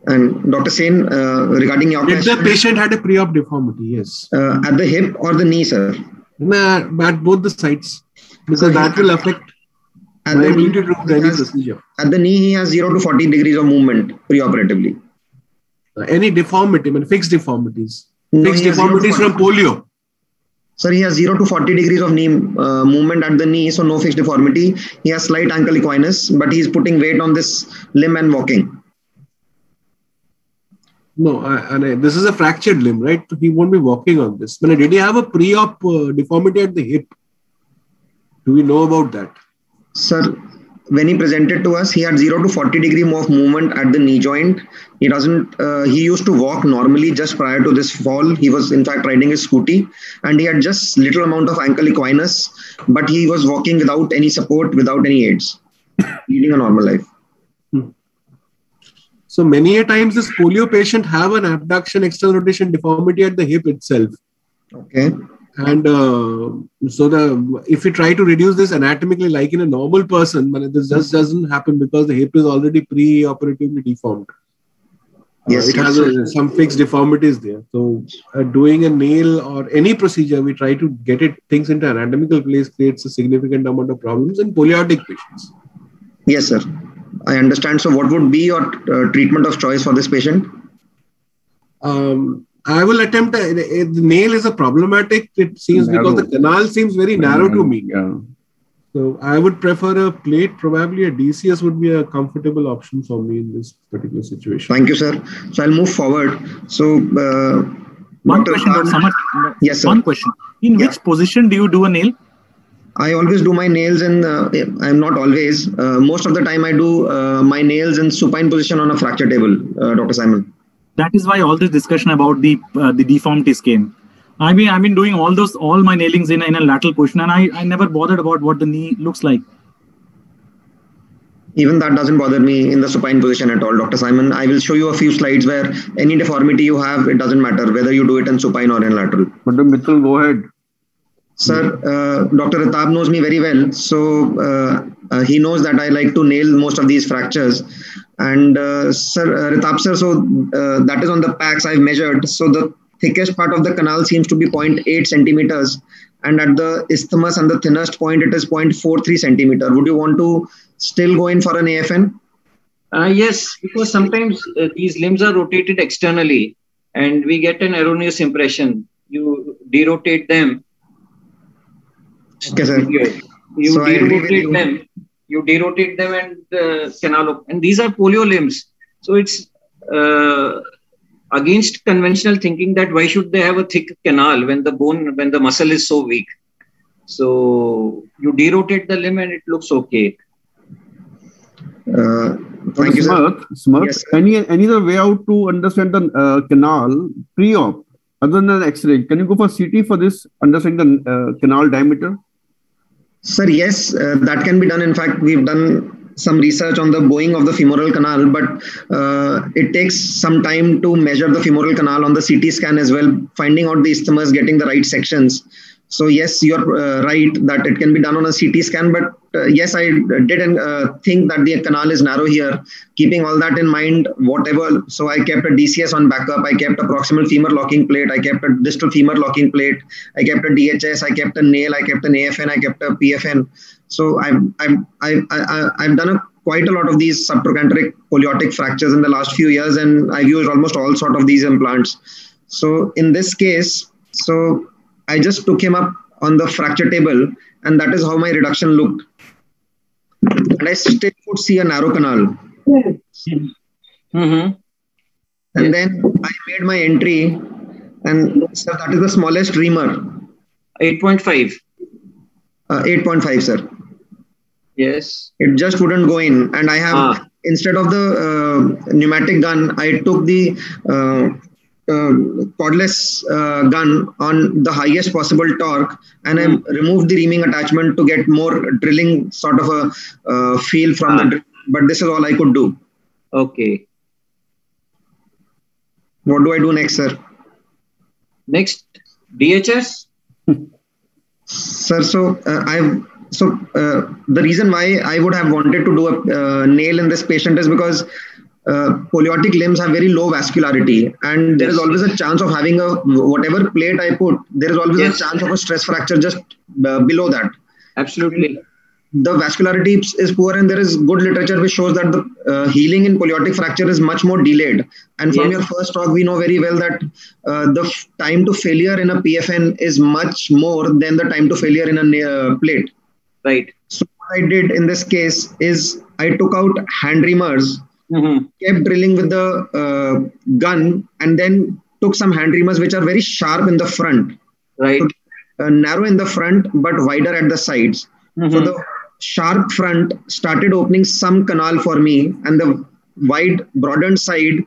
And Dr. Sen, uh, regarding your Did question, the patient had a pre-op deformity? Yes. Uh, at the hip or the knee, sir? Nah, at both the sides, because so that will affect. At the, knee, has, at the knee, he has zero to forty degrees of movement preoperatively. Any deformity, I mean fixed deformities. Fixed deformities from polio. Sir, he has 0 to 40 degrees of knee uh, movement at the knee, so no fixed deformity. He has slight ankle equinus, but he's putting weight on this limb and walking. No, I, and I, this is a fractured limb, right? He won't be walking on this. But did he have a pre-op uh, deformity at the hip? Do we know about that? Sir, when he presented to us, he had 0 to 40 degree of movement at the knee joint. He doesn't, uh, he used to walk normally just prior to this fall. He was in fact riding his scooty and he had just little amount of ankle equinus, but he was walking without any support, without any aids, leading a normal life. Hmm. So many a times this polio patient have an abduction external rotation deformity at the hip itself. Okay and uh, so the if we try to reduce this anatomically like in a normal person this just doesn't happen because the hip is already pre-operatively deformed. Yes uh, it has a, some fixed deformities there. So uh, doing a nail or any procedure we try to get it things into anatomical place creates a significant amount of problems in poliotic patients. Yes sir. I understand. So, what would be your uh, treatment of choice for this patient? Um, I will attempt. A, the nail is a problematic. It seems Narrow. because the canal seems very narrow to me. Yeah. So I would prefer a plate. Probably a DCS would be a comfortable option for me in this particular situation. Thank you, sir. So, I'll move forward. So, uh, One Dr. question, Dr. Khan- Samad. Yes, sir. One question. In Yeah. which position do you do a nail? I always do my nails in, uh, I'm not always, uh, most of the time I do uh, my nails in supine position on a fracture table, uh, Dr. Simon. That is why all this discussion about the uh, the deformities came. I mean, I've been doing all those all my nailings in, in a lateral position, and I, I never bothered about what the knee looks like. Even that doesn't bother me in the supine position at all, Dr. Simon. I will show you a few slides where any deformity you have, it doesn't matter whether you do it in supine or in lateral. But the Mittal, go ahead. Sir, uh, Dr. Ritabh knows me very well. So uh, uh, he knows that I like to nail most of these fractures. And uh, sir, uh, Ritabh sir, so uh, that is on the packs I've measured. So the thickest part of the canal seems to be 0.8 centimeters. And at the isthmus and the thinnest point, it is 0.43 centimeter. Would you want to still go in for an AFN? Uh, yes, because sometimes uh, these limbs are rotated externally and we get an erroneous impression. You derotate them. Okay, sir. You, So I agree with derotate them. You derotate them and uh, canal. op- And these are polio limbs. So it's uh, against conventional thinking that why should they have a thick canal when the bone, when the muscle is so weak. So you derotate the limb and it looks okay. Uh, thank you, sir. Smart, smart. Yes, any any other way out to understand the uh, canal pre-op other than X-ray? Can you go for CT for this understanding the uh, canal diameter? Sir, yes, uh, that can be done. In fact, we've done some research on the bowing of the femoral canal, but uh, it takes some time to measure the femoral canal on the CT scan as well, finding out the isthmus, getting the right sections. So yes, you're uh, right that it can be done on a CT scan, but yes, I did uh, think that the canal is narrow here. Keeping all that in mind, whatever. So I kept a DCS on backup. I kept a proximal femur locking plate. I kept a distal femur locking plate. I kept a DHS. I kept a nail. I kept an AFN. I kept a PFN. So I've I've I've, I've done a, quite a lot of these subtrochanteric poliotic fractures in the last few years, and I've used almost all sort of these implants. So in this case, so I just took him up on the fracture table, and that is how my reduction looked. And I still could see a narrow canal. Mm-hmm. And then I made my entry, and so that is the smallest reamer, 8.5. uh, 8.5, sir. Yes. It just wouldn't go in. And I have, Ah. instead of the uh, pneumatic gun, I took the uh, cordless uh, gun on the highest possible torque and I removed the reaming attachment to get more drilling sort of a uh, feel from the drill. But this is all I could do. Okay. What do I do next, sir? Next, DHS. Sir, so uh, I've so uh, the reason why I would have wanted to do a uh, nail in this patient is because uh, poliotic limbs have very low vascularity, and there is always a chance of having a whatever plate I put, there is always Yes. a chance of a stress fracture just uh, below that. Absolutely. The vascularity is- poor, and there is good literature which shows that the uh, healing in poliotic fracture is much more delayed. And from Yes. your first talk, we know very well that uh, the f- time to failure in a PFN is much more than the time to failure in a plate. Right. So what I did in this case is I took out hand reamers, Mm-hmm. kept drilling with the uh, gun, and then took some hand reamers which are very sharp in the front, Right. uh, narrow in the front but wider at the sides. So Mhm. the sharp front started opening some canal for me, and the wide broadened side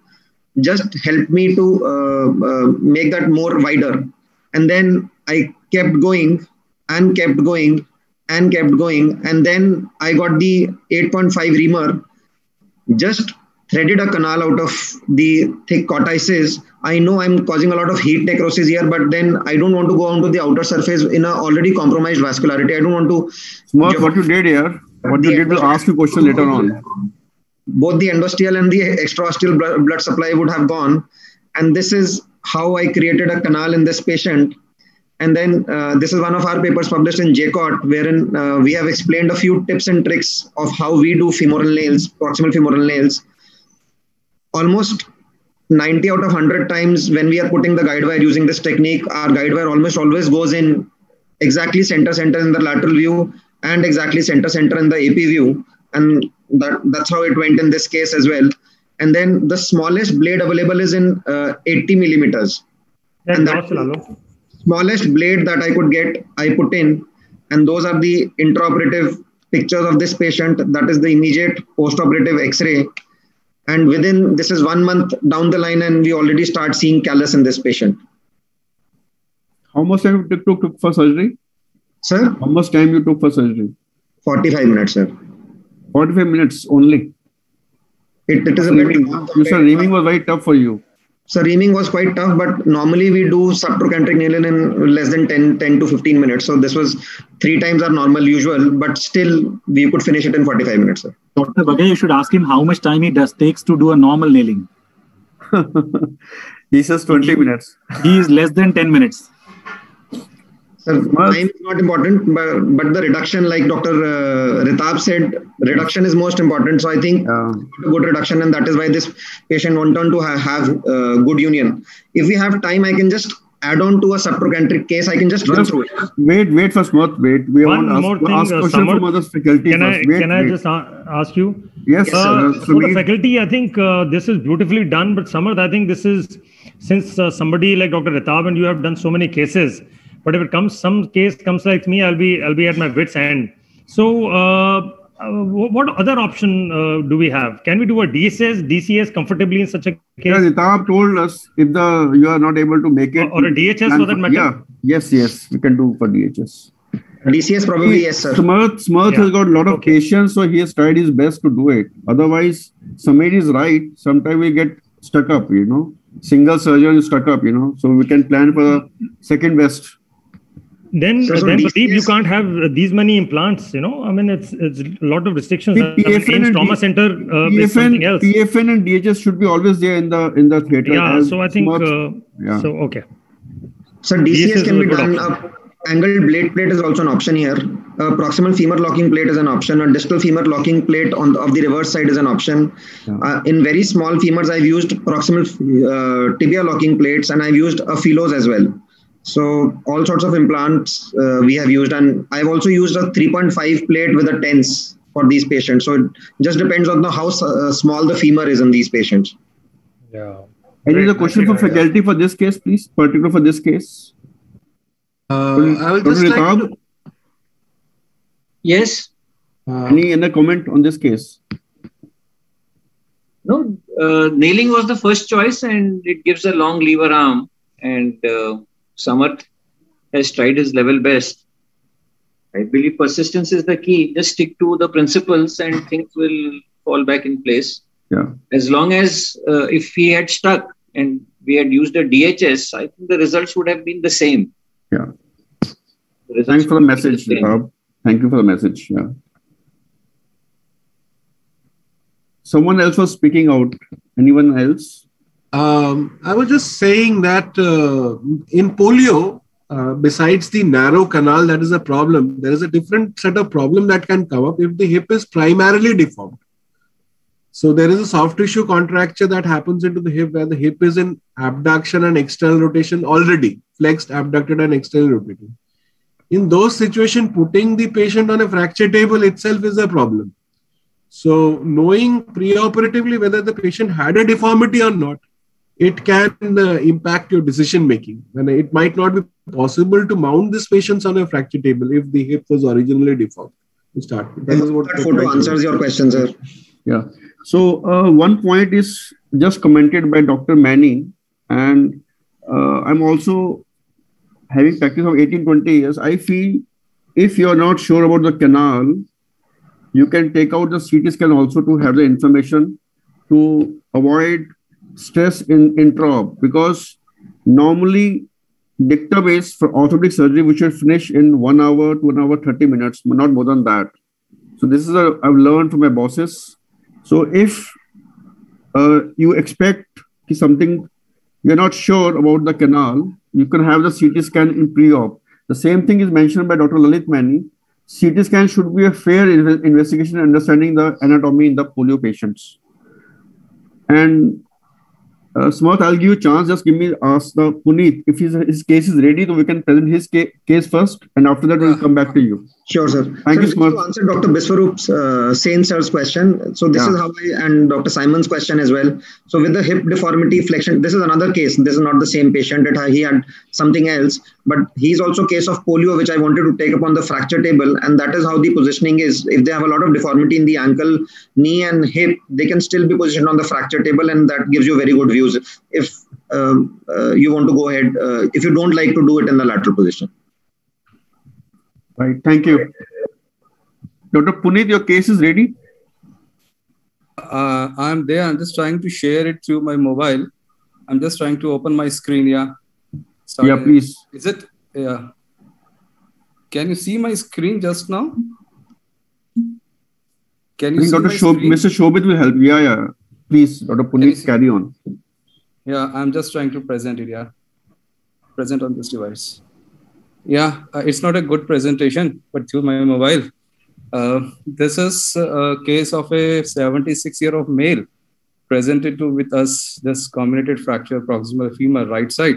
just helped me to uh, uh, make that more wider. And then I kept going and kept going and kept going, and then I got the 8.5 reamer, just threaded a canal out of the thick cortices. I know I'm causing a lot of heat necrosis here, but then I don't want to go onto the outer surface in a already compromised vascularity. I don't want to Smart, what you did here, what you did will ask you question later on. both the endosteal and the extraosteal blood supply would have gone. And this is how I created a canal in this patient. And then uh, this is one of our papers published in JCOT, wherein uh, we have explained a few tips and tricks of how we do femoral nails, proximal femoral nails. Almost 90 out of 100 times when we are putting the guide wire using this technique, our guide wire almost always goes in exactly center center in the lateral view and exactly center center in the AP view. And that, that's how it went in this case as well. And then the smallest blade available is in uh, 80 millimeters. and that smallest blade that I could get, I put in. And those are the intraoperative pictures of this patient. That is the immediate postoperative X-ray. And within this is one month down the line, and we already start seeing callus in this patient. How much time it took, took for surgery? Sir? How much time you took for surgery? 45 minutes, sir. 45 minutes only. It, it is a bit. You said reaming was very tough for you. So reaming was quite tough, but normally we do subtrochanteric nailing in less than 10, 10 to 15 minutes. So this was three times our normal usual, but still we could finish it in 45 minutes. Sir. Dr. Bageja, you should ask him how much time he does takes to do a normal nailing. he says 20 minutes. He is less than 10 minutes. Sir, time is not important, but, but the reduction, like Dr. Uh, Ritabh said, reduction is most important. So I think uh, a good reduction, and that is why this patient went on to ha- have uh, good union. If we have time, I can just add on to a subtrochanteric case. I can just run through it. Wait, wait for Smith. Wait, we One want more ask, thing, ask uh, question Samarth, from other faculty Can I. Wait, can I just a- ask you? Yes, Uh, sir. so the faculty, I think uh, this is beautifully done. But Samarth, I think this is since uh, somebody like Dr. Ritabh and you have done so many cases. But if it comes, some case comes like me, I'll be I'll be at my wits end. So, uh, uh, what other option uh, do we have? Can we do a DCS DCS comfortably in such a case? Yeah, Ritabh told us if the you are not able to make it, Or a DHS plan for that matter? Yeah, yes, yes, we can do for DHS. DCS probably yes, sir. Samarth, Samarth Yeah. has got a lot of patience, so he has tried his best to do it. Otherwise, Samir is right. Sometimes we get stuck up, you know. Single surgeon is stuck up, you know. So we can plan for the second best. Then, So- so then Pradeep, you can't have uh, these many implants. You know, I mean, it's it's a lot of restrictions. See, I mean, PFN and trauma D- center uh, is something else. PFN and DHS should be always there in the in the theater. yeah, so I think Samarth- uh, yeah. so. Okay, So DCS DCS can be done. option. A angled blade plate is also an option here. A proximal femur locking plate is an option. A distal femur locking plate on the, of the reverse side is an option. Uh, in very small femurs, I've used proximal uh, tibia locking plates and I've used a PHILOS as well. So all sorts of implants uh, we have used, and I've also used a 3.5 plate with a TENS for these patients. So it just depends on the how uh, small the femur is in these patients. yeah. Any other question for faculty for this case, please? Particular for this case. Uh, I will just like to, Yes. uh, any other comment on this case? No, uh, nailing was the first choice, and it gives a long lever arm. And uh, Samarth has tried his level best. I believe persistence is the key. Just stick to the principles, and things will fall back in place. Yeah. As long as uh, if he had stuck and we had used a DHS, I think the results would have been the same. Yeah. The Thanks for the would have been message. Ritabh. Thank you for the message. Yeah. Someone else was speaking out. Anyone else? Um, I was just saying that uh, in polio, uh, besides the narrow canal that is a problem, there is a different set of problem that can come up if the hip is primarily deformed. So there is a soft tissue contracture that happens into the hip where the hip is in abduction and external rotation already, flexed, abducted, and external rotating. In those situations, putting the patient on a fracture table itself is a problem. So knowing preoperatively whether the patient had a deformity or not, it can uh, impact your decision making. And it might not be possible to mount these patients on a fracture table if the hip was originally deformed. To start with. That is what That photo answers your question, sir. Yeah. So uh, one point is just commented by Dr. Manning, and uh, I'm also having practice of 18, 20 years. I feel if you're not sure about the canal, you can take out the CT scan also to have the information to avoid stress in intraop because normally dictum is for orthopedic surgery which should finish in one hour to one hour 30 minutes not more than that so this is a i've learned from my bosses so if uh, you expect something you're not sure about the canal, you can have the CT scan in pre-op. The same thing is mentioned by Dr. Lalit Maini. CT scan should be a fair inve- investigation understanding the anatomy in the polio patients. And uh, Samarth, I'll give you a chance. Just give me ask the Puneet if his, his case is ready, so we can present his ca- case first, and after that we'll come back to you. Sure, sir. Thank sir, you, Smart. To answer Dr. Biswarup's uh, Sen sir's question, so this Yeah. is how I, and Dr. Simon's question as well. So with the hip deformity flexion, this is another case. This is not the same patient. It, he had something else, but he's also case of polio, which I wanted to take up on the fracture table, and that is how the positioning is. If they have a lot of deformity in the ankle, knee, and hip, they can still be positioned on the fracture table, and that gives you very good views. If um, uh, you want to go ahead, uh, if you don't like to do it in the lateral position. Right. Thank you. Dr. Puneet, your case is ready. uh, I'm there. I'm just trying to share it through my mobile. I'm just trying to open my screen. Yeah. Yeah, please. Is it? Yeah. Can you see my screen just now? Can I you think see Dr. Shob, screen? Mr. Shobit will help. Yeah, yeah. Please, Dr. Puneet, carry on. Yeah, I'm just trying to present it. Yeah. Present on this device. Yeah, uh, it's not a good presentation, but through my mobile. Uh, this is a case of a 76 year old male presented to with us this comminuted fracture proximal femur right side.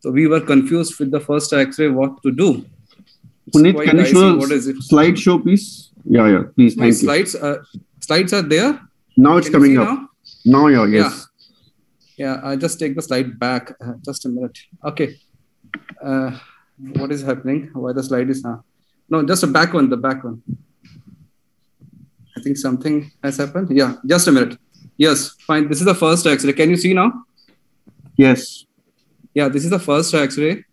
So we were confused with the first X-ray what to do. It's Puneet, can you show what is it? slide show, please? Yeah, yeah. Please, My thank you. slides, uh, slides are there. Now it's Can coming up. now? Now, yeah, yes. Yeah, I just take the slide back. Uh, just a minute. Okay. Uh, what is happening? Why the slide is now? No, just the back one. The back one. I think something has happened. Yeah, just a minute. Yes, fine. This is the first X-ray. Can you see now? Yes. Yeah, this is the first X-ray,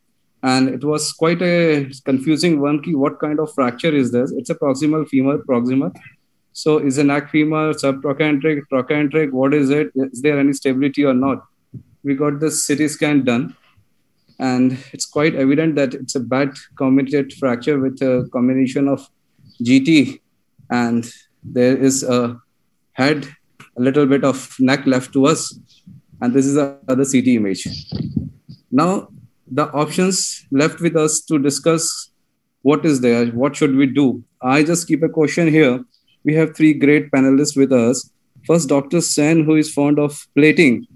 and it was quite a confusing one. Key, what kind of fracture is this? It's a proximal femur, proximal. So, is a neck femur, subtrochanteric, trochanteric? What is it? Is there any stability or not? We got the CT scan done, and it's quite evident that it's a bad comminuted fracture with a combination of GT, and there is a head, a little bit of neck left to us, and this is the other CT image. Now, the options left with us to discuss what is there, what should we do. I just keep a question here. We have three great panelists with us. First, Dr. Sen, who is fond of plating.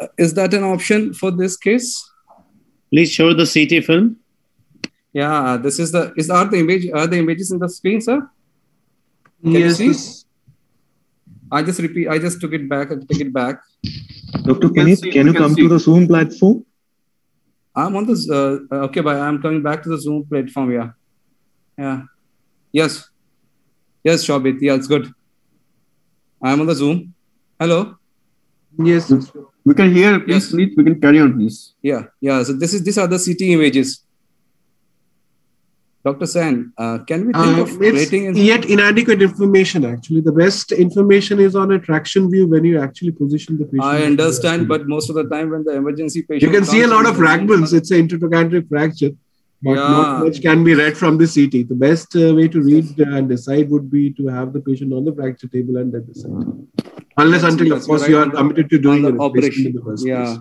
Uh, Is that an option for this case? Please show the CT film. Yeah, this is the is are the image are the images in the screen, sir? Can Yes, you see? I just repeat. I just took it back. I take it back. Dr. You can Puneet, can you you can come see. to the Zoom platform? I'm on this. Uh, uh, okay, bye. I'm coming back to the Zoom platform. Yeah. Yeah. Yes. Yes, Shobit. Yeah, it's good. I'm on the Zoom. Hello. Yes. We can hear, please, please. We can carry on, please. Yeah. Yeah. So this is these are the CT images. Dr. Sen, uh, can we think Uh, of it's rating in yet inadequate information. Actually, the best information is on a traction view when you actually position the patient. I understand, but most of the time when the emergency patient You can see a lot of the- fragments. It's an intertrochanteric fracture, but Yeah. not much can be read from the CT. The best uh, way to read uh, and decide would be to have the patient on the fracture table and then decide. Unless Yes, until, yes, of course, right you are committed to doing on a the operation. in the first Yeah. place.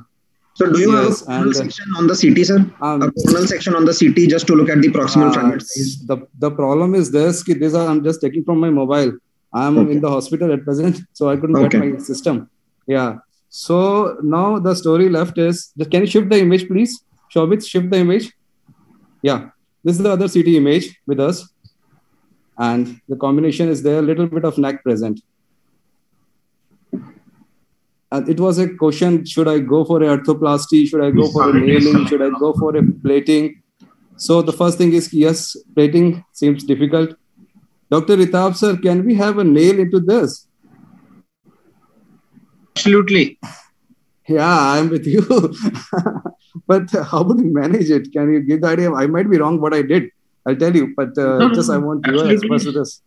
So do you Yes, have a coronal uh, section on the CT, sir? Um, a coronal section on the CT just to look at the proximal Uh, fragment size? the the problem is this ki these are i'm just taking from my mobile i'm in the hospital at present so i couldn't Okay. get my system yeah so now the story left is just can you shift the image please shobit shift the image yeah this is the other ct image with us and the combination is there a little bit of neck present and it was a question should i go for a arthroplasty should i go for a nailing should i go for a plating so the first thing is yes, plating seems difficult. Dr. Ritabh sir, can we have a nail into this? Absolutely. Yeah, I'm with you. but how would we manage it? Can you give the idea? I might be wrong what I did. I'll tell you, but uh, No, just I want your to this.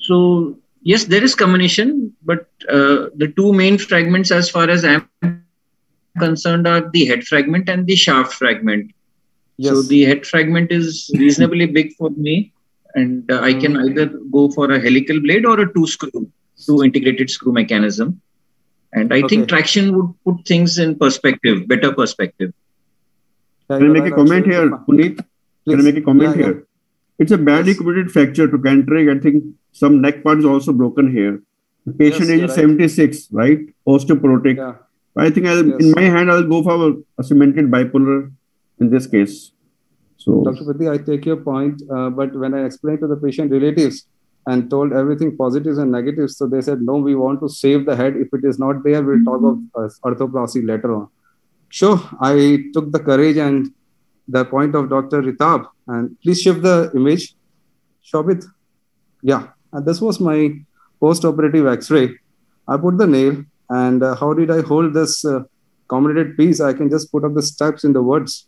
So yes, there is combination, but uh, the two main fragments, as far as I'm concerned, are the head fragment and the shaft fragment. Yes. So the head fragment is reasonably big for me, and uh, I can either go for a helical blade or a two screw, two integrated screw mechanism. And I Okay. think traction would put things in perspective, better perspective. Can I make a comment here, Puneet? Can I make a comment Yeah, yeah. here? It's a badly committed fracture to trochanteric. I think some neck part is also broken here. The patient Yes, age is right. 76, right? Osteoporotic. Yeah. I think I'll, in my hand, I'll go for a, a cemented bipolar in this case. So, Dr. Pati, I take your point, uh, but when I explained to the patient relatives and told everything positives and negatives, so they said, no, we want to save the head. If it is not there, we'll talk of uh, arthroplasty later on. Sure, I took the courage and the point of Dr. Ritabh, and please shift the image. Shobit, yeah, and this was my post-operative X-ray. I put the nail, and uh, how did I hold this uh, comminuted piece? I can just put up the steps in the words.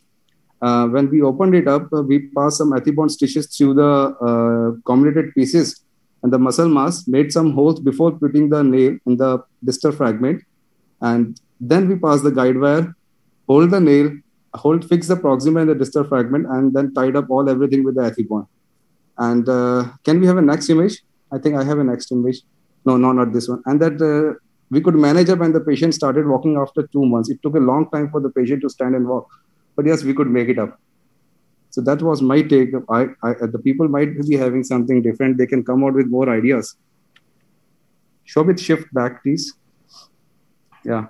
Uh, when we opened it up, uh, we passed some ethibond stitches through the uh, comminuted pieces and the muscle mass, made some holes before putting the nail in the distal fragment. And then we passed the guide wire, hold the nail, hold, fix the proxima and the distal fragment, and then tied up all everything with the ethibond. And uh, can we have a next image? I think I have a next image. No, no, not this one. And that uh, we could manage up, and the patient started walking after two months. It took a long time for the patient to stand and walk, but yes, we could make it up. So that was my take. I, I the people might be having something different. They can come out with more ideas. Show Shobit, shift back, please. Yeah.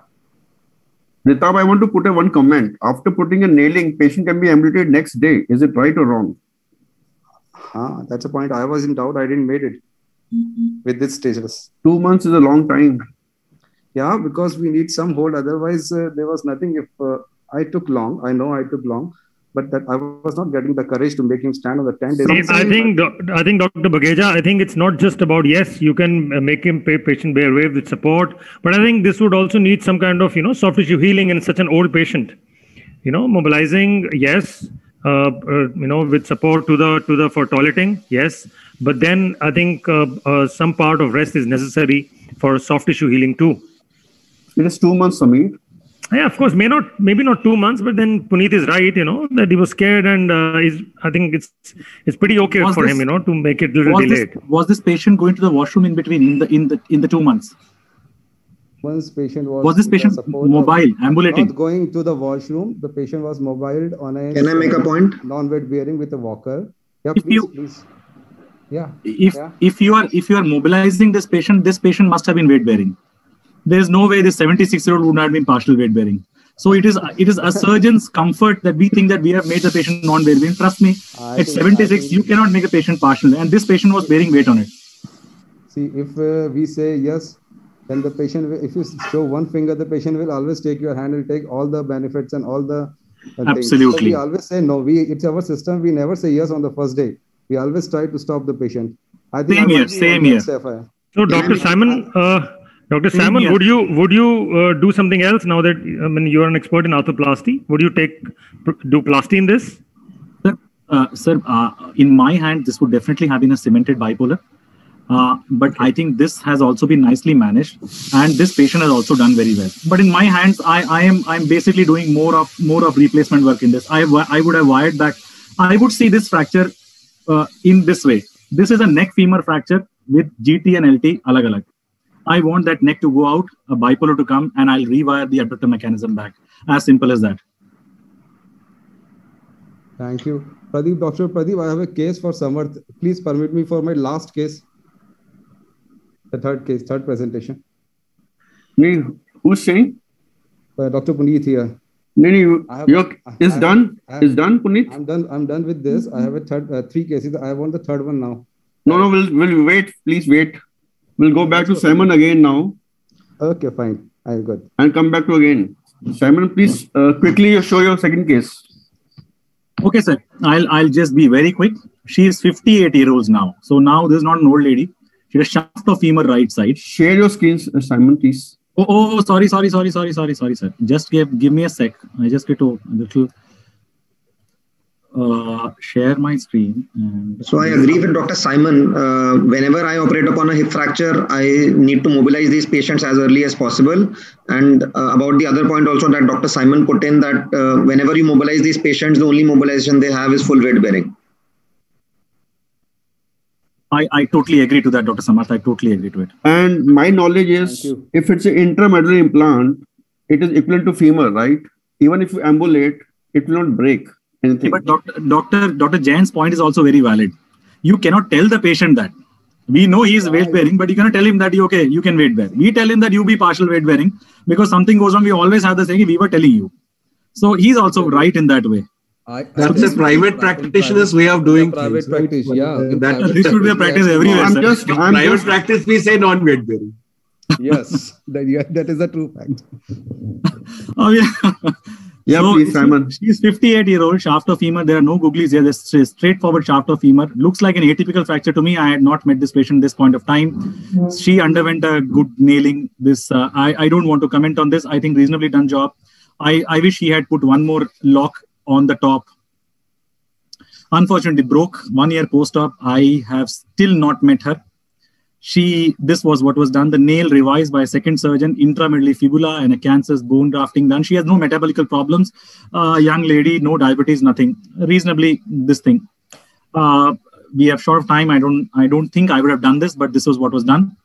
Ritabh, I want to put a one comment. After putting a nailing, patient can be amputated next day. Is it right or wrong? Huh, that's a point. I was in doubt. I didn't made it with this stages. Two months is a long time. Yeah, because we need some hold. Otherwise, uh, there was nothing. If uh, I took long, I know I took long, but that I was not getting the courage to make him stand on the ten days. See, I think I think Dr. Bageja, I think it's not just about yes, you can uh, make him pay patient bear wave with support, but I think this would also need some kind of you know soft tissue healing in such an old patient. You know, mobilizing yes, uh, uh, you know with support to the to the for toileting yes, but then I think uh, uh, some part of rest is necessary for soft tissue healing too. It is two months, Samir. Yeah, of course, may not, maybe not two months, but then Puneet is right, you know, that he was scared, and uh, is I think it's it's pretty okay Was for this- him, you know, to make it a little was delayed. this, was this patient going to the washroom in between in the in the in the two months? Once patient was Was this patient mobile, ambulating? Not going to the washroom. The patient was mobiled on a. Can I make a point? Non-weight bearing with a walker. Yeah, If please, you- please. Yeah. If yeah. if you are if you are mobilizing this patient, this patient must have been weight bearing. There is no way this 76 year old would not have been partial weight bearing. So it is it is a surgeon's comfort that we think that we have made the patient non-weight bearing. Trust me, I at think- 76 you cannot make a patient partial, and this patient was bearing weight on it. See, if uh, we say yes, then the patient, will, if you show one finger, the patient will always take your hand, will take all the benefits and all the uh, things. So we always say no. We it's our system. We never say yes on the first day. We always try to stop the patient. I think Same I here, same here. So, Dr. Simon, uh, Dr. Same Simon, would you would you uh, do something else now that I mean you are an expert in arthroplasty? Would you take do plasty in this? Sir, uh, sir uh, in my hand, this would definitely have been a cemented bipolar. Uh, but I think this has also been nicely managed, and this patient has also done very well. But in my hands, I, I am I'm basically doing more of more of replacement work in this. I I would have wired back. I would see this fracture uh, in this way. This is a neck femur fracture with GT and LT alag alag. I want that neck to go out, a bipolar to come, and I'll rewire the abductor mechanism back. As simple as that. Thank you, Pradeep. Dr. Pradeep, I have a case for Samarth. Please permit me for my last case. The third case, third presentation. Me, who's saying? Uh, Dr. Puneet here. No, no, you, I have- your is have- done. I have- Is done, Puneet. I'm done. I'm done with this. I have a third, uh, three cases. I want the third one now. No, no, we'll we'll wait. Please wait. We'll go back to Simon again now Okay, fine. I'm good. and come back to again. Simon, please uh, quickly show your second case. Okay, sir. I'll I'll just be very quick. She is 58 years old now. So now this is not an old lady. She has shaft of femur right side. Share your screens, uh, Simon, please. Oh, oh, oh, sorry, sorry, sorry, sorry, sorry, sorry, sir. Just give give me a sec. I just get to a little uh, share my screen. And So I agree with Dr. Simon. Uh, whenever I operate upon a hip fracture, I need to mobilize these patients as early as possible. And uh, about the other point also that Dr. Simon put in that uh, whenever you mobilize these patients, the only mobilization they have is full weight bearing. I, I totally agree to that, Dr. Samarth. I totally agree to it. And my knowledge is if it's an intramedullary implant, it is equivalent to femur, right? Even if you ambulate, it will not break anything. But Dr. Dr. Dr. Jain's point is also very valid. You cannot tell the patient that. We know he is weight bearing, but you cannot tell him that you okay, you can weight bear. We tell him that you be partial weight bearing because something goes wrong. We always have the saying, we were telling you. So he's also right in that way. I, That's a private practitioner's way of doing private things, right? practice, yeah. That, This should be a practice everywhere. I'm sir. just, I'm private just, practice, we say non-weight bearing. yes, that, yeah, that is a true fact. Oh yeah. Yeah, So, please, she- Simon. She's 58 year old, shaft of femur. There are no googlies here. There's a straightforward shaft of femur. Looks like an atypical fracture to me. I had not met this patient at this point of time. She underwent a good nailing. This uh, I, I don't want to comment on this. I think reasonably done job. I, I wish he had put one more lock on the top. Unfortunately, broke one year post-op. I have still not met her she this was what was done. The nail revised by a second surgeon intramedullary fibula and a cancellous bone grafting done. She has no metabolical problems. Uh, young lady no diabetes nothing. Reasonably this thing. Uh, we have short of time. I don't i don't think i would have done this but this was what was done.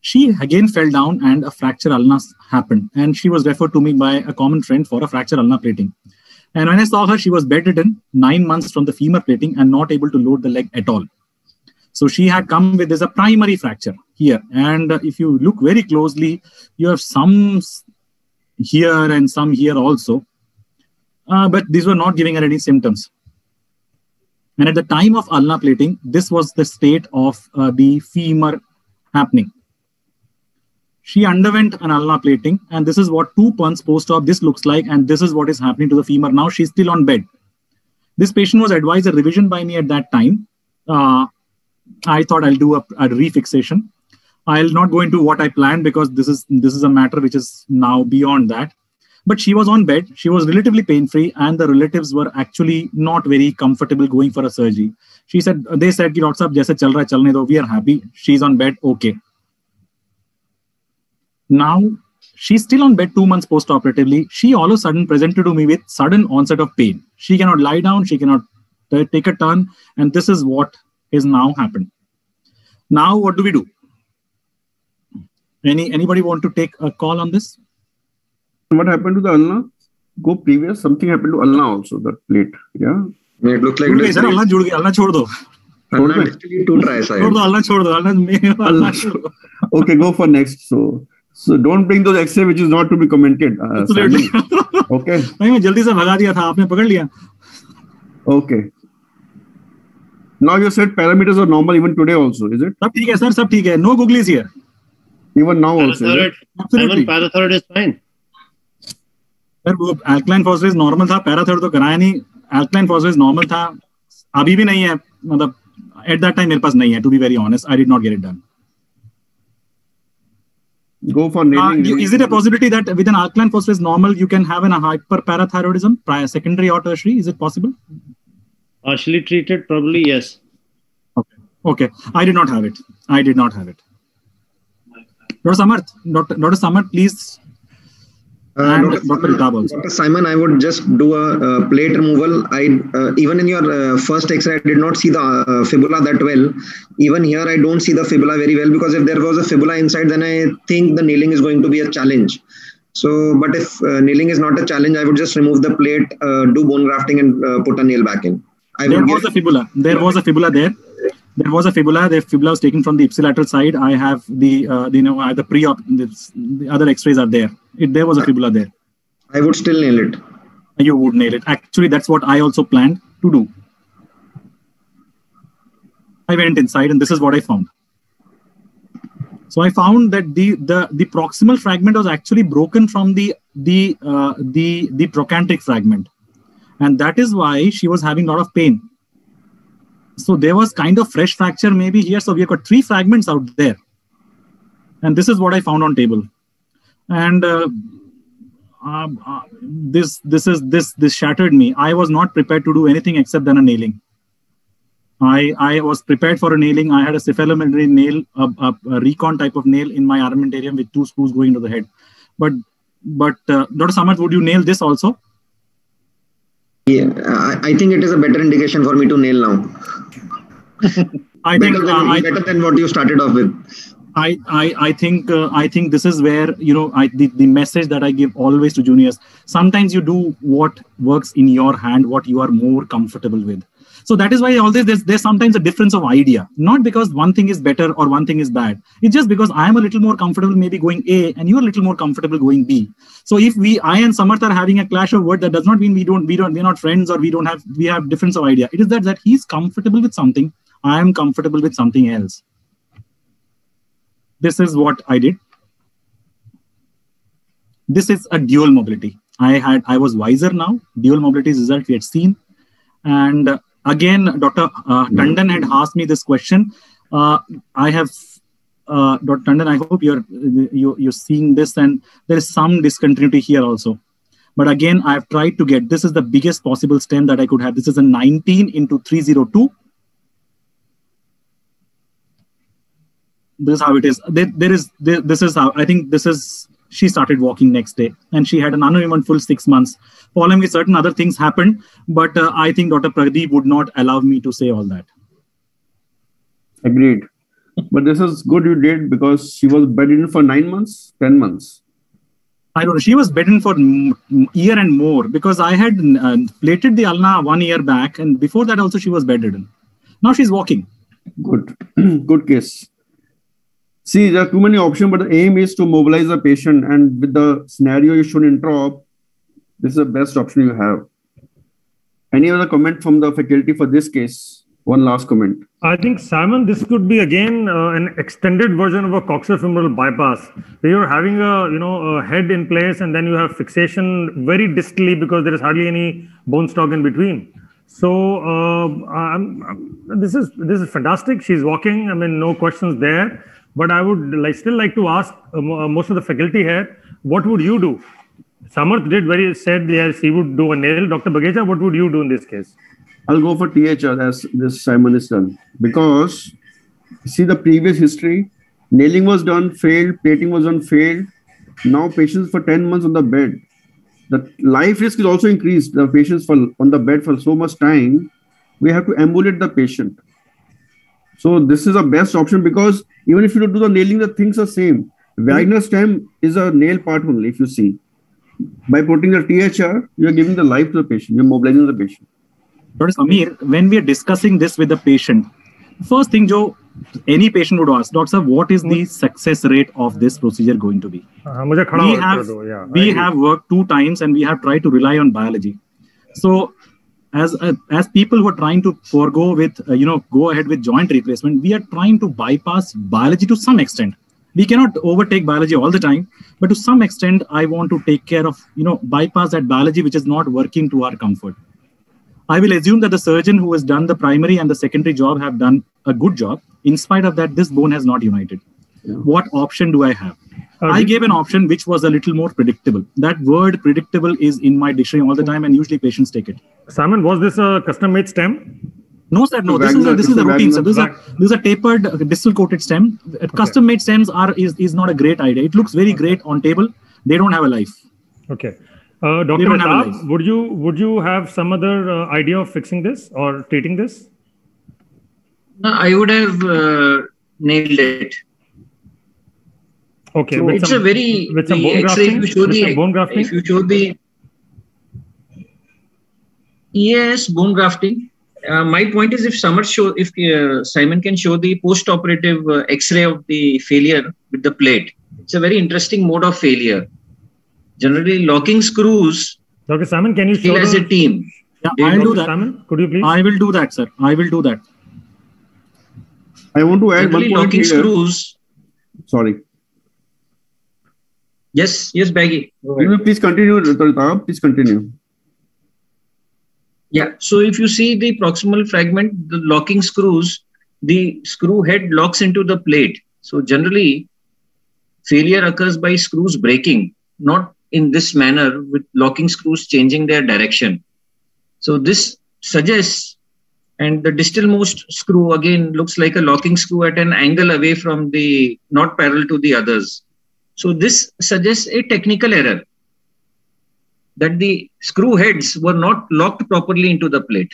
She again fell down and a fracture ulna happened. And she was referred to me by a common friend for a fracture ulna plating. And when i saw her she was bedridden nine months from the femur plating and not able to load the leg at all so she had come with this a primary fracture here. And if you look very closely, you have some here and some here also. Uh, but these were not giving her any symptoms. And at the time of ulna plating, this was the state of uh, the femur happening. She underwent an ulna plating, and this is what two months post-op this looks like, and this is what is happening to the femur. Now she's still on bed. This patient was advised a revision by me at that time. Uh, I thought I'll do a, a refixation. I'll not go into what I planned because this is this is a matter which is now beyond that. But she was on bed. She was relatively pain free, and the relatives were actually not very comfortable going for a surgery. She said they said, "Doctor sahab, jaise chal raha chalne do. We are happy. She's on bed. Okay." Now she's still on bed two months post-operatively. She all of a sudden presented to me with sudden onset of pain. She cannot lie down. She cannot t- take a turn, and this is what is now happened. Now, what do we do? Any anybody want to take a call on this? What happened to the ulna? Go previous. Something happened to ulna also. That late. Yeah. It looked like. Okay, sir, ulna जुड़ गया. ulna ulna ulna Okay, go for next. So. So don't bring those X-ray which is not to be commented. Uh, Absolutely. okay. नहीं मैं जल्दी से भगा दिया था आपने पकड़ Okay. Now you said parameters are normal even today also, is it? सब ठीक है सर सब ठीक है no googlies here Even now also. is it? Parathyroid, Simon, parathyroid is fine. Sir वो एल्कलाइन फॉस्फेट नॉर्मल था पैराथर्ड तो कराया नहीं एल्कलाइन फॉस्फेट नॉर्मल था अभी भी नहीं है मतलब एट दैट टाइम मेरे पास नहीं है to be very honest I did not get it done Go for Uh, nailing. you- is it a possibility that with an alkaline phosphorus normal you can have an, a hyperparathyroidism prior secondary or tertiary? Is it possible? Partially treated, probably yes. Okay, I did not have it. I did not have it. Dr. Samarth, Dr. Dr. Samarth, please. and Dr. Ritabh also. Dr. Simon, I would just do a, uh plate removal. I uh, even in your uh, first X-ray, I did not see the uh, fibula that well. Even here, I don't see the fibula very well because if there was a fibula inside, then I think the nailing is going to be a challenge. So, but if uh, nailing is not a challenge, I would just remove the plate, uh, do bone grafting, and uh, put a nail back in. I There was a fibula. There was a fibula there. There was a fibula. The fibula was taken from the ipsilateral side. I have the, uh, the you know, I the pre-op. this- The other X-rays are there. It, there was a fibula there. I would still nail it. You would nail it. Actually, that's what I also planned to do. I went inside, and this is what I found. So I found that the the the proximal fragment was actually broken from the the uh, the the trochanteric fragment, and that is why she was having a lot of pain. So there was kind of fresh fracture maybe here. So we have got three fragments out there, and this is what I found on table, and. Uh, um, uh, this this is this this shattered me. I was not prepared to do anything except than a nailing. I I was prepared for a nailing. I had a cephalomedullary nail, a, a, a recon type of nail in my armamentarium with two screws going into the head. But but uh, Dr. Samarth, would you nail this also? Yeah, I, I think it is a better indication for me to nail now. I think better, uh, than, I, better than what you started off with. I, I, I think uh, I think this is where you know I, the, the message that I give always to juniors. Sometimes you do what works in your hand, what you are more comfortable with. So that is why always there's there's sometimes a difference of idea, not because one thing is better or one thing is bad. It's just because I am a little more comfortable maybe going A and you are a little more comfortable going B. So if we I and Samarth are having a clash of word, that does not mean we don't we don't we're not friends or we don't have we have difference of idea. It is that that he's comfortable with something, I am comfortable with something else this is what I did. This is a dual mobility. I had I was wiser now. Dual mobility is result we had seen, and again, Dr. Uh, Tandon had asked me this question. Uh, I have, uh, Dr. Tandon. I hope you're you, you're seeing this, and there is some discontinuity here also. But again, I have tried to get this is the biggest possible stem that I could have. This is a 19 into 302 this is how it is there, there is there, this is how i think this is she started walking next day and she had an uneventful six months following certain other things happened but uh, i think dr pradeep would not allow me to say all that agreed but this is good you did because she was bedridden for nine months ten months I don't know. She was bedridden for a year and more because I had uh, plated the ulna one year back, and before that also she was bedridden. Now she's walking. Good, good case. See, there are too many options, but the aim is to mobilize the patient. And with the scenario you should in drop, this is the best option you have. Any other comment from the faculty for this case? One last comment. I think, Simon, this could be again uh, an extended version of a coxofemoral bypass. You're having a you know a head in place, and then you have fixation very distally because there is hardly any bone stock in between. So uh, I'm, I'm, this is this is fantastic. She's walking. I mean, no questions there. But I would like still like to ask uh, most of the faculty here, what would you do? Samarth did very said yes, he would do a nail. Dr. Bageja, what would you do in this case? I'll go for THR as this Simon is done because see the previous history, nailing was done, failed, plating was done, failed. Now patients for 10 months on the bed. The life risk is also increased. The patients for on the bed for so much time, we have to ambulate the patient. So this is the best option because even if you do the nailing, the things are same. Wagner stem is a nail part only, if you see. By putting the THR, you are giving the life to the patient, you're mobilizing the patient. Dr. Samir, when we are discussing this with the patient, first thing, Joe, any patient would ask, Doctor, what is the success rate of this procedure going to be? Uh, we have, yeah, we have worked two times and we have tried to rely on biology. So as uh, as people who are trying to forego with uh, you know go ahead with joint replacement we are trying to bypass biology to some extent. We cannot overtake biology all the time but to some extent i want to take care of you know bypass that biology which is not working to our comfort. I will assume that the surgeon who has done the primary and the secondary job have done a good job. In spite of that this bone has not united. Yeah. what option do i have I gave an option which was a little more predictable. That word predictable is in my dictionary all the time, and usually patients take it. Simon, was this a custom made stem? No, sir. No, this is a, this is a routine. So this is a this is a tapered uh, distal coated stem. Okay. Custom made stems are is, is not a great idea. It looks very okay. great on table. They don't have a life. Okay. Uh, Dr. Ritabh, would you would you have some other uh, idea of fixing this or treating this? No, I would have uh, nailed it. Okay, so it's some, a very with some bone grafting. If you show the, bone grafting. If you show the yes, bone grafting. Uh, my point is, if Samar show, if uh, Simon can show the post-operative uh, X-ray of the failure with the plate, it's a very interesting mode of failure. Generally, locking screws. Dr. Simon, can you show as the... a team? Yeah, I'll do that. Simon, could you please? I will do that, sir. I will do that. I want to add Generally, one point locking here. screws. Sorry. Yes, yes, Baggy. Will you please continue? Please continue. Yeah. So if you see the proximal fragment, the locking screws, the screw head locks into the plate. So generally, failure occurs by screws breaking, not in this manner with locking screws changing their direction. So this suggests, and the distal most screw again looks like a locking screw at an angle away from the, not parallel to the others. So this suggests a technical error that the screw heads were not locked properly into the plate.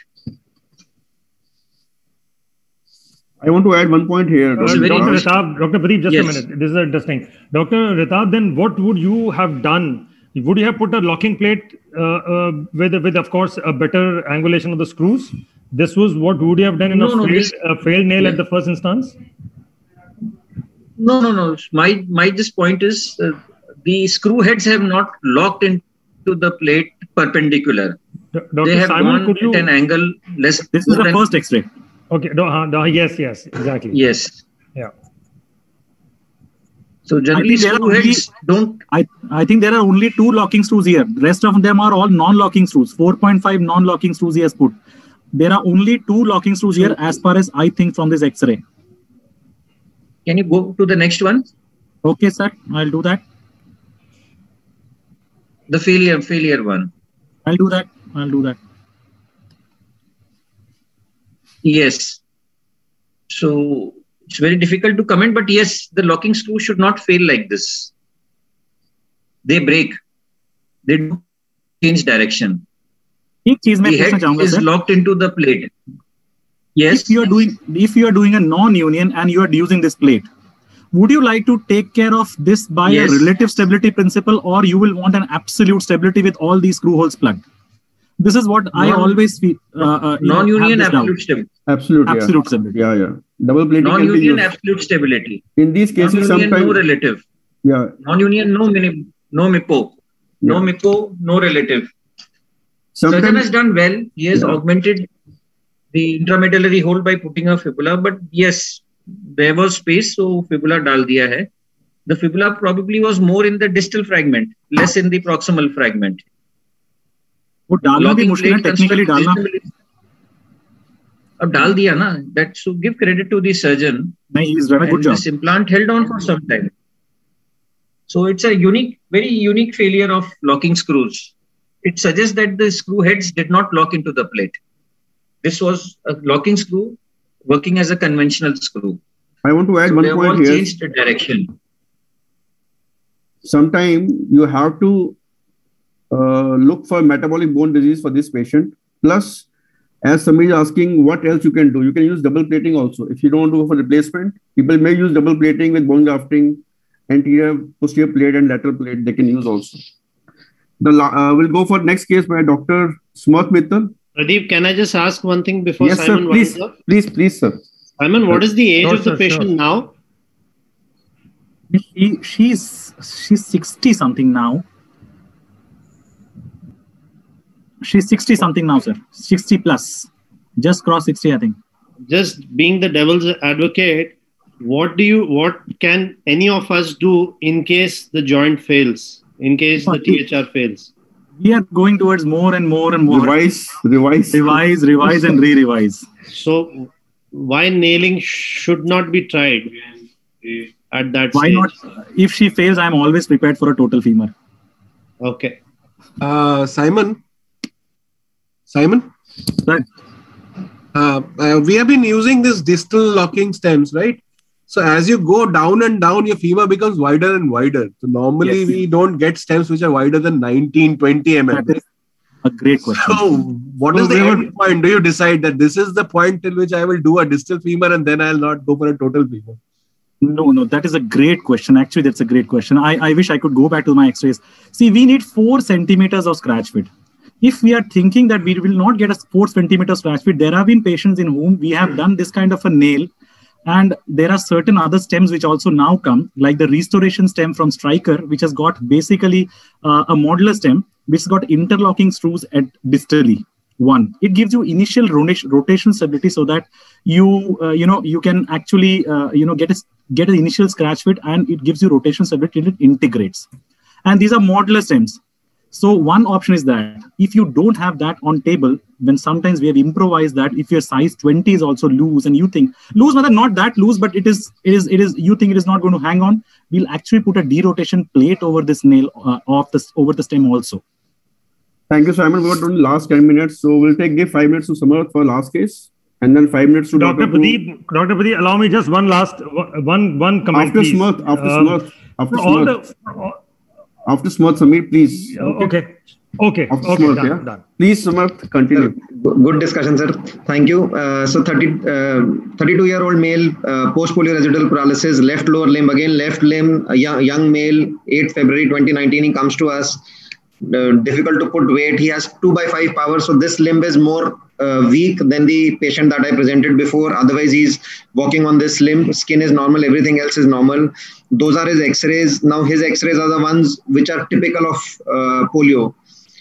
I want to add one point here. Uh, Dr. Dr. Ritabh, Dr. Pradeep, just Yes. a minute. This is interesting. Dr. Ritabh, then what would you have done? Would you have put a locking plate uh, uh, with, with, of course, a better angulation of the screws? This was what would you have done in No, a no, failed, this- a failed nail Yeah. at the first instance? No, no, no. My my just point is uh, the screw heads have not locked into the plate perpendicular. D- They Dr. have Simon, gone could you? at an angle less. This is the than- first X-ray. Okay, no, uh, no, yes, yes, exactly. Yes. Yeah. So generally, think there are screw only, heads don't. I, I think there are only two locking screws here. Rest of them are all non-locking screws. 4.5 non-locking screws he has put. There are only two locking screws here as far as I think from this X-ray. Can you go to the next one? Okay, sir. I'll do that. The failure, failure one. I'll do that. I'll do that. Yes. So it's very difficult to comment, but yes, the locking screw should not fail like this. They break. They do change direction. The head is locked into the plate. Yes. if you are doing if you are doing a non-union and you are using this plate would you like to take care of this by Yes. a relative stability principle or you will want an absolute stability with all these screw holes plugged this is what i always feel uh, uh, you know, have Non-union absolute stability. Absolute, yeah. absolute stability Yeah, yeah. Double plating can be Non-union absolute stability. In these cases, Non-union no relative. yeah, Non-union no minim, no MIPO. No Yeah. MIPO, no relative. Surgeon sometimes, has done well. He has Yeah. augmented the intramedullary hole by putting a fibula, but yes, there was space, so fibula dal diya hai. The fibula probably was more in the distal fragment, less in the proximal fragment. वो डालना भी Locking मुश्किल है plate technically construct डालना reasonably- अब डाल दिया ना that so give credit to the surgeon नहीं he's done a good and job this implant held on for some time so it's a unique very unique failure of locking screws it suggests that the screw heads did not lock into the plate this was a locking screw working as a conventional screw I want to add so one they all point here. changed the direction Sometimes you have to uh, look for metabolic bone disease for this patient. Plus, as somebody is asking, what else you can do? You can use double plating also. If you don't go for replacement, people may use double plating with bone grafting, anterior, posterior plate, and lateral plate. They can use also. The uh, we'll go for next case by Dr. Samarth Mittal. Pardeep, can I just ask one thing before Yes, sir. Simon Please, winds up? please, please, sir. Simon, what is the age Sure, of the sir, patient sure. now? she, she's she's 60 something now she's 60 something now sir 60 plus just cross 60 i think Just being the devil's advocate, what do you, what can any of us do in case the joint fails, in case the THR fails? We are going towards more and more and more Revise, revise. revise revise and re-revise So, why nailing should not be tried at that why stage? not if she fails i'm always prepared for a total femur Okay. Uh, Simon, Simon, Right. uh, uh, we have been using this distal locking stems, right? So as you go down and down, your femur becomes wider and wider. So normally Yes. we don't get stems which are wider than 19, 20 mm. A great question So what So is the we were- end point? Do you decide that this is the point till which I will do a distal femur and then I'll not go for a total femur? No, no, that is a great question. Actually, that's a great question. I, I wish I could go back to my x-rays. See, we need four centimeters of scratch fit. If we are thinking that we will not get a four centimeter scratch fit, there have been patients in whom we have done this kind of a nail. And there are certain other stems which also now come, like the restoration stem from Stryker, which has got basically uh, a modular stem, which has got interlocking screws at distally. One it gives you initial rotation stability so that you uh, you know you can actually uh, you know get a get an initial scratch fit and it gives you rotation stability and it integrates. And these are modular stems. So one option is that if you don't have that on table then sometimes we have improvised that if your size 20 is also loose and you think loose rather not that loose but it is it is it is you think it is not going to hang on we'll actually put a derotation plate over this nail uh, of this over the stem also Thank you, Simon. We got only last 10 minutes. So we'll take give five minutes to Samarth for last case and then five minutes to Dr. Dr. Pardeep, Dr. Pardeep, allow me just one last one one comment. After please. Samarth, after Um, Samarth, after for all Samarth, the after Smart Samir, please. okay. Okay. of Okay. Samarth, Done. yeah? Done. Please, Samarth, continue. Good discussion, sir. Thank you. Uh, so 30, uh, 32 year old male, uh, post polio residual paralysis, left lower limb, again, left limb, a young, young male, 8 February 2019, he comes to us. Uh, difficult to put weight. He has 2 by 5 power. So this limb is more uh, weak than the patient that I presented before. Otherwise, he's walking on this limb. Skin is normal. Everything else is normal. Those are his x-rays. Now his x-rays are the ones which are typical of uh, polio.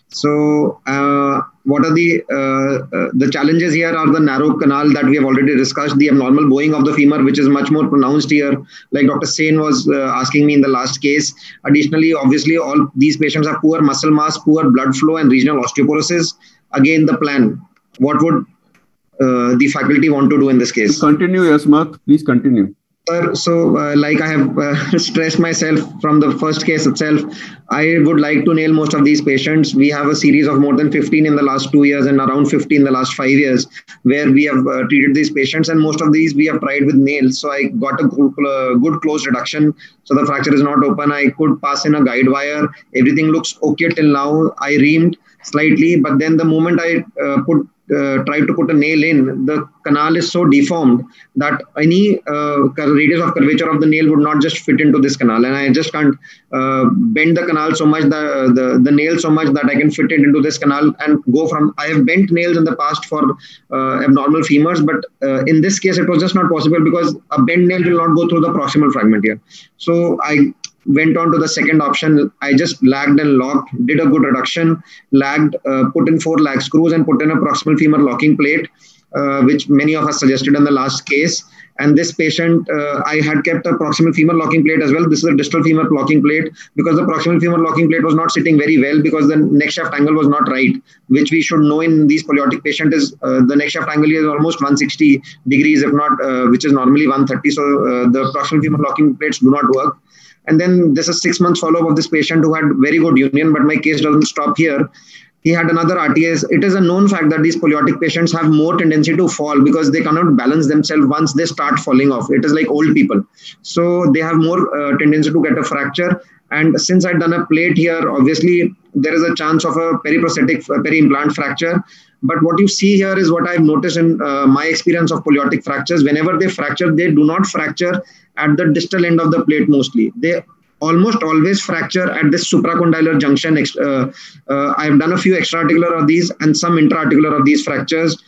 So, uh, what are the uh, uh, the challenges here? Are the narrow canal that we have already discussed, the abnormal bowing of the femur, which is much more pronounced here, like Dr. Sen was uh, asking me in the last case. Additionally, obviously, all these patients have poor muscle mass, poor blood flow, and regional osteoporosis. Again, the plan. What would uh, the faculty want to do in this case? Continue, Yasmath. Please continue. So uh, like I have uh, stressed myself from the first case itself, I would like to nail most of these patients. We have a series of more than 15 in the last two years and around 50 in the last five years, where we have uh, treated these patients, and most of these we have tried with nails. So I got a good, good close reduction. So the fracture is not open. I could pass in a guide wire. Everything looks okay till now. I reamed slightly, but then the moment I uh, put uh, tried to put a nail in, the canal is so deformed that any uh, radius of curvature of the nail would not just fit into this canal. And I just can't uh, bend the canal so much, the, the, the nail so much that I can fit it into this canal and go from. I have bent nails in the past for uh, abnormal femurs, but uh, in this case, it was just not possible because a bent nail will not go through the proximal fragment here. So I went on to the second option. I just lagged and locked, did a good reduction, lagged, uh, put in four lag screws and put in a proximal femur locking plate, uh, which many of us suggested in the last case. And this patient, uh, I had kept a proximal femur locking plate as well. This is a distal femur locking plate because the proximal femur locking plate was not sitting very well because the neck shaft angle was not right, which we should know in these poliotic patients is uh, the neck shaft angle is almost 160 degrees, if not, uh, which is normally 130. So uh, the proximal femur locking plates do not work. And then there's a six months follow up of this patient who had very good union, but my case doesn't stop here. He had another RTS. It is a known fact that these poliotic patients have more tendency to fall because they cannot balance themselves once they start falling off. It is like old people. So they have more uh, tendency to get a fracture. And since I'd done a plate here, obviously there is a chance of a periprosthetic, uh, peri-implant fracture. But what you see here is what I've noticed in uh, my experience of poliotic fractures. Whenever they fracture, they do not fracture at the distal end of the plate mostly. They almost always fracture at this supracondylar junction. Uh, uh, I've done a few extraarticular of these and some intraarticular of these fractures.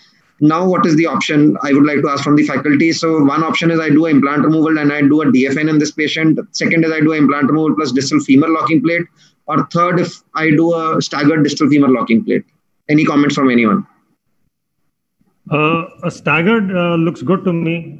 Now, what is the option I would like to ask from the faculty? So, one option is I do implant removal and I do a DFN in this patient. Second is I do implant removal plus distal femur locking plate. Or third, if I do a staggered distal femur locking plate. Any comments from anyone? Uh, a staggered uh, looks good to me.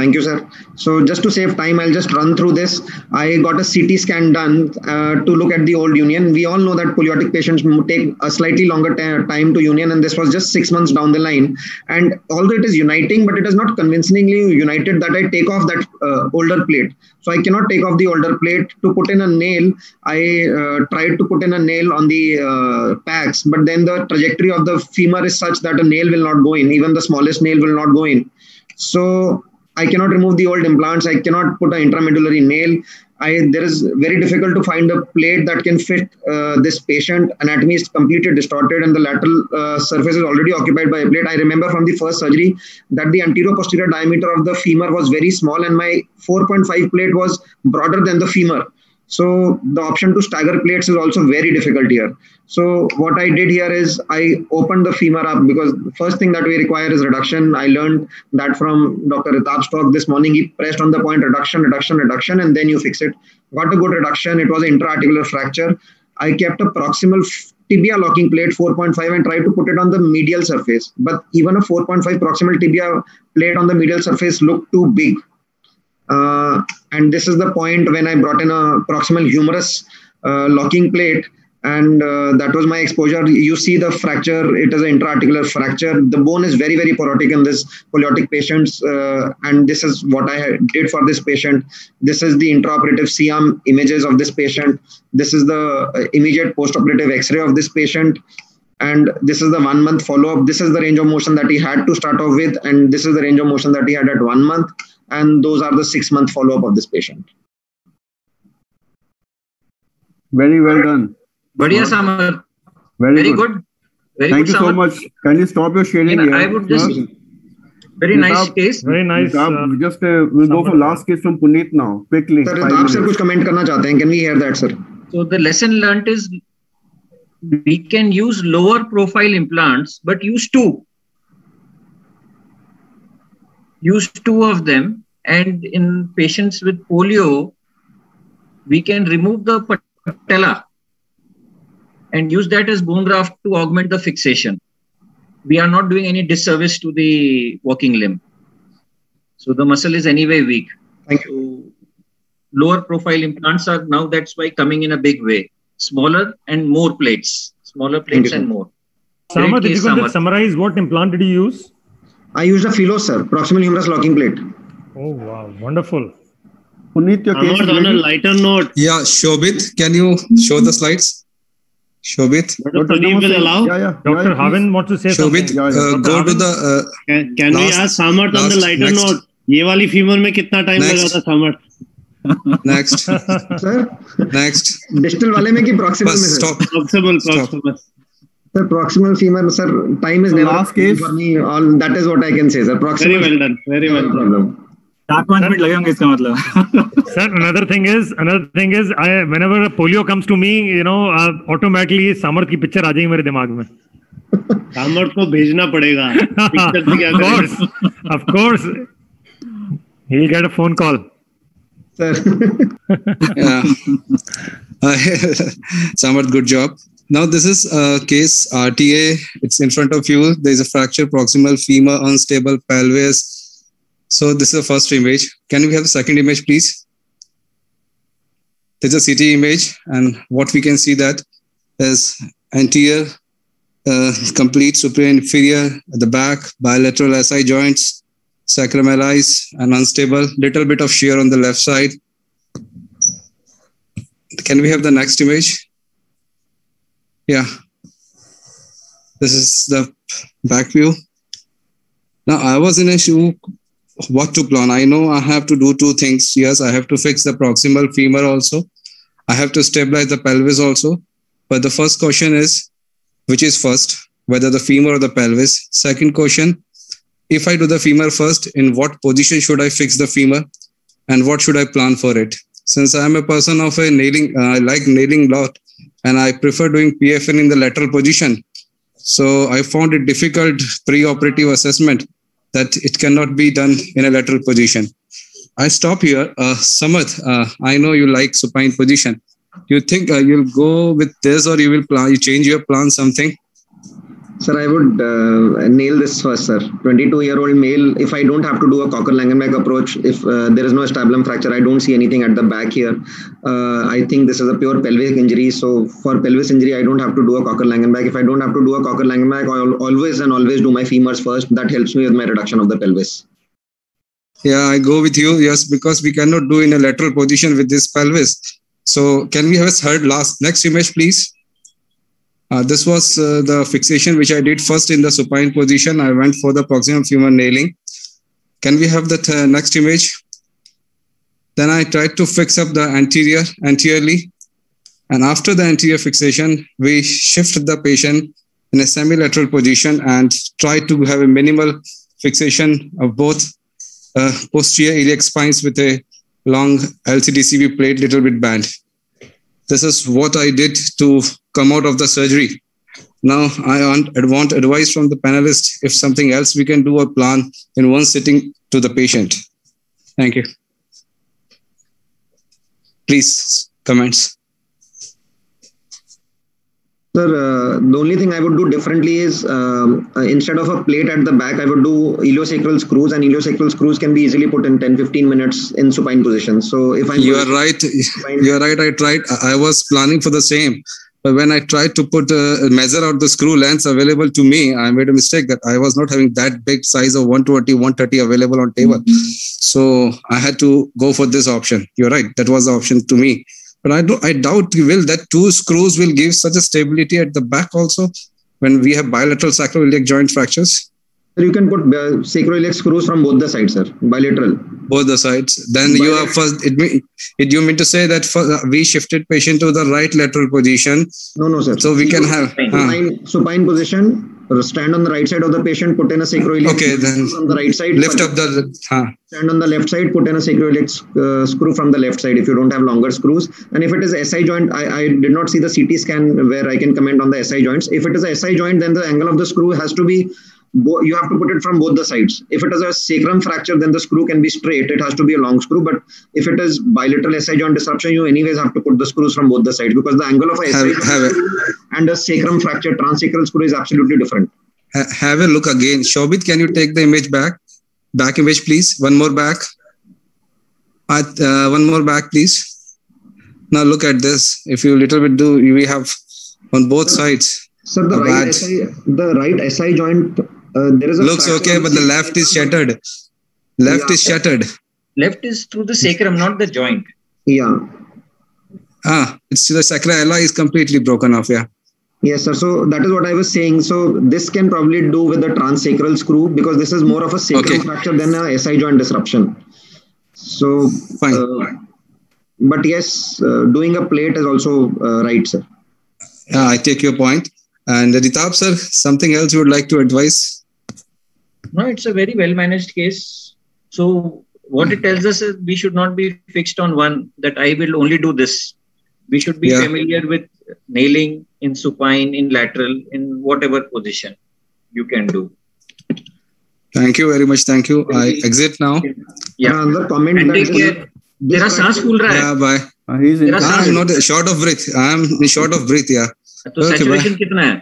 Thank you, sir. So just to save time, I'll just run through this. I got a CT scan done uh, to look at the old union. We all know that poliotic patients take a slightly longer time to union, and this was just six months down the line. And although it is uniting, but it is not convincingly united that I take off that uh, older plate. So I cannot take off the older plate to put in a nail. I uh, tried to put in a nail on the uh, packs, but then the trajectory of the femur is such that a nail will not go in. Even the smallest nail will not go in. So I cannot remove the old implants. I cannot put an intramedullary nail. I, there is very difficult to find a plate that can fit uh, this patient. Anatomy is completely distorted, and the lateral uh, surface is already occupied by a plate. I remember from the first surgery that the anterior posterior diameter of the femur was very small, and my 4.5 plate was broader than the femur. So the option to stagger plates is also very difficult here. So what I did here is I opened the femur up because the first thing that we require is reduction. I learned that from Dr. Ritabh's talk this morning. He pressed on the point reduction, reduction, reduction, and then you fix it. Got a good reduction. It was an intra-articular fracture. I kept a proximal tibia locking plate 4.5 and tried to put it on the medial surface. But even a 4.5 proximal tibia plate on the medial surface looked too big. Uh, and this is the point when I brought in a proximal humerus uh, locking plate, and uh, that was my exposure. You see the fracture; it is an intra-articular fracture. The bone is very, very porotic in this poliotic patients, uh, and this is what I did for this patient. This is the intraoperative C-arm images of this patient. This is the uh, immediate postoperative X-ray of this patient and this is the one month follow up this is the range of motion that he had to start off with and this is the range of motion that he had at one month and those are the six month follow up of this patient very well done बढ़िया सामर Very, Very good. good. Very Thank good, you so Samarth. much. Can you stop your sharing Again, here? I would just- Huh? Very nice Ritab- case. Very nice. Ritab, uh, just uh, we'll go for last case from Puneet now, quickly. Sir five रिताब sir minutes. कुछ comment करना चाहते हैं can we hear that sir So the lesson learnt is we can use lower profile implants, but use two. Use two of them. And in patients with polio, we can remove the patella and use that as bone graft to augment the fixation. We are not doing any disservice to the walking limb. So the muscle is anyway weak. Thank you. lower profile implants are now that's why coming in a big way. Smaller and more plates. Smaller plates and more. Samarth, Great if you could summarize what implant did you use? I used a Philos sir proximal humerus locking plate Oh, wow. Wonderful. Puneet, your case on a lighter note, Yeah, Shobit, can you show the slides? Shobit, Dr. Pradeep will allow. Yeah, yeah. Dr. yeah, Haven wants to say Shobit, something. Shobit, Yeah, yeah. uh, go to the uh, Can, can last, we ask Samarth on the lighter next. note? ये वाली femur में कितना time. लगा था Samarth? next, sir next. Distal वाले में कि proximal Bus, में sir stop. Proximal, Stop. proximal. Sir, proximal femur, sir, time is the never last case. for me. All that is what I can say, sir. Proximal. Very well done. Very well. No problem. Sir another thing is another thing is I whenever polio comes to me you know automatically Samarth की picture आ जाएगी मेरे दिमाग में सामर्थ को भेजना पड़ेगा of course he get a phone call sir Samarth good job Now this is a case RTA. It's in front of you. There is a fracture proximal femur, unstable pelvis. So this is the first image. Can we have the second image, please? There's a CT image, and what we can see that is anterior, uh, complete superior inferior at the back, bilateral SI joints, sacramalis and unstable, little bit of shear on the left side. Can we have the next image? Yeah. This is the back view. Now I was in a shoe what to plan. I know I have to do two things. Yes, I have to fix the proximal femur also. I have to stabilize the pelvis also. But the first question is which is first, whether the femur or the pelvis. Second question, if I do the femur first, in what position should I fix the femur and what should I plan for it? Since I am a person of a nailing, uh, I like nailing lot and I prefer doing PFN in the lateral position. So I found it difficult pre-operative assessment that it cannot be done in a lateral position. I stop here. Uh, Samarth, uh, I know you like supine position. You think uh, you'll go with this or you will plan, you change your plan something? Sir, I would uh, nail this first, sir. 22 year old male, if I don't have to do a Kocher-Langenbeck approach, if uh, there is no acetabulum fracture, I don't see anything at the back here. Uh, I think this is a pure pelvic injury. So, for pelvis injury, I don't have to do a Kocher-Langenbeck. If I don't have to do a Kocher-Langenbeck, I'll always and always do my femurs first. That helps me with my reduction of the pelvis. Yeah, I go with you. Yes, because we cannot do in a lateral position with this pelvis. So can we have a third last next image, please? Uh, this was uh, the fixation which I did first in the supine position. I went for the proximal femur nailing. Can we have the th- next image? Then I tried to fix up the anterior anteriorly. And after the anterior fixation, we shift the patient in a semi-lateral position and try to have a minimal fixation of both uh, posterior iliac spines with a long LCDCP plate, little bit band. This is what I did to come out of the surgery. Now I want, I want advice from the panelists if something else we can do a plan in one sitting to the patient. Thank you. Please, comments. Sir, uh, the only thing I would do differently is um, uh, instead of a plate at the back, I would do iliosacral screws, and iliosacral screws can be easily put in 10 15 minutes in supine position. So if I'm You are right. You are right. I tried. I was planning for the same. But when I tried to put uh, measure out the screw lengths available to me, I made a mistake that I was not having that big size of 120, 130 available on table. So I had to go for this option. You're right. That was the option to me. But I do I doubt will that two screws will give such a stability at the back also when we have bilateral sacroiliac joint fractures. You can put uh, sacroiliac screws from both the sides, sir, bilateral. both the sides. Then you have first. It, mean- it you mean to say that for, we shifted patient to the right lateral position. No, no, sir. So we can have. huh. supine, supine position. uh, Stand on the right side of the patient. Put in a sacroiliac Okay, then from the right side. lift up the. Huh. Stand on the left side. Put in a sacroiliac uh, screw from the left side if you don't have longer screws. And if it is SI joint, I, I did not see the CT scan where I can comment on the SI joints. If it is a SI joint, then the angle of the screw has to be. You have to put it from both the sides. If it is a sacrum fracture, then the screw can be straight. It has to be a long screw. But if it is bilateral SI joint disruption, you anyways have to put the screws from both the sides because the angle of a SI Have, joint have, a, and a sacrum fracture transsacral screw is absolutely different. ha- have a look again. Shobit, can you take the image back? Back image, please. One more back. Uh, one more back, please. Now look at this. If you little bit do, we have on both sides. Sir, the right SI, the right SI joint, uh, there is a looks okay, but the left is shattered. Left Yeah. is shattered. Left is through the sacrum, not the joint. Yeah. Ah, it's the sacral is completely broken off. Yeah. Yes, sir. So that is what I was saying. So this can probably do with the transsacral screw because this is more of a sacrum fracture than a SI joint disruption. So, uh, but yes, uh, doing a plate is also uh, right, sir. Yeah, I take your point. And Ritabh sir, something else you would like to advise? No, it's a very well managed case. So what it tells us is we should not be fixed on one that I will only do this. We should be Yeah. familiar with nailing in supine, in lateral, in whatever position you can do. Thank you very much. Thank you. I exit now. Yeah. Another comment And that take this- care. तेरा सांस फूल रहा है Yeah, bye. he's तेरा सांस I'm not short of breath. I'm short of breath. Yeah. तो Okay, bye. Saturation कितना है Uh,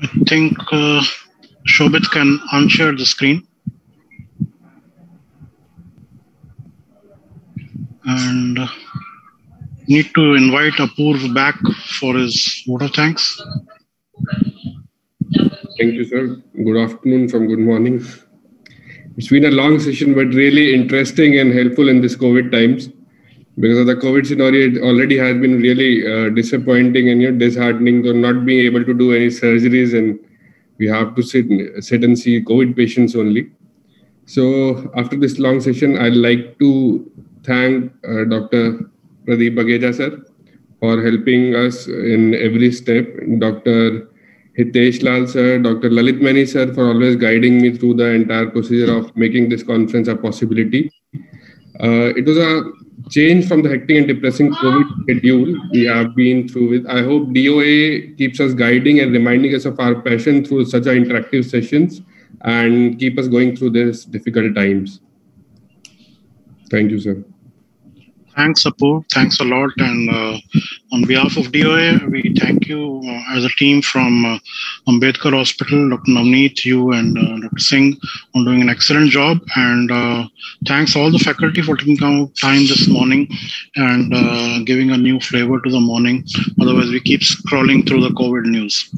I think uh, Shobit can unshare the screen. And uh, need to invite Apurv back for his of thanks. Thank you, sir. Good afternoon from good morning. It's been a long session, but really interesting and helpful in this COVID times. Because of the COVID scenario, it already has been really uh, disappointing and you know, disheartening to not being able to do any surgeries, and we have to sit sit and see COVID patients only. So after this long session, I'd like to thank uh, Dr. Pardeep Bageja sir for helping us in every step. Dr. Hitesh Lal sir, Dr. Lalit Maini sir for always guiding me through the entire procedure of making this conference a possibility. Uh, it was a change from the hectic and depressing COVID schedule we have been through with. I hope DOA keeps us guiding and reminding us of our passion through such interactive sessions and keep us going through these difficult times. Thank you, sir. Thanks, Apurv. Thanks a lot. And uh, on behalf of DOA, we thank you uh, as a team from uh, Ambedkar Hospital, Dr. Navneet, you, and uh, Dr. Singh on doing an excellent job. And uh, thanks all the faculty for taking time this morning and uh, giving a new flavor to the morning. Otherwise, we keep scrolling through the COVID news.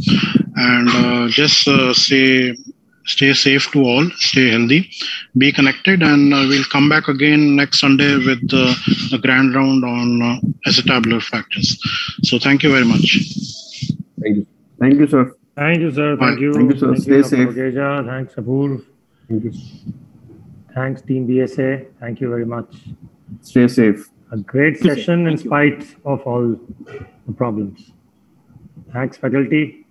And just say stay safe to all stay healthy be connected and uh, we'll come back again next sunday with uh, the grand round on uh, acetabular fractures so thank you very much thank you Thank you, sir. Thank you, sir. Thank you. Thank you, sir. Stay Dr. safe. Bageja. Thanks, Apurv. Thank you. Thanks, Team BSA. Thank you very much. Stay safe. A great Thank you, sir. session in Thank you. spite of all the problems. Thanks, faculty.